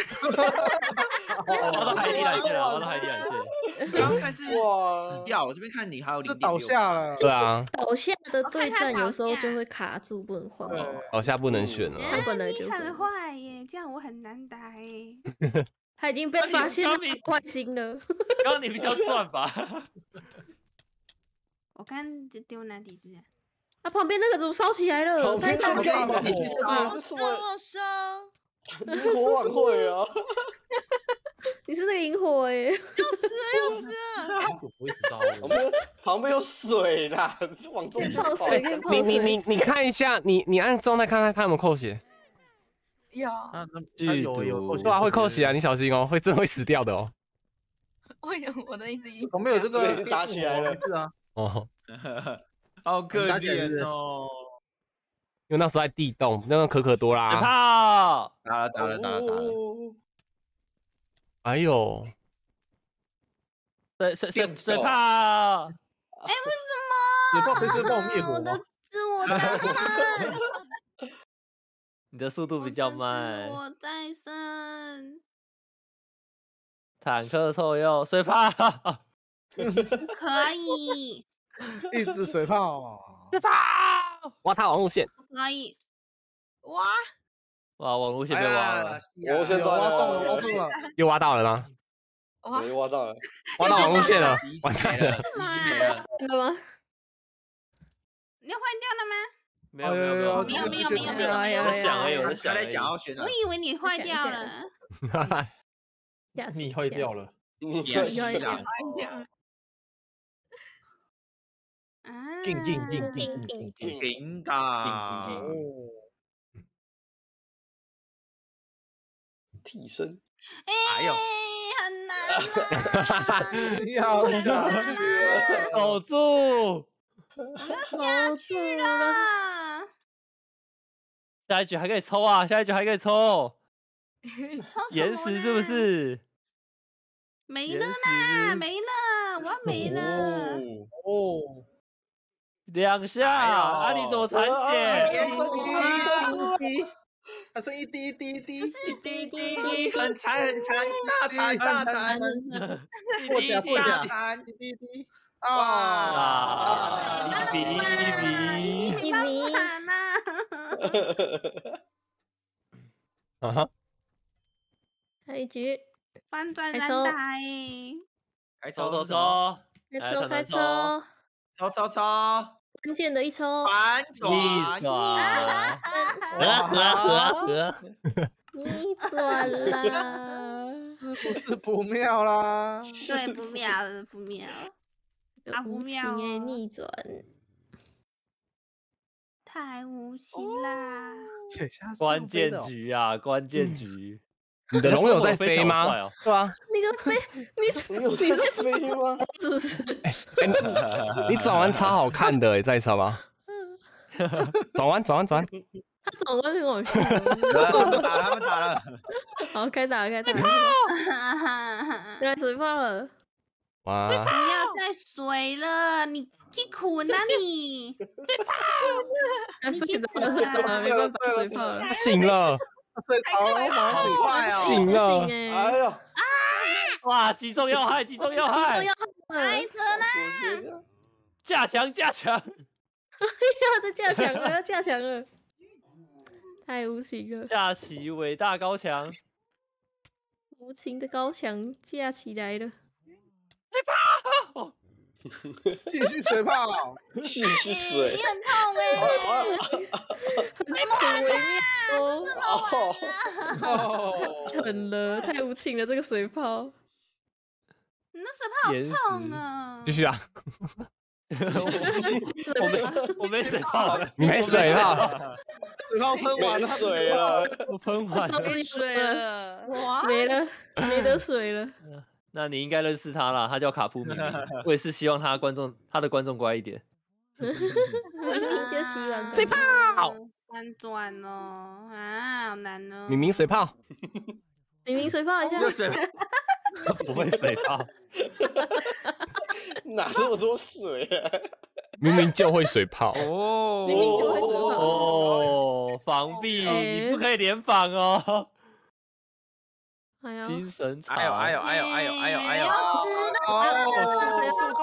了，挖到海底缆线了，挖到海底缆线。刚开始死掉，我这边看你还有零是倒下了。对啊，倒下的对战有时候就会卡住，不能换对宝可。好下不能选了。他本来就你很会坏耶，这样我很难打哎。他已经被发现刚你坏心了。刚刚你比较赚吧？我看这丢哪底子啊？啊，旁边那个怎么烧起来了？太大那个了我收我收，火晚会啊，你是那个萤火哎，要死了要死了！我不会知道 旁边旁边有水啦，往中间跑。你你你你看一下，你你按状态看看他有没有扣血。有，有有扣血对啊，会扣血啊，你小心哦，会真的会死掉的哦。我有我的一只萤火，我们有这个对打起来了是啊，哦，好可怜了哦！因为那时候在地洞，那个可可多水啦。炮，打了打了打了打了，哦哎呦，水水水电水炮炮，哎，为什水炮么？可以水炮灭火我的？自我再生，你的速度比较慢。我再生，坦克臭鼬，水炮，可以，一只水炮，水炮，挖他网路线，可以，哇，哇，网路线被挖了。我先断有挖中了，挖中了，又挖到了吗？哇又挖到了。挖到网路线了完蛋了。没了，洗衣机没了。那个吗？你坏掉了吗？没有没有没有，没有没有没有没有没有我想而已，我在想而已。想要选哪我？以为你坏掉了，你坏掉。了，演戏啦，哎呀，啊，进进进进定进定进替身，哎呦，很 难了，要下很去难了，守住，下去了，下一局还可以抽啊，下一局还可以抽，抽什岩么石是不？是？没了啦，石没了，我要没了。哦，两下，啊你怎么残啊血？剩一滴，还剩一滴一滴一滴，滴滴滴很惨很惨，大惨大惨，破甲破甲，大惨，一滴一滴，啊，啊，一比一比，一比惨呐！啊哈，还有一局，翻转开抽蓝带，开抽抽抽开抽开抽，抽抽抽，关键的一抽，反逆转，转，和和和，逆转啦！是不是不妙啦？对，不 妙，不妙，啊不妙哎，哦。逆转，太无情啦！关键局啊，关键局。你的龙有在非飞吗哦？对啊，那个飞，你 你有你在在飞吗？只是哎你你转弯超好看的你，在车吗？转弯转弯转弯，他转弯很好笑。他们打了，他们打了，好，开打了开打了，水泡了，哇，不要再水了，你去捆啊你！啊睡着了睡着了，没办法水泡了，他醒了，睡着了，马好快哦！不醒了，哎，哎呀，哇，击中要害，击中要害。击中，要太扯啦！我加强加强，要再加强了，要加强了，太无情了，架起伟大高墙，无情的高墙架起来了，继续水泡，继续水你，很痛哎，很微妙哦，哦，哦，狠了，太无情了，这个水泡，你那水泡岩好痛石啊！继续啊，我没我没水泡了，你没水了，水泡喷完没了，水了，我喷完了。没水了，哇，没了，没得水了，那你应该认识他啦，他叫卡普米米。我也是希望他观众他的观众乖一点。明明就希望水泡，翻转哦，啊，好难哦。明明水泡，明明水泡一下，不会水泡，哪那么多水啊？明明就会水泡，哦，明明就会水泡，哦，防壁你不可以联防哦，哎呀，精神哎呦哎呦草。哎呦哎呦哎呦哎呦！要死哦，速度速度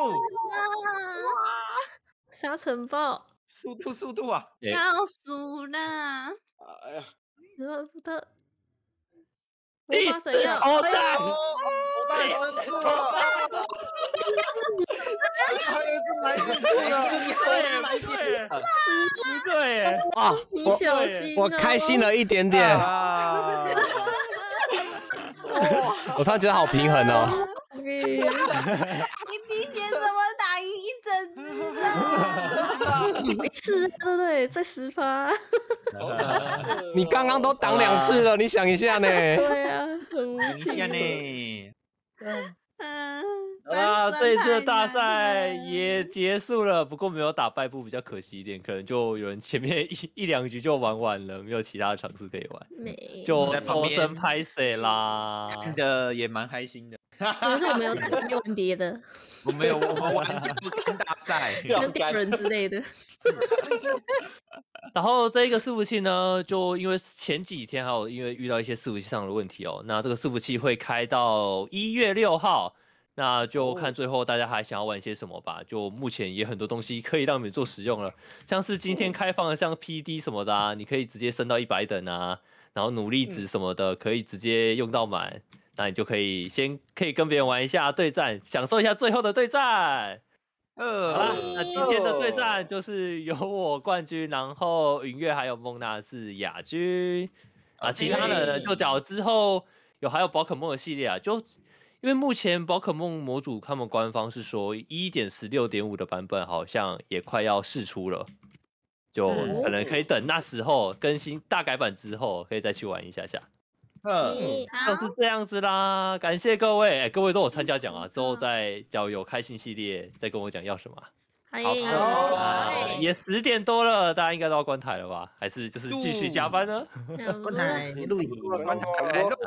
沙尘暴，速度速度啊！哎要输了！哎呀，然后他第魔法怎样？好哎大呦，太深处了，还有一只埋进去了，对，不对耶，哇，你小心我哦开心了一点点，啊！哇，我突然觉得好平衡哦。你滴血怎么打赢一整只呢？一次啊对不对？再十发。你刚刚都挡两次了，你想一下呢？对啊，很无等一下情。呢，嗯，好啦，这一次的大赛也结束了，不过没有打败部，比较可惜一点，可能就有人前面一一两局就玩完了，没有其他的场次可以玩，没，就在旁收声拍 谁啦。看的也蛮开心的。可能是我没有没有玩别的，我没有，我们玩钓竿大赛，跟猎人之类的。然后这一个伺服器呢，就因为前几天还有因为遇到一些伺服器上的问题哦，那这个伺服器会开到一月六号，那就看最后大家还想要玩些什么吧。就目前也很多东西可以让你们做使用了，像是今天开放的像 PD 什么的啊，你可以直接升到一百等啊，然后努力值什么的可以直接用到满，那你就可以先可以跟别人玩一下对战，享受一下最后的对战。呃好啦，呃，那今天的对战就是由我冠军，然后云月还有梦娜是亚军啊，其他的就讲之后有还有宝可梦的系列啊，就因为目前宝可梦模组他们官方是说一点十六点五的版本好像也快要试出了，就嗯可能可以等那时候更新大改版之后可以再去玩一下下。呃，就是这样子啦，感谢各位，哎、各位都有参加奖啊，之后再只要有开心系列再跟我讲要什么好也十点多了，大家应该都要关台了吧？还是就是继续加班呢？关台录影，关台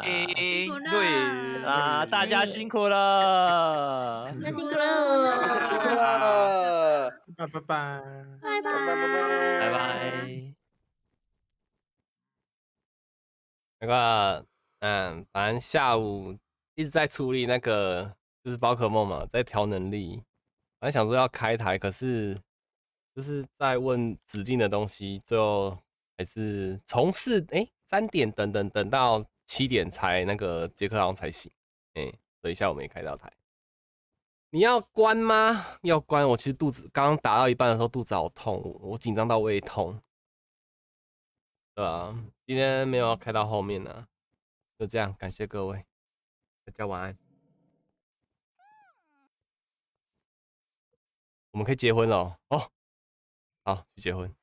对对啊，大家辛苦了。那辛苦了，辛苦了，拜拜拜。拜拜拜拜。那个，嗯，反正下午一直在处理那个就是宝可梦嘛，在调能力。本来想说要开台，可是就是在问指定的东西，最后还是从四哎三点等等等到七点才那个杰克狼才醒，哎、所以下午没开到台。你要关吗？要关。我其实肚子刚刚打到一半的时候肚子好痛，我紧张到胃痛。对啊，今天没有要开到后面呢、就这样，感谢各位，大家晚安。我们可以结婚了哦，好，去结婚。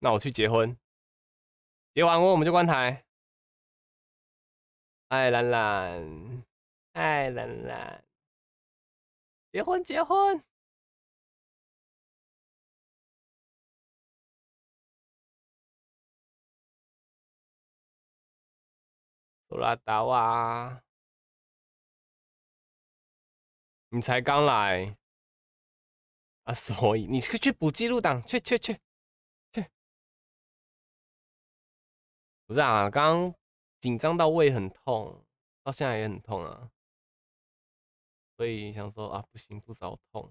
那我去结婚，结完婚我们就关台。爱兰兰，爱兰兰，结婚结婚。索拉达瓦，你才刚来啊，所以你去去补记录档，去去去去。不是啊，刚紧张到胃很痛，到现在也很痛啊，所以想说啊，不行，肚子好痛。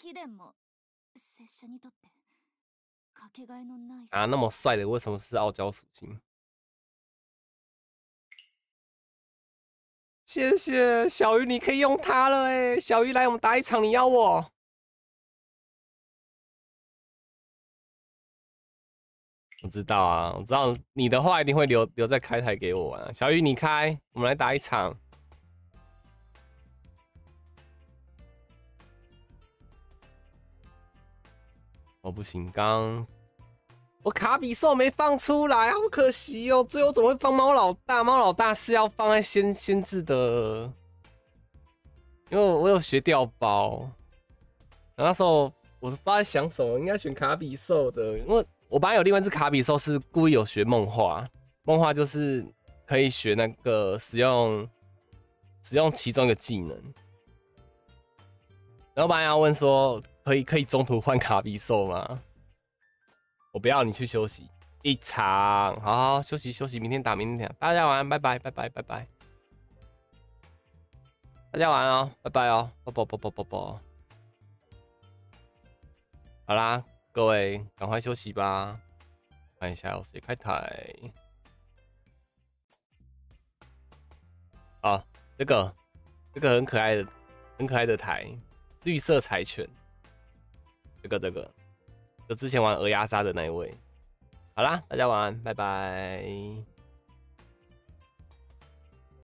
貴殿も拙者にとってかけがえのない啊，那么帅的为什么是傲娇属性？谢谢小鱼，你可以用它了哎！小鱼来，我们打一场，你要我？我知道啊，我知道你的话一定会留留在开台给我玩、啊。小鱼，你开，我们来打一场。 哦，不行，刚我卡比兽没放出来，好可惜哦。最后怎么会放猫老大？猫老大是要放在先先制的，因为我有学掉包。那时候我是不知道在想什么，应该选卡比兽的，因为我本来有另外一只卡比兽是故意有学梦话，梦话就是可以学那个使用使用其中一个技能。然后本来要问说可以可以中途换卡比兽吗？我不要你去休息。一场，好好休息休息，明天打明天打，大家晚安，拜拜拜拜拜拜，大家晚安哦，拜拜哦，啵啵啵啵啵。啵，好啦，各位赶快休息吧，看一下有谁开台，啊，这个这个很可爱的很可爱的台，绿色柴犬，这个这个。就之前玩鹅鸭杀的那一位。好啦，大家晚安，拜拜。